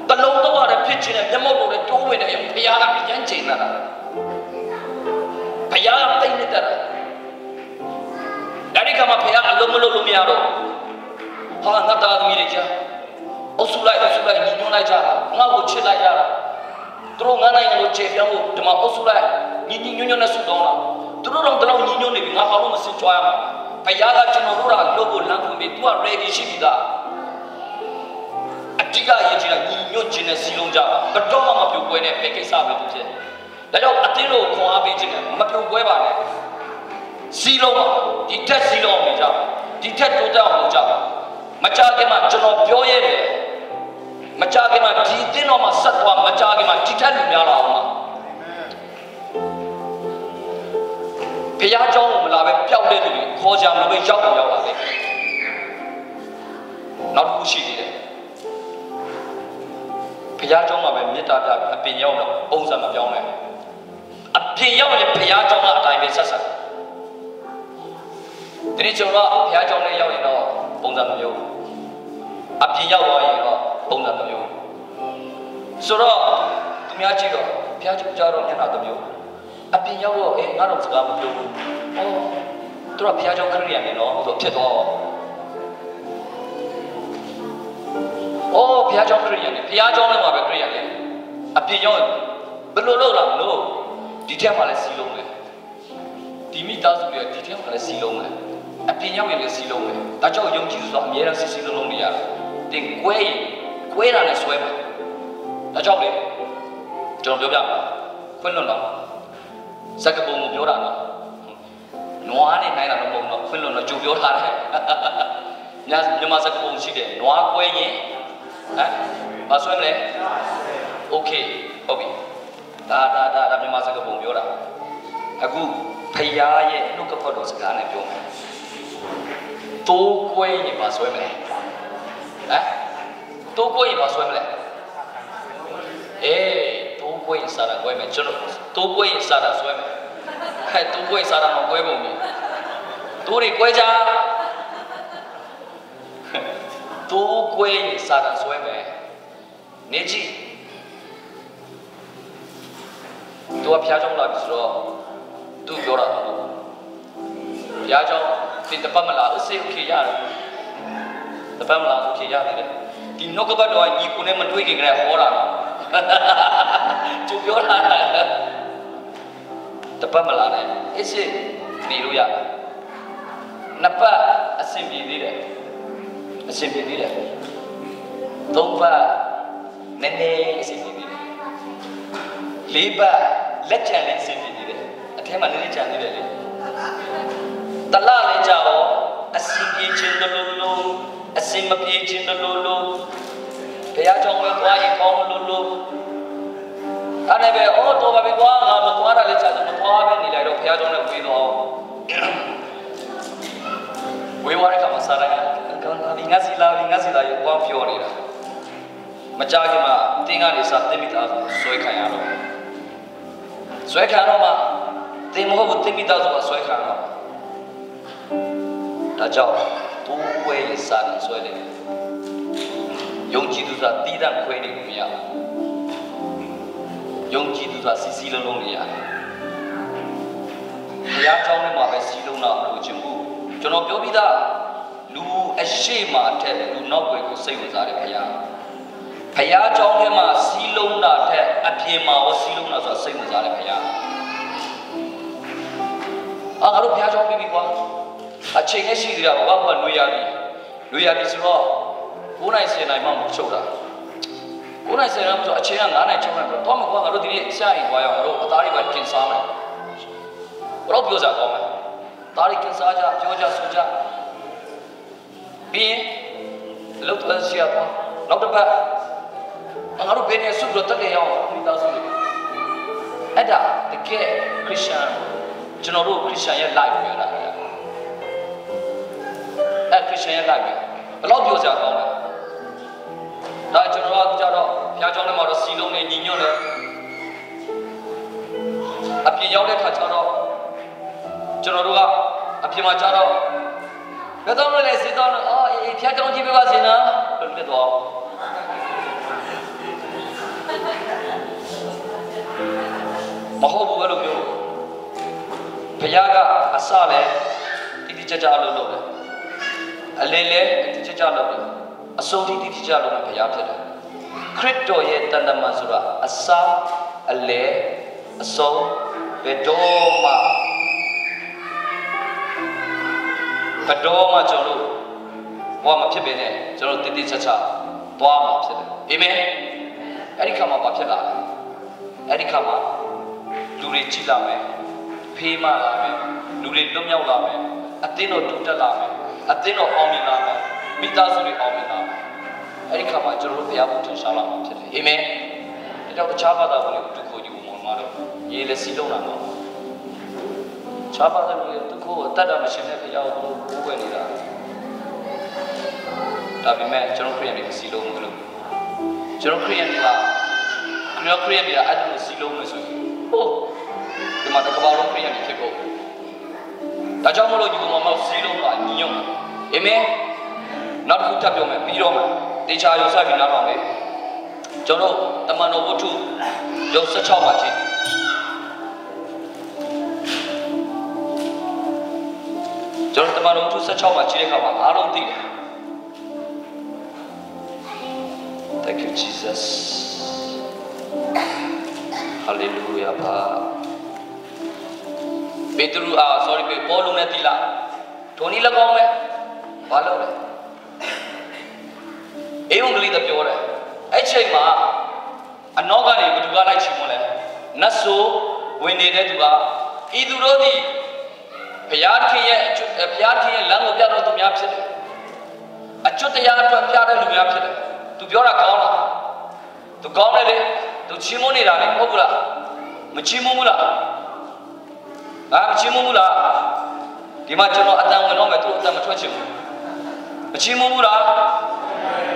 တလုံးတော့ရဖြစ်ခြင်းနဲ့မျက်မှောက်တော်နဲ့တိုးဝင်တဲ့ဘုရားကအញ្ကျင်လာတာ ဘုရားကတိတ်နေတာဒါဒီကမှာဘုရားအလုံးမလုံးလို့မရတော့ဟာငါသားသမီးတွေကြာအုပ်စုလိုက်အုပ်စုလိုက်ညီညွတ်လိုက်ကြတာငါ့ကိုချစ်လိုက်ကြတာသူတို့ငါနိုင်ကိုချေပြောင်းဖို့ဒီမှာအုပ်စုလိုက်ညီညီညွတ်ညွတ်နဲ့ဆုတောင်းတာသူတို့တော့တလုံးညီညွတ်နေပြီငါဘာလို့မစင်ကြွားရမှာဘုရားကကျွန်တော်တို့ကလုပ်ဖို့လမ်းဖွင့်ပြီး तू က ready ရှိပြီသားအတိကရေးချင်တာညီညွတ်ခြင်းနဲ့စီလုံးကြပါကတော့မှမပြုတ်ပွဲနဲ့ဖိတ်ကိစ္စပဲဖြစ်တယ် ဒါကြောင့်အသင်းတို့ခွန်အားပေးခြင်းနဲ့မပြုတ်ပွဲပါနဲ့စီးလုံးပါဒီထက်စီးလုံးအောင်ကြပါဒီထက်တိုးတက်အောင်ကြပါမကြခင်မှာကျွန်တော်ပြောရဲတယ်မကြခင်မှာဒီအသင်းတော်မှာဆက်သွားမကြခင်မှာဒီထက်လူများလာအောင်ပါဘုရားကြောင်းကိုမလာပဲပျောက်တဲ့သူတွေခေါ်ကြမလို့ပဲရောက်ရောက်ပါလေနောက်တစ်ခုရှိသေးတယ်ဘုရားကြောင်းမှာပဲမေတ္တာပြအပင်ရောက်တော့အုံစံမပြောင်းနိုင်ဘူး ပြင်ရောက်ရင်ဘုရားကျောင်းကအတိုင်းပဲဆက်ဆံဒီနေ့ကျွန်တော်ကဘုရားကျောင်းလေးရောက်ရင်တော့ပုံစံမျိုးအပြင်ရောက်သွားရင်တော့ပုံစံမျိုးဆိုတော့သူများကြည့်တော့ဘုရားကျောင်းကြတော့မျက်နှာတစ်မျိုးအပြင်ရောက်တော့အေးငါတော့စကားမပြောဘူး။အော်သူကဘုရားကျောင်းခရီးရမယ်နော်ဆိုဖြစ်သွားတော့အော်ဘုရားကျောင်းခရီးရမယ်ဘုရားကျောင်းလည်းမှာပဲခရီးရမယ်အပြင်ရောက်ဘယ်လိုလုပ်လာမလို့ ဒီထက်မှလည်းစီလုံးလေ။ဒီမိသားစုတွေဒီထက်မှလည်းစီလုံးလေ။အပြင်ရောက်ရင်လည်းစီလုံးလေ။ဒါကြောင့်ယုံကြည်သူဆိုတာအများအားစီစီလုံးလုံးနေရတယ်။တင်ကွဲရင်ကွဲတာနဲ့ဆွဲမှာ။ဒါကြောင့်လေကျွန်တော်ပြောပြမှာခွင့်လွတ်တော့စကပုံကိုပြောတာနော်နွားနဲ့နိုင်တာတော့မဟုတ်တော့ခွင့်လွတ်တော့ကြိုပြောထားတယ်ညမြန်မာစကပုံရှိတယ်နွားကွဲရင်ဟမ်မဆွဲမလဲโอเคဟုတ်ပြီ ဒါဒါဒါဒါမြန်မာစကပုံပြောတာအခုဖယားရဲ့နှုတ်ကပတ်တော်စကားနဲ့ပြောမယ်တိုးကွဲရင်မဆွဲမလဲဟမ်တိုးကွဲရင်မဆွဲမလဲအေးတိုးကွဲရင်စားတာကွဲမယ်ကျွန်တော်တိုးကွဲရင်စားတာဆွဲမယ်ဟဲ့သူကွဲစားတာတော့ကွဲပုံပြီသူတွေကွဲကြသူကွဲစားတာဆွဲမယ်နေကြ ။ तू ကဖျားကြောင်းလာပြီဆိုတော့ तू ပြောတာပေါ့။ဖျားကြောင်းဒီတပတ်မလားအစိတ် okay ရတယ်။တပတ်မလား okay ရတယ်လေ။ဒီနှုတ်ကပတ်တော်ကညီကိုနဲ့မတွေ့ခင်ကတည်းကဟောတာ။သူပြောတာတပတ်မလားနဲ့အစိတ်နေလို့ရတယ်။နှစ်ပတ်အဆင်ပြေသေးတယ်။အဆင်ပြေသေးတယ်။သုံးပတ်နည်းနည်းအဆင် လေးပတ်လက်ချံလေးအဆင်ပြေသေးတယ်အထဲမှာနည်းနည်းချံသေးတယ်လေတလလေးကြာတော့အဆင်ပြေခြင်းတလို့လို့အဆင်မပြေခြင်းတလို့လို့ဘုရားကြောင့်ပဲသွားရင်ကောင်းလို့လို့အဲ့ဒါပဲအော်တော့ပါပဲကွာငါမသွားတာလေကြာတော့မသွားပဲနေလိုက်တော့ဘုရားကြောင့်လည်းဝေးတော့ဝေးသွားတဲ့ခါမှာစားလိုက်ကောင်းလာပြီငါစီလာပြီငါစီလာရောပြောနေတာမကြခင်မှာတင်းကနေစားတင်မိသားဆွဲခံရတော့ ဆွဲခံတော့မှတင်မဟုတ်ဘူးတင်မိသားဆိုတာဆွဲခံတော့ဒါကြောင့်သူ့ဝဲရစားတယ်ဆွဲတယ်ယုံကြည်သူဆိုတာတီးတန့်ခွဲနေလို့မရဘူးယုံကြည်သူဆိုတာစီစီလုံးလုံးနေရတယ်ဘုရားကျောင်းထဲမှာပဲစီလုံးတော့မလို့ချင်ဘူးကျွန်တော်ပြောပြီးသားလူအရှိမအထက်လူနောက်ွယ်ကိုစိတ်ဝင်စားတယ်ဘုရား ဘုရားကျောင်းထဲမှာစီလုံးတာထက်အပြင်မှာရောစီလုံးတာဆိုတာစိတ်ဝင်စားတယ်ဘုရားအာငါတို့ဘုရားကျောင်းပြီးပြီကွာအချိန်နဲ့ရှိသေးတာဘာမှလွေရပြီလွေရပြီဆိုတော့9နိုင်10နိုင်မှမချုပ်တာ9နိုင်10နိုင်မှဆိုအချိန်က9နိုင်6နိုင်တော့တော့မကွာငါတို့ဒီနေ့ရှာရင်သွားရအောင်တို့အသားတွေပဲกินစားမယ်ဘလို့ပြောကြကောင်းမယ်သားတွေကင်စားကြပြောကြဆိုကြပြီးရင်လောက်တော့ရှိရပါနောက်တစ်ပတ် ငါတို့ဘယ်နေစုလို့တက်ကြရအောင်မိသားစုတွေအဲ့ဒါတကယ်ခရစ်ယာန်ကျွန်တော်တို့ခရစ်ယာန်ရဲ့ life ပဲလားအဲ့ခရစ်ယာန်ရဲ့ life ပဲဘယ်တော့ပြောကြကောင်းလဲဒါကျွန်တော်တို့ကကြတော့ဘုရားကျောင်းထဲမှာတော့စီလုံးနေညီညွတ်နေအပြင်ရောက်တဲ့ခါကျတော့ကျွန်တော်တို့ကအပြင်မှာကျတော့ဘယ်တော့လဲစီတော့အော်အေးဖျားကြောင်းကြည့်ပေးပါစေနော်လို့လက်တော့ မဟုတ်ဘူးအဲ့လိုမျိုးဘုရားကအစလည်းတိတိကျကျလုပ်လို့တယ်အလင်းလည်းတိတိကျကျလုပ်တယ်အဆုံးတိတိကျကျလုပ်တဲ့ဘုရားဖြစ်တယ်ခရစ်တော်ရဲ့တန်တမန်ဆိုတာအစအလေအဆုံးဘယ်တော့မှဘယ်တော့မှကျွန်တော်တို့ဘဝမဖြစ်ပေနဲ့ကျွန်တော်တိတိကျကျသွားမှာဖြစ်တယ်အာမင် အဲ့ဒီခါမှာဘာဖြစ်လာလဲအဲ့ဒီခါမှာလူတွေကြည်လာမယ်ဖေးမလာမယ်လူတွေလွတ်မြောက်လာမယ်အသင်းတော်တိုးတက်လာမယ်အသင်းတော်အောင်မြင်လာမယ်မိသားစုတွေအောင်မြင်လာမယ်အဲ့ဒီခါမှာကျွန်တော်တို့ဘုရားဘုထင်ရှားလာမှာဖြစ်တယ်အာမင်ဒါတော့တခြားဘာသာဝင်တွေကိုဒုက္ခကြီးကိုမော်မှာတော့ရေးလက်စီလုံးလာမှာခြားဘာသာဝင်တွေဒုက္ခကိုအတတ်တာမရှင်တဲ့ဘုရားကိုကိုးကွယ်နေတာဒါပေမဲ့ကျွန်တော်ခရိယန်တွေစီလုံးမလို့ ကျွန်တော်ခရိယန်တွေကခရိယခရိယန်တွေကအဲ့လိုစီလုံးလို့ဆိုရင်ဟုတ်ဒီမှာတကဘာလုံးခရိယန်တွေဖြစ်ဖို့ဒါကြောင့်မလို့ဒီကောင်မမောက်စီလုံးပါညီညွတ်အာမင်နောက်တစ်ခုထပ်ပြောမယ်ပြီးတော့မယ်တေချာရုံစပြီးနားထောင်မယ်ကျွန်တော်တမန်တော်ဝတ္ထုရုံ16ပါချင်းကျွန်တော်တမန်တော်ဝတ္ထု16ပါချင်းတဲ့ခါမှာအားလုံးသိတယ် Thank you Jesus Hallelujah ပါပေတရုအာ sorry ပေပေါလုံးနဲ့တီလာဒိုနီ၎င်းမဲ့ဘာလုပ်လဲအေဝံဂေလိသပြောတယ်အဲ့ချိန်မှာအနောက်ကနေဘသူကလိုက်ချီမလဲနတ်ဆိုဝင်နေတဲ့သူကဤသူတို့သည်ဘုရားခင်ရဲ့ဘုရားခင်ရဲ့လမ်းကိုပြတော်သူများဖြစ်တယ်အကျွတ်တရားအတွက်ပြတဲ့လူများဖြစ်တယ် သူပြောတာကောင်းလားသူကောင်းတယ်လေသူချီးမွမ်းနေတာလေဟုတ်ဘူးလားမချီးမွမ်းဘူးလားဟာမချီးမွမ်းဘူးလားဒီမှာကျွန်တော်အတန်ဝင်တော့မယ်သူအတန်မထွက်ချင်ဘူးမချီးမွမ်းဘူးလား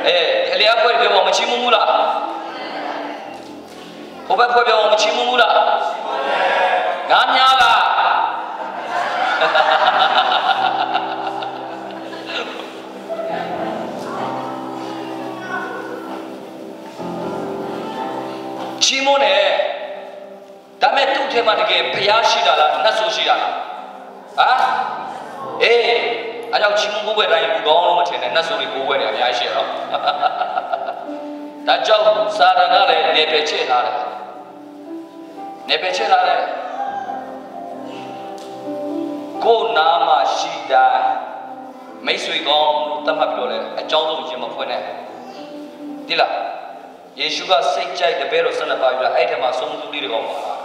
အေးအလျားဖွဲ့ပြောမချီးမွမ်းဘူးလားဟိုဘက်ဖွဲ့ပြောမချီးမွမ်းဘူးလားငါများ ကယ်ဘုရားရှိတာလားနတ်ဆိုရှိတာလားဟမ်အေးအကြောင်းချီးမွမ်းကိုယ်ွယ်တိုင်းလူကောင်းလို့မထင်နဲ့နတ်ဆိုတွေကိုယ်ွယ်တွေအများကြီးရှိရတော့ဒါကြောင့်စာရဏလည်းနေပယ်ချစ်လာတယ်နေပယ်ချစ်လာတယ်ကိုယ်နာမရှိတိုင်းမိတ်ဆွေကောင်းလို့သတ်မှတ်ပြောလဲအကြောင်းဆုံးရင်မဖွင့်နဲ့ဒီလား ယေရှုကစိတ်ကြိုက်တပည့်တော်12ပါးပြအဲ့ထက်မှာဆုံးသူလေးတွေကောင်းပါလား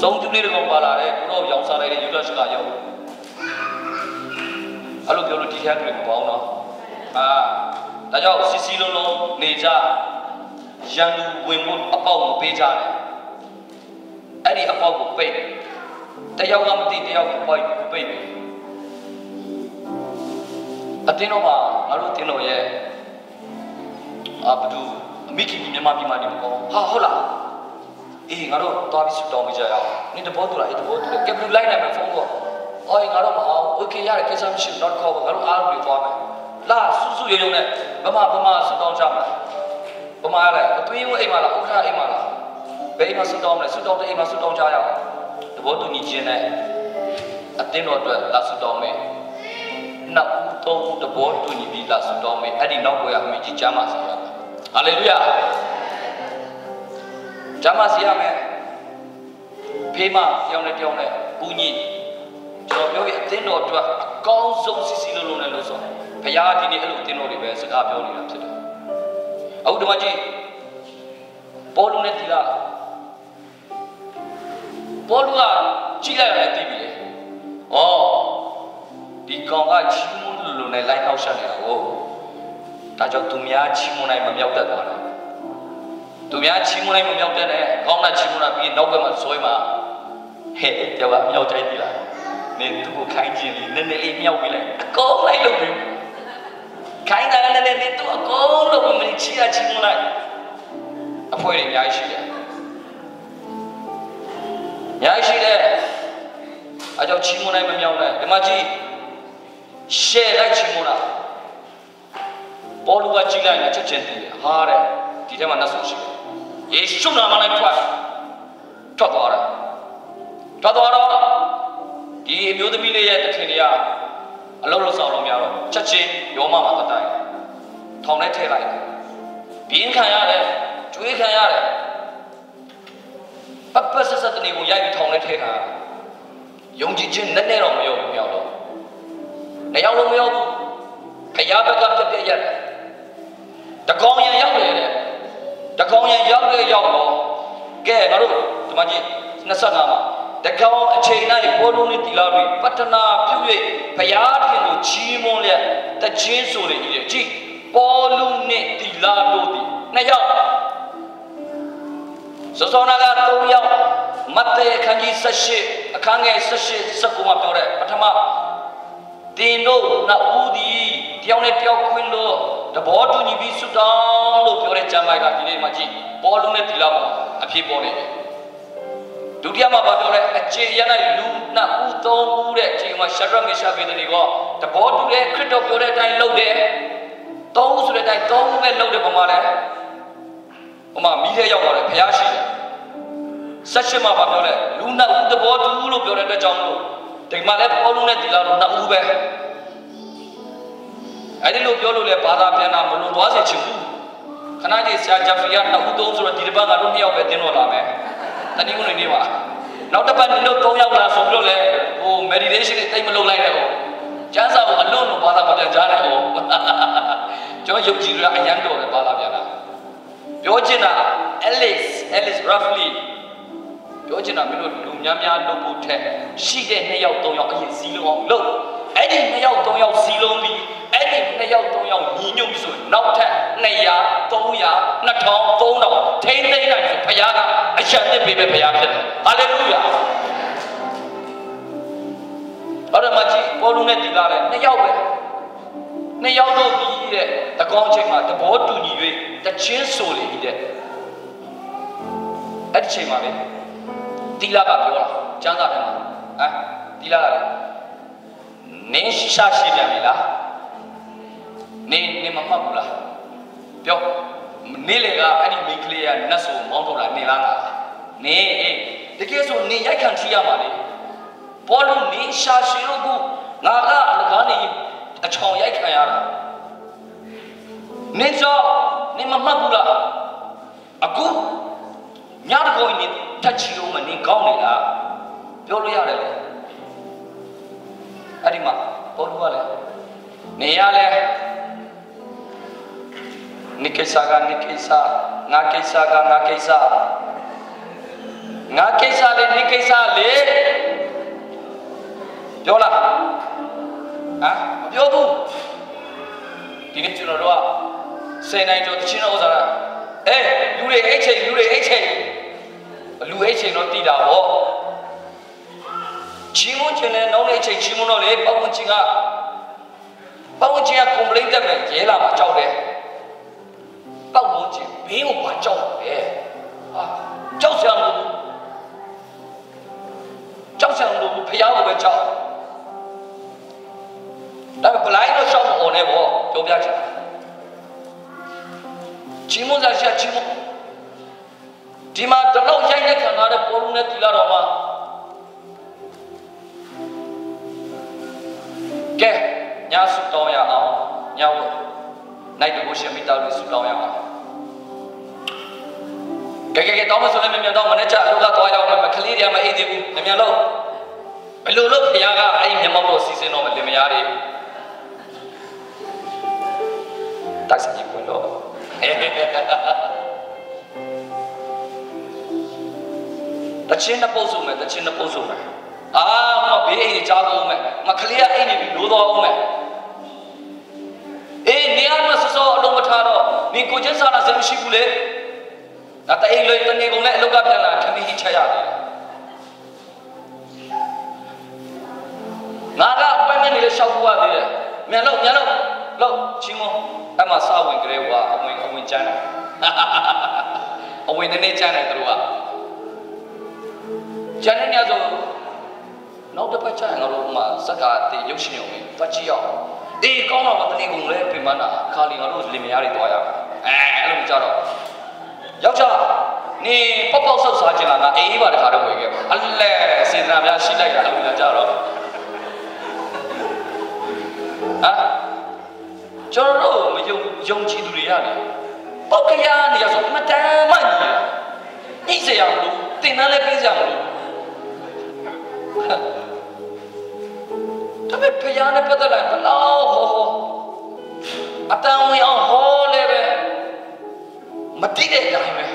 ဆုံးသူလေးတွေကောင်းပါလားတဲ့ကိုတော့ရောင်စားလိုက်တဲ့ယူဒရှ်ကရောက်အဲ့လိုပြောလို့ဒီထက်တွေမပေါင်းတော့အာဒါကြောင့်စီစီလုံးလုံးနေကြရန်သူဝင်ဖို့အပေါက်မပေးကြနဲ့အဲ့ဒီအပေါက်ကိုပိတ်တယောက်ကမသိတယောက်ကပိတ်ပိတ်တယ်အတင်းတော့မှာငါတို့တင်းတော်ရဲ့ အာဘဒူအမိခင်ကြီးမြန်မာပြည်မှာနေမကောဟာဟုတ်လားအေးငါတို့သွားပြီးဆူတောင်းပေးကြရအောင်နင်တဘောတူလားအေးတဘောတူတယ်ကက်ပလူလိုက်နိုင်မယ်ဖုန်းကောအော်ငါတို့မအောင်โอเคရတယ်ကိစ္စမရှိဘူး .com ငါတို့အားလုံးသွားမယ်လာဆူဆူရုံရုံနဲ့ဗမာဗမာဆူတောင်းကြမယ်ဗမာလည်းအသွေးဝအိမ်မှာလားဥက္ခအိမ်မှာလားဘယ်အိမ်မှာဆူတောင်းမလဲဆူတောင်းတဲ့အိမ်မှာဆူတောင်းကြရအောင်တဘောတူညီခြင်းနဲ့အတင်းတော်အတွက်လာဆူတောင်းမယ်နောက်ဦးသုံးဦးတဘောတူညီပြီးလာဆူတောင်းမယ်အဲ့ဒီနောက်ွယ်အမိကြီးကျမ်းပါစေရ ဟာလေလုယာကျမ်းပါစေရမယ်ဖေးမကြောင်းနဲ့ကြောင်းနဲ့ဦးညီကျွန်တော်ပြောရအတင်းတော်အတွက်အကောင်းဆုံးစီစီလုံးလုံးနဲ့လို့ဆိုဘုရားဒီနေ့အဲ့လိုအတင်းတော်တွေပဲစကားပြောနေတာဖြစ်တယ်အခုဒီမှာကြည့်ပေါ်လူနဲ့ဒီလားပေါ်လူကကြည့်လိုက်ရတယ်သိပြီလေဩဒီကောင်ကချီးမွမ်းလို့နဲ့လိုက်အောင်ဆက်နေတာကို ဒါကြောင့်သူများချီးမွမ်းနိုင်မမြောက်တတ်သွားတာသူများချီးမွမ်းနိုင်မမြောက်တတ်တဲ့ကောင်းတာချီးမွမ်းတာပြီးနောက်ဘက်မှာဆွဲမှာဟဲ့တယောက်ကအမြောက်တိုင်းပြီလားနင်သူ့ကိုခိုင်းခြင်းလေးနည်းနည်းလေးမြောက်ပြီးလိုက်အကုန်လိုက်လို့ပြီခိုင်းတာကလည်းနင်သူ့အကုန်လို့မချီးတာချီးမွမ်းလိုက်အဖွဲတွေအများကြီးရှိတယ်အများကြီးရှိတယ်အကြောင်းချီးမွမ်းနိုင်မမြောက်နိုင်ဒီမှာကြည့်ရှယ်လိုက်ချီးမွမ်းတာ ပေါ်လူကကြည့်လိုက်ရင်ချက်ချင်းသိတယ်ဟာတဲ့ဒီထဲမှာနတ်ဆိုရှိတယ်ယေရှုနာမနဲ့ထွက်ထွက်သွားတယ်ထွက်သွားတော့ဒီအမျိုးသမီးလေးရဲ့တခင်တွေကအလုံးလုံးဆောင်လို့မရတော့ချက်ချင်းယောမမှာတတိုင်းထောင်ထဲထည့်လိုက်တယ်ပြင်းခံရတယ်ကျွေးခံရတယ်ပပဆက်ဆက်တနေကိုရိုက်ပြီးထောင်ထဲထည့်တာယုံကြည်ခြင်းနဲ့နဲ့တော့မရောက်ဘူးမရောက်တော့မရောက်လို့မရောက်ဘူးခရဘက်ကပြက်ပြက်ရတယ် တကောင်ရံရောက်တယ်တဲ့တကောင်ရံရောက်တယ်ရောက်တော့ကဲငါတို့ဒီမှာကြည့်25မှာတကောင်အချိန်၌ပေါ်လုံးနဲ့တီလာတွေပတ္တနာပြု၍ဘုရားခင်ကိုချီးမွမ်းလျက်တချင်းဆိုလေကြီးကြည့်ပေါ်လုံးနဲ့တီလာတို့ဒီနှစ်ယောက်စောစောနာက3ယောက်မဿဲအခန်းကြီး18အခန်းငယ်18 19မှာပြောတဲ့ပထမ တင်တို့နှစ်ဦးဒီတယောက်နဲ့တယောက်ခွင်းလို့တဘောတူညီပြီးဆွတောင်းလို့ပြောတဲ့ကျမ်းပိုက်ကဒီနေ့မှကြည့်ပေါ်လုံးနဲ့တီလာမှာအဖြစ်ပေါ်နေတယ်ဒုတိယမှာပြောလဲအခြေရ၌လူနှစ်ဦးသုံးဦးတဲ့အချိန်မှာရှရမေရှာဗေဒနီကတဘောတူတဲ့ခရစ်တော်ပြောတဲ့အတိုင်းလုပ်တယ်သုံးဦးဆိုတဲ့အတိုင်းသုံးဦးပဲလုပ်တယ်ပုံမှန်လဲဟိုမှာမိထဲရောက်သွားတယ်ဖျားရှိတယ်ဆက်ရှင်မှာပြောလဲလူနှစ်ဦးတဘောတူလို့ပြောတဲ့အတွက်ကြောင့်လို့ ဒီမှာလဲပေါ်လုံးနဲ့ဒီလာတော့နှစ်ဦးပဲအဲ့ဒီလိုပြောလို့လဲဘာသာပြန်တာမလွန်သွားစေချင်ဘူးခဏကြီးဆရာဂျာဖီယာနှစ်ဦးသုံးဆိုတော့ဒီတစ်ပတ်ကတော့နှစ်ယောက်ပဲတင်းတော့လာမယ်တနည်းကုန်နေပါနောက်တစ်ပတ်နင်တို့၃ယောက်လာဆိုပြီးတော့လေဟို meditation တွေတိတ်မလုပ်လိုက်နဲ့ဟောကျမ်းစာကိုအလုံးလုံးဘာသာမပြန်ကြားနဲ့ဟောကျွန်တော်ယုံကြည်ရအရန်တော်တယ်ဘာသာပြန်တာပြောချင်တာ Alice Alice roughly ပြောချင်တာမင်းတို့လူများများလုပ်ဖို့ထက်ရှိတဲ့နှစ်ယောက်၃ယောက်အရင်စီးလုံးအောင်လုပ်အဲ့ဒီနှစ်ယောက်၃ယောက်စီးလုံးပြီးအဲ့ဒီနှစ်ယောက်၃ယောက်ညီညွတ်ပြီးဆိုနောက်ထပ်200 300 2000 3000ထိမ့်သိမ့်နိုင်ဆိုဘုရားကအချမ်းသစ်ပေးပဲဘုရားဖြစ်တယ်ဟာလေလုယာအဲ့ဒါမှကြည့်ပေါ်လုံးနဲ့ဒီလာတယ်နှစ်ယောက်ပဲနှစ်ယောက်တို့ဒီတဲ့တကောင်းချိန်မှာသဘောတူညီ၍တချင်းဆိုလေဤတဲ့အဲ့ဒီချိန်မှာလေ တီလာကပြောတာကျမ်းစာထဲမှာဟမ်တီလာကလည်းနင်းရှာရှိပြန်ပြီလားနင်းနင်းမမှတ်ဘူးလားပြောနေလေကအဲ့ဒီမိန်းကလေးကနတ်ဆိုမောင်းထုတ်တာနေလားလားနေအေးတကယ်ဆိုနေရိုက်ခံထီရမှာလေပေါ်လို့နေရှာရှင်လို့ခုငါကအလကားနေအချောင်ရိုက်ခံရတာနေစောနေမမှတ်ဘူးလားအခု ညတကောနေထက်ချီလို့မနေကောင်းနေလားပြောလို့ရတယ်လေအဲ့ဒီမှာပေါ်လို့ကလည်းနေရလဲနိကိစ္စကနိကိစ္စငါကိစ္စကငါကိစ္စငါကိစ္စလေနိကိစ္စလေပြောလားဟမ်မပြောဘူးဒီနေ့ကျွန်တော်တို့ကစေနိုင်ကျော်တချင်းတော်ဥစား အေးလူတွေအိတ်ချိန်လူတွေအိတ်ချိန်လူအိတ်ချိန်တော့တည်တာဗောချင်းမချင်းနဲ့နောက်တဲ့အချိန်ချင်းမတော့လေပတ်ဝန်းကျင်ကပတ်ဝန်းကျင်က complaint တက်မယ်ရဲလာမှာကြောက်တယ်ပတ်ဝန်းကျင်ဘေးကိုဘာကြောက်လဲဟာကြောက်စရာမလိုဘူးကြောက်စရာမလိုဘူးဖျားကိုပဲကြောက်ဒါပေမဲ့ဘလိုင်းတော့ရှောက်မအောင်နဲ့ဗောပြောပြချင်တာ ချင်းမစားရှာချင်းမဒီမှာတလောက်ရိုက်တဲ့ခံရတဲ့ပေါ်လုံးနဲ့တီလာတော်မှာကဲညဆုတောင်းရအောင်ညဝတ်နိုင်တကိုရှင်မိသားစုဆုတောင်းရအောင်ကဲကဲကဲတောင်းမဆိုလည်းမြန်မြန်တောင်းမနဲ့ချအလုပ်ကသွားရအောင်မယ်ကလေးတွေကမအေးသေးဘူးမြန်မြန်လို့ဘယ်လိုလုပ်ဖခင်ကအဲ့ဒီမျက်မှောက်တော့စီစဉ်တော့မလင်မယားတွေတိုက်ဆိုင်ပွင့်တော့ တချင်းနှစ်ပုတ်ဆုံးမယ်တချင်းနှစ်ပုတ်ဆုံးမယ်အာမဘေးအိမ်ကြီးကြားကုန်မယ်မကလေးကအိမ်နေပြီးလိုးသွားအောင်မယ်အေးနေရာမှာစောစောအလုံးမထားတော့နေကိုချင်းစားလာစမရှိဘူးလေဒါတအိမ်လေးတနေကုန်နဲ့အလုတ်ကပြန်လာခမီးချရတယ်ငါကအပွဲမဲ့နေလေရှောက်ဖို့ရသေးတယ်မြန်လို့မြန်လို့ လို့ချင်းမအမစာဝင်ကြဲဝါအဝင်အဝင်ကျန်းတယ်အဝင်နည်းနည်းကျန်းတယ်သူတို့ကကျန်းနေရဆိုနောက်တစ်ပတ်ကျရင်ငါတို့မှစက္ကာတေရုပ်ရှင်ရုံပဲတွက်ကြည့်အောင်အေးကောင်းတော့မတနေကုန်လဲပြင်မနာခါလီငါတို့လင်မယားတွေတွားရမယ်အဲအဲ့လိုကြတော့ယောက်ျားနေပေါက်ပေါက်ဆောက်စားချင်တာငါအေးပါတခါတော့ဝေခဲ့အလဲစေတနာများရှိလိုက်တာလို့လည်းကြတော့ဟာ ကျွန်တော်တို့မယုံယုံကြည်သူတွေရတယ်ပောက်ကရနေရဆိုမတမ်းမှညီညှိစရာမလိုတင်တန်းလည်းပေးစရာမလိုဒါပေမဲ့ဖယားနဲ့ပတ်သက်လိုက်ဘလောက်ဟောဟောအတန်ဝင်အောင်ဟောလည်းပဲမတိတဲ့အတိုင်းပဲ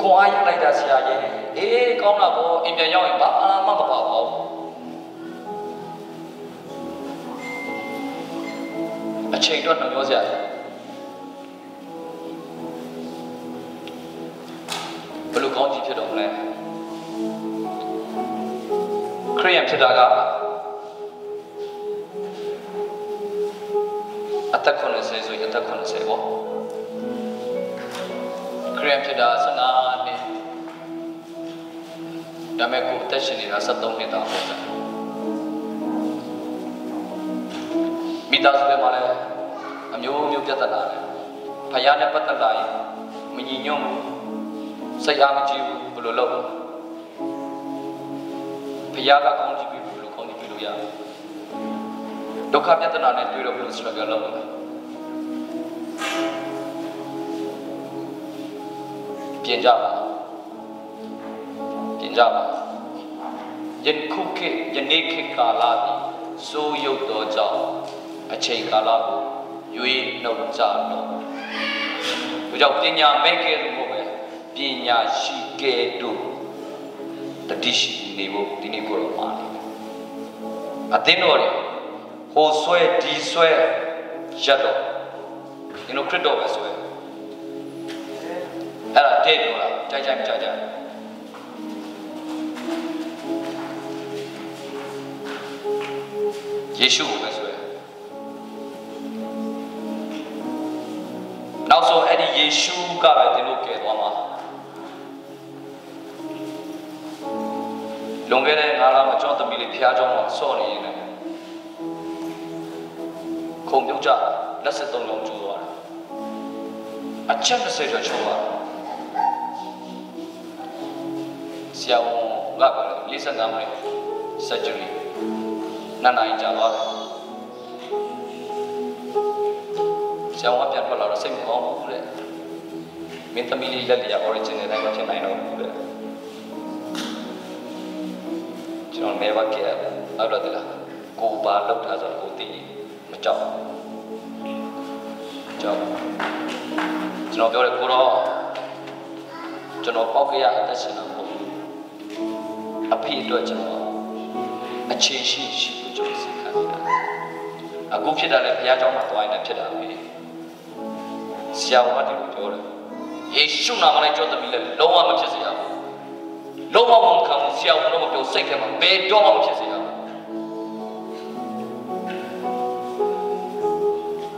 ခွန်အားရလိုက်တာဆရာရဲ့အေးကောင်းတာပေါ့အင်ပြန်ရောက်ရင်ဘာမှမပါပါဘူး အချိန်တော့နှပြောစရာဘယ်လိုကောင်းကြည့်ဖြစ်တော့မလဲခရိယန်ဖြစ်တာကအသက်90ဆိုရင်အသက်90ပေါ့ခရိယန်ဖြစ်တာ15နှစ်ဒါပေမဲ့ကိုယ်အသက်ရှင်နေတာ73နှစ်တောင်ပေါ့ သားစုတွေမှာလည်းအမျိုးမျိုးပြဿနာတွေဖယားနဲ့ပတ်သက်လာရင်မညီညွတ်ဘူးစိတ်အားမကြည့်ဘူးဘယ်လိုလုပ်လဲဖယားကကောင်းကြည့်ပြီးဘယ်လိုကောင်းကြည့်ပြီးလို့ရလဲဒုက္ခပြဿနာနဲ့တွေ့တော့ဘယ်လို struggle လုပ်လဲပြင်ကြပါပြင်ကြပါယခုခေတ်ယနေ့ခေတ်ကာလသည်စိုးရုပ်သောကြောင့် အချိန်ကာလကိုရွေးနှုတ်ကြတော့ဒါကြောင့်ပညာမဲ့ကဲလို့မဟုတ်ပဲပညာရှိကဲတို့တတိရှိနေဖို့ဒီနေ့ကိုတော့မှာနေတယ်အသင်းတော်တွေဟိုဆွဲဒီဆွဲရက်တော့ဒီလိုခရစ်တော်ပဲဆွဲအဲ့ဒါတဲ့ပြောတာကြိုက်ကြိုက်မကြိုက်ကြိုက်ယေရှုကိုပဲဆွဲ နောက်ဆုံးအဲ့ဒီယေရှုကပဲသင်တို့ကယ်သွားမှာလွန်ခဲ့တဲ့၅လမှာကျွန်တော်သမီးလေးဖျားကြောင်းမှာဆော့နေရင်လည်းခုံပြုတ်ကြလက်စစ်သုံးလုံးကျိုးသွားတယ်အချက်20ကျော်ချိုးသွားတယ်ဆရာဝန်ကပြောတယ်45မိနစ် surgery နှစ်နာရီကြာသွားတယ် ရာဝန်ကပြန်ထွက်လာတော့စိတ်မကောင်းဘူးတဲ့မင်းသမီးလေးလက်လျာ origin နဲ့တိုင်းမဖြစ်နိုင်တော့ဘူးတဲ့ကျွန်တော် never care အဲ့တော့တလားကိုပါလောက်တာဆိုတော့ကိုသိမကြောက်ကြောက်ကျွန်တော်ပြောတယ်ကိုတော့ကျွန်တော်ပောက်ကြရအသက်ရှင်တာမဟုတ်ဘူးအဖေအတွက်ကျွန်တော်အခြေရှိရှိလို့ကျွန်တော်စိတ်ခံနေတာအခုဖြစ်တာလည်းဘုရားကျောင်းမှာသွားရင်လည်းဖြစ်တာပဲ ဆရာဝန်ကဒီလိုပြောတယ်ယေရှုနာမနဲ့ကြောသမီးလည်းလုံးဝမဖြစ်စေရဘူးလုံးဝမခံဘူးဆရာဝန်တော့မပြောစိတ်ထဲမှာဘယ်တော့မှမဖြစ်စေရဘူး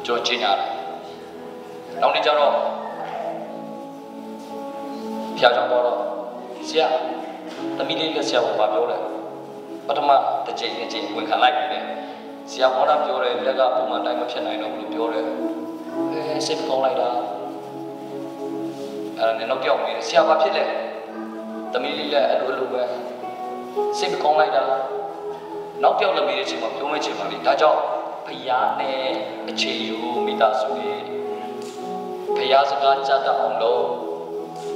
ကြောချင်းရတယ်နောက်နေ့ကျတော့ဘုရားကျောင်းပေါ်တော့ဆရာသမီးလေးလည်းဆရာဝန်ကပြောတယ်ပထမတစ်ချိန်တစ်ချိန်ဝင်ခံလိုက်ပြီလေဆရာဝန်ကပြောတယ်လက်ကပုံမှန်တိုင်းမဖြစ်နိုင်တော့ဘူးလို့ပြောတယ် အဲစိတ်ကောင်းလိုက်တာအဲ့ဒါနဲ့နောက်ကြောက်နေဆရာဘာဖြစ်လဲသမီးလေးလည်းအဲ့လိုလိုပဲစိတ်ကောင်းလိုက်တာနောက်ကြောက်လည်းမိတဲ့အချိန်မှာပြောမဲ့ချိန်မှာလေဒါကြောင့်ဖယားနဲ့အခြေယူမိသားစုတွေဖယားစကားကြားတတ်အောင်လို့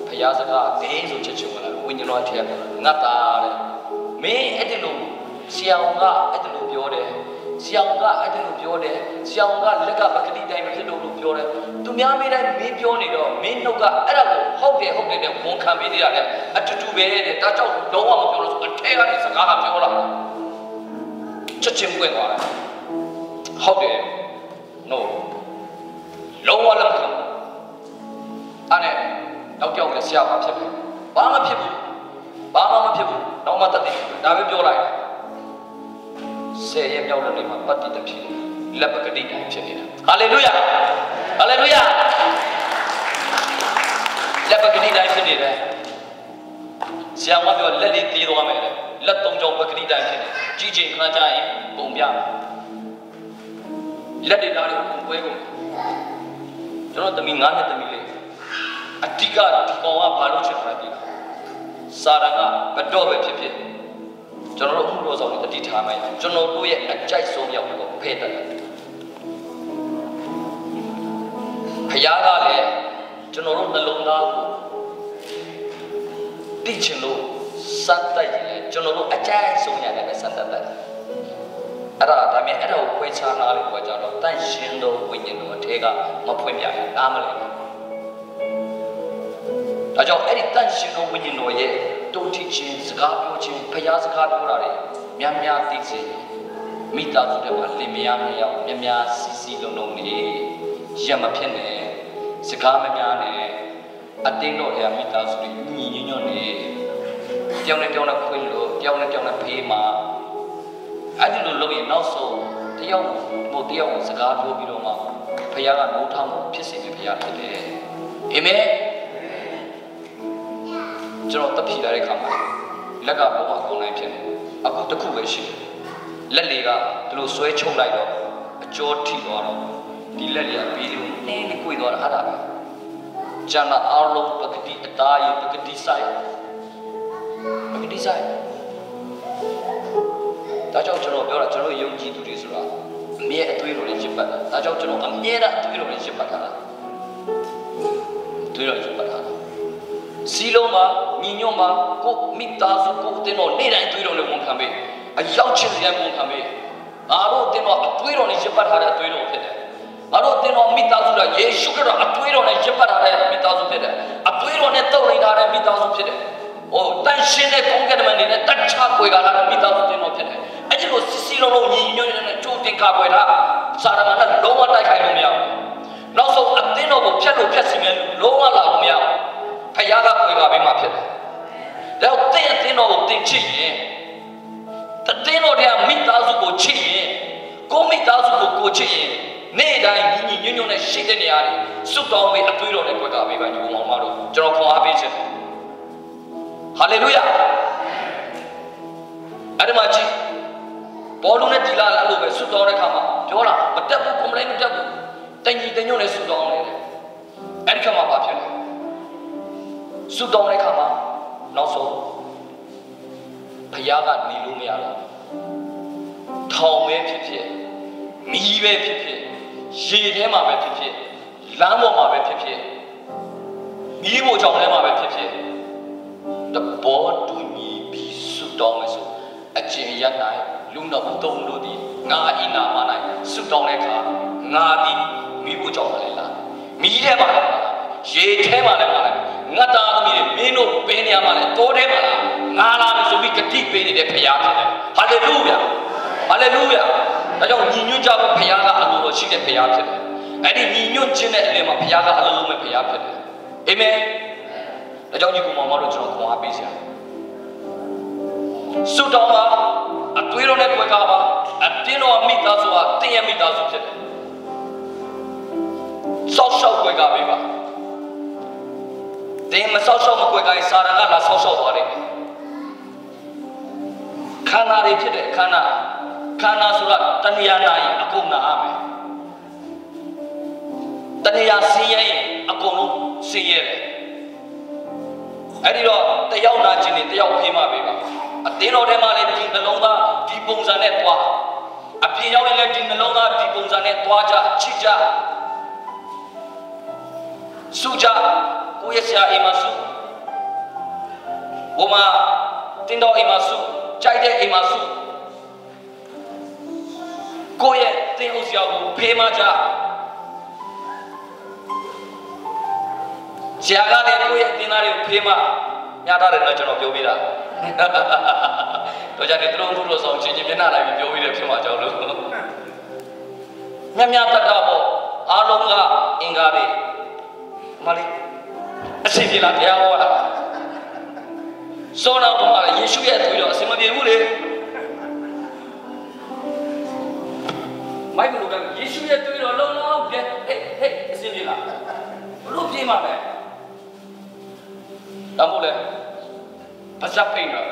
ဖယားစကားဒင်းဆိုချက်ချင်းဝင်လာဝိညာဉ်တော်ထည့်ငတ်တာတဲ့မင်းအဲ့ဒီလိုဆရာဝန်ကအဲ့ဒီလိုပြောတယ် ဆရာဝန်ကအဲ့ဒီလိုပြောတယ်ဆရာဝန်ကလက်ကပကတိတိုင်းမဖြစ်လို့လို့ပြောတယ်သူများမေးတိုင်းမင်းပြောနေတော့မင်းနှုတ်ကအဲ့ဒါကိုဟုတ်တယ်ဟုတ်တယ်နဲ့ဝန်ခံပေးသေးရတယ်အတူတူပဲတဲ့ဒါကြောင့်လုံးဝမပြောလို့ဆိုအထဲကနေစကားကပြောလာချက်ချင်းပွင့်သွားတယ်ဟုတ်တယ် no လုံးဝလက်မခံဘူးအဲ့နဲ့နောက်ကြောက်လည်းဆရာမဖြစ်ဘူးဘာမှဖြစ်ဘူးဘာမှမဖြစ်ဘူးတော့မှတတ်တယ်ဒါပဲပြောလိုက် ဆယ်ရက်မြောက်တဲ့နေ့မှာပတ်တည်တဲ့ဖြစ်လက်ပကတိတိုင်းဖြစ်နေတာဟာလေလုယာဟာလေလုယာလက်ပကတိတိုင်းဖြစ်နေတယ်ဆရာမပြောလက်လေးသေးသွားမယ်လေလက်သုံးချောင်းပကတိတိုင်းဖြစ်နေကြီးချိန်ခဏကြာရင်ပုံပြလက်တွေသားတွေပုံပွဲကုန်ကျွန်တော်တမီငါးနှစ်တမီလေးအဓိကဒီကောင်ကဘာလို့ချင်တာလဲစာရကဘတော့ပဲဖြစ်ဖြစ် ကျွန်တော်တို့ဥပဒေဆောင်တွေတတိထားမယ်ကျွန်တော်တို့ရဲ့အကြိုက်ဆုံးရောက်ကိုဖဲ့တယ်ဖယားကလည်းကျွန်တော်တို့နှလုံးသားကိုတိချင်လို့စတ်တိုက်တယ်ကျွန်တော်တို့အကြိုက်ဆုံးရတယ်ပဲစတ်တိုက်တယ်အဲ့ဒါဒါမြင်အဲ့ဒါကိုခွဲခြားနားလို့ပြောကြတော့တန့်ရှင်သောဝိညာဉ်တော်အထဲကမဖွင့်ပြရင်နားမလဲဘူးဒါကြောင့်အဲ့ဒီတန့်ရှင်သောဝိညာဉ်တော်ရဲ့ တုတ်ထချင်းစကားပြောခြင်းဖျားစကားပြောတာတွေများများသိစေမိသားစုတွေမှာလင်မယားများရောက်များများစီစီလုံးလုံးနေရမဖြစ်နဲ့စကားမများနဲ့အတင်းတော်ရဲ့မိသားစုတွေညီညွတ်ညွတ်နေပြောင်းနေပြောင်းနေခွေးလို့ပြောင်းနေပြောင်းနေဖေးမှာအဲ့ဒီလိုလုပ်ရင်နောက်ဆုံးတယောက်ဟိုတယောက်စကားပြောပြီးတော့မှဖခင်ကနိုးထောင်ဖြစ်စေတဲ့ဖခင်ဖြစ်တယ်အာမင် ကျွန်တော်တက်ဖြီလာတဲ့ခါမှာလက်ကဘုံအကုန်လိုက်ဖြစ်နေအခုတစ်ခုပဲရှိတယ်လက်လေးကဒီလိုဆွဲချုပ်လိုက်တော့အကျော်ထိသွားတော့ဒီလက်လေးကပြီးလို့နင်းလေး꿰သွားတာအဲ့ဒါပဲကျန်တာအားလုံးပကတိအသားရပကတိဆိုင်ပကတိဆိုင်ဒါကြောင့်ကျွန်တော်ပြောတာကျွန်တော်ယုံကြည်သူတွေဆိုတာအမြဲအသွေးတော်တွေရစ်ပတ်တာဒါကြောင့်ကျွန်တော်အမြဲတမ်းအသွေးတော်တွေရစ်ပတ်တာလားအသွေးတော်ရစ်ပတ်တာ စီလုံးမှာညီညွတ်မှာကိုမိသားစုကိုအတင်းတော်နေ့တိုင်းအသွေးတော်နဲ့ဝန်ခံပေးအရောက်ချင်းစရာဝန်ခံပေးငါတို့အတင်းတော်အသွေးတော်နဲ့ရစ်ပတ်ထားတဲ့အသွေးတော်ဖြစ်တယ်ငါတို့အတင်းတော်မိသားစုကယေရှုခရစ်တော်အသွေးတော်နဲ့ရစ်ပတ်ထားတဲ့မိသားစုဖြစ်တယ်အသွေးတော်နဲ့တုပ်လိုက်ထားတဲ့မိသားစုဖြစ်တယ်ဟိုတန်ရှင်းတဲ့ကောင်းကင်တမန်တွေနဲ့တတ်ချပွေကားလာတဲ့မိသားစုတင်တော်ဖြစ်တယ်အဲ့ဒီလိုစစ်စီလုံးလုံးညီညွတ်နေတဲ့ကြိုးတင်ကာပွေထားစာရမဏေလုံးဝတိုက်ခိုက်လို့မရဘူးနောက်ဆုံးအသင်းတော်ကိုဖျက်လို့ဖျက်စီမယ်လုံးဝလာလို့မရဘူး ဖယားကဝေငါပေးမှာဖြစ်တယ်။ဒါတော့တင်းတင်းတော်ကိုတင်ချစ်ရင်တင်းတော်တရားမိသားစုကိုချစ်ရင်ကိုမိသားစုကိုကိုချစ်ရင်နေ့တိုင်းညီညီညွတ်ညွတ်နဲ့ရှိတဲ့နေရာတွေစွတ်တော်မေအသွေးတော်နဲ့တွေ့ကြပေးပါညီမောင်မတို့ကျွန်တော်ခွန်အားပေးခြင်းဟာလေလုယာအဲ့ဒီမှာကြည့်ဘောလုံးနဲ့ဒီလာလာလို့ပဲစွတ်တော်တဲ့ခါမှာပြောတာမတက်ဘူးကွန်ပလိန်မတက်ဘူးတညီတညွတ်နဲ့စွတ်တော်နေတယ်အဲ့ဒီခါမှာဘာဖြစ်လဲ ဆွတောင်းတဲ့ခါမှာနောက်ဆုံးယားကနေလို့မရတော့ထောင်ပဲဖြစ်ဖြစ်မီးပဲဖြစ်ဖြစ်ရေထဲမှာပဲဖြစ်ဖြစ်လမ်းပေါ်မှာပဲဖြစ်ဖြစ်မီးဖို့ကြောင့်ထဲမှာပဲဖြစ်ဖြစ်တဘောတူညီပြီးဆုတောင်းမယ်ဆိုအကျင့်ရနိုင်လူတော်သုံးလို့ဒီငါဤနာမ၌ဆုတောင်းတဲ့အခါငါဒီမိဖို့ကြောင့်လည်းလားမိထဲမှာလည်းလားရေထဲမှာလည်းလား ငါသားသမီးတွေမင်းတို့ပင်နေရမှာလဲတိုးထဲမှာလားငါလာမယ်ဆိုပြီးဂတိပေးနေတဲ့ဖခင်ဖြစ်တယ်ဟာလေလုယာဟာလေလုယာဒါကြောင့်ညီညွတ်ကြဖို့ဖခင်ကအလိုတော်ရှိတဲ့ဖခင်ဖြစ်တယ်အဲ့ဒီညီညွတ်ခြင်းတဲ့အလင်းမှာဖခင်ကအလိုလုံးမဲ့ဖခင်ဖြစ်တယ်အာမင်ဒါကြောင့်ဒီကုမောင်မတို့ကျွန်တော်ခွန်အားပေးစရာဆုတောင်းပါအသွေးတော်နဲ့ကြွယ်ကားပါအတင်းတော်မိသားစုဟာတင်းရဲ့မိသားစုဖြစ်တယ်ဆောက်ရှောက်ကြွယ်ကားပေးပါ တင်းမဆောက်ရှောက်မကြွယ်ကားရင်စာရကလာဆောက်ရှောက်သွားတယ်ခန္ဓာတွေဖြစ်တဲ့ခန္ဓာခန္ဓာဆိုတာတဏှာနာရင်အကုန်နာရမယ်တဏှာဆင်းရဲရင်အကုန်လုံးဆင်းရဲတယ်အဲ့ဒီတော့တယောက်နာခြင်းနဲ့တယောက်ဖေးမှပေးပါအသင်းတော်ထဲမှာလည်းဒီနှလုံးသားဒီပုံစံနဲ့တွားအပြင်ရောက်ရင်လည်းဒီနှလုံးသားဒီပုံစံနဲ့တွားကြချစ်ကြစုကြ ကိုယ့်ရဲ့ဆရာအိမ်မှာစုဘုမတင်းတော်အိမ်မှာစုကြိုက်တဲ့အိမ်မှာစုကိုယ့်ရဲ့တင်းဥစရာကိုဖေးမှကြဆရာကလည်းကိုယ့်ရဲ့တင်းသားတွေကိုဖေးမှညတာတယ်တော့ကျွန်တော်ပြောပြတာတော့ကြတယ်သူတို့သူတို့ဆောင်ချင်းချင်းမျက်နှာလိုက်ပြီးပြောပြီးတယ်ဖြစ်မှာကြောက်လို့မြတ်မြတ်တတ်တာပေါ့အားလုံးကအင်္ဂါတွေမလေး အစီပြေလာတရားဟောတာစောနာဘုရားယေရှုရဲ့သူရောအစင်မပြေဘူးလေမိုက်ကလိုကယေရှုရဲ့သူရောလုံးလုံးပြဟေးဟေးအစင်ပြေလာဘလို့ပြေးမှာလဲဒါမို့လဲပါစပ်ပိန်တော့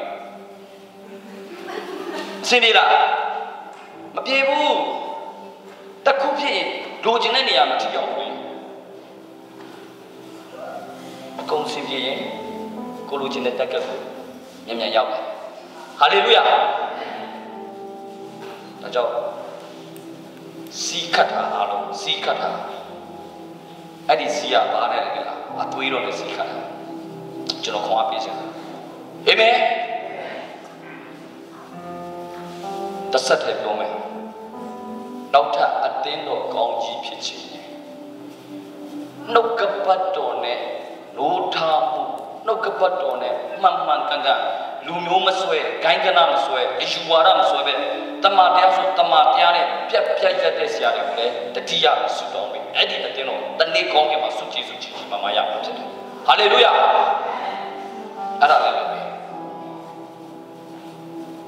စင်ပြေလားမပြေဘူးတခုဖြစ်ရင်လိုချင်တဲ့နေရာမှာထိရောက်ဘူးအ ကုန်စင်ပြေရင်ကိုလိုချင်တဲ့တက်ကက်ကိုမြန်မြန်ရောက်တယ်ဟာလေလုယာဒါကြောင့်စီကတ်တာအားလုံးစီကတ်တာအဲ့ဒီစီကဘာနဲ့လဲလားအသွေးတော်နဲ့စီကတ်တာကျွန်တော်ခေါင်းအပြေးစရာအာမင်တစ်ဆက်တည်းပြောမယ်နောက်ထပ်အတင်းတော်ကောင်းကြီးဖြစ်ခြင်းနှုတ်ကပတ်တော်နဲ့ နိုးထားမှုနှုတ်ကပတ်တော်နဲ့မှန်မှန်ကန်ကန်လူမျိုးမဆွဲဂိုင်းကနာမဆွဲအယူဝါဒမဆွဲပဲတမန်တရားဆိုတမန်တရားနဲ့ပြက်ပြက်ရက်တဲ့ဆရာတွေကိုလည်းတတိယဆုတောင်းပေးအဲ့ဒီအတင်းတော်တနေ့ကောင်းကင်မှာဆုကျေးဇူးကြီးကြီးမားမားရမှာဖြစ်တယ်ဟာလေလုယာအဲ့ဒါလည်းလုပ်ပေး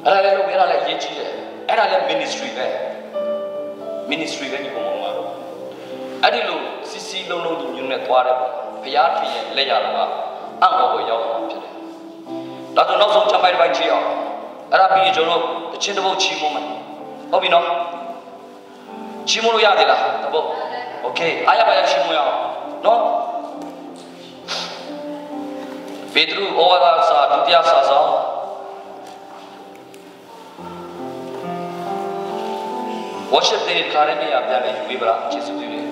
အဲ့ဒါလည်းလုပ်ပေးအဲ့ဒါလည်းရေးကြည့်တယ်အဲ့ဒါလည်း ministry ပဲ ministry ပဲဒီပုံမှာအဲ့ဒီလိုစီစီလုံးလုံးညီညွတ်နဲ့သွားတဲ့ပုံ ဘုရားထင်ရဲ့လက်ရတာကအံ့ဩဖို့ရောက်တာဖြစ်တယ်။ဒါဆိုနောက်ဆုံးချမ်းပိုက်တစ်ပိုက်ချီအောင်အဲ့ဒါပြီးရင်ကျွန်တော်တို့အချင်းတစ်ပုတ်ချီမွမ်းမယ်။ဟုတ်ပြီနော်။ချီမွမ်းလို့ရသေးလားတပုတ်။ Okay အားရပါရချီမွမ်းရအောင်နော်။ပေတရုဩဝါဒစာဒုတိယစာဆောင်ဝါရှစ်တဲ့ခါရနေရပြန်လေယူပြီးပါလားကျေးဇူးပြုတယ်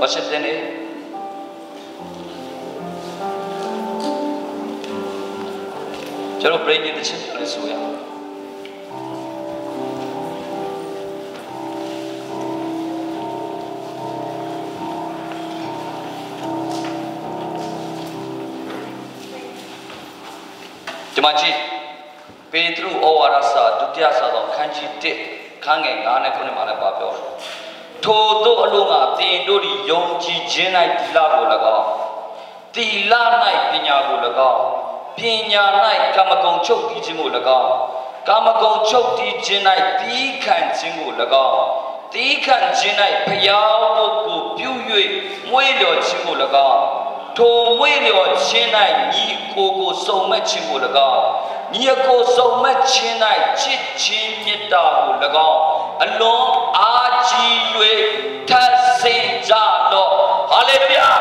ဝါရှစ်တဲ့ ကျွန်တော် brain နဲ့တစ်ချက်ပြန်ဆိုရအောင်ဒီမှာကြည့်ပေတရုဩဝါဒစာဒုတိယစာတော်ခန်းကြီး1ခန်းငယ်9နဲ့9မှာလည်းပါပြောတယ်ထိုတို့အလုံးကတင်တို့သည်ယုံကြည်ခြင်း၌တိလကို၎င်းတိလ၌ပညာကို၎င်း ပညာ၌ကာမဂုဏ်ချုပ်တည်ခြင်းကို၎င်းကာမဂုဏ်ချုပ်တည်ခြင်း၌တီးခံခြင်းကို၎င်းတီးခံခြင်း၌ဖျားဖို့ကိုပြု၍မွေးလျော်ခြင်းကို၎င်းထိုမွေးလျော်ခြင်း၌ညီကိုကိုစုံမက်ခြင်းကို၎င်းညီကိုစုံမက်ခြင်း၌ချစ်ခြင်းမေတ္တာကို၎င်းအလွန်အားကြီး၍ထပ်ဆင်ကြတော့ဟာလေလုယာ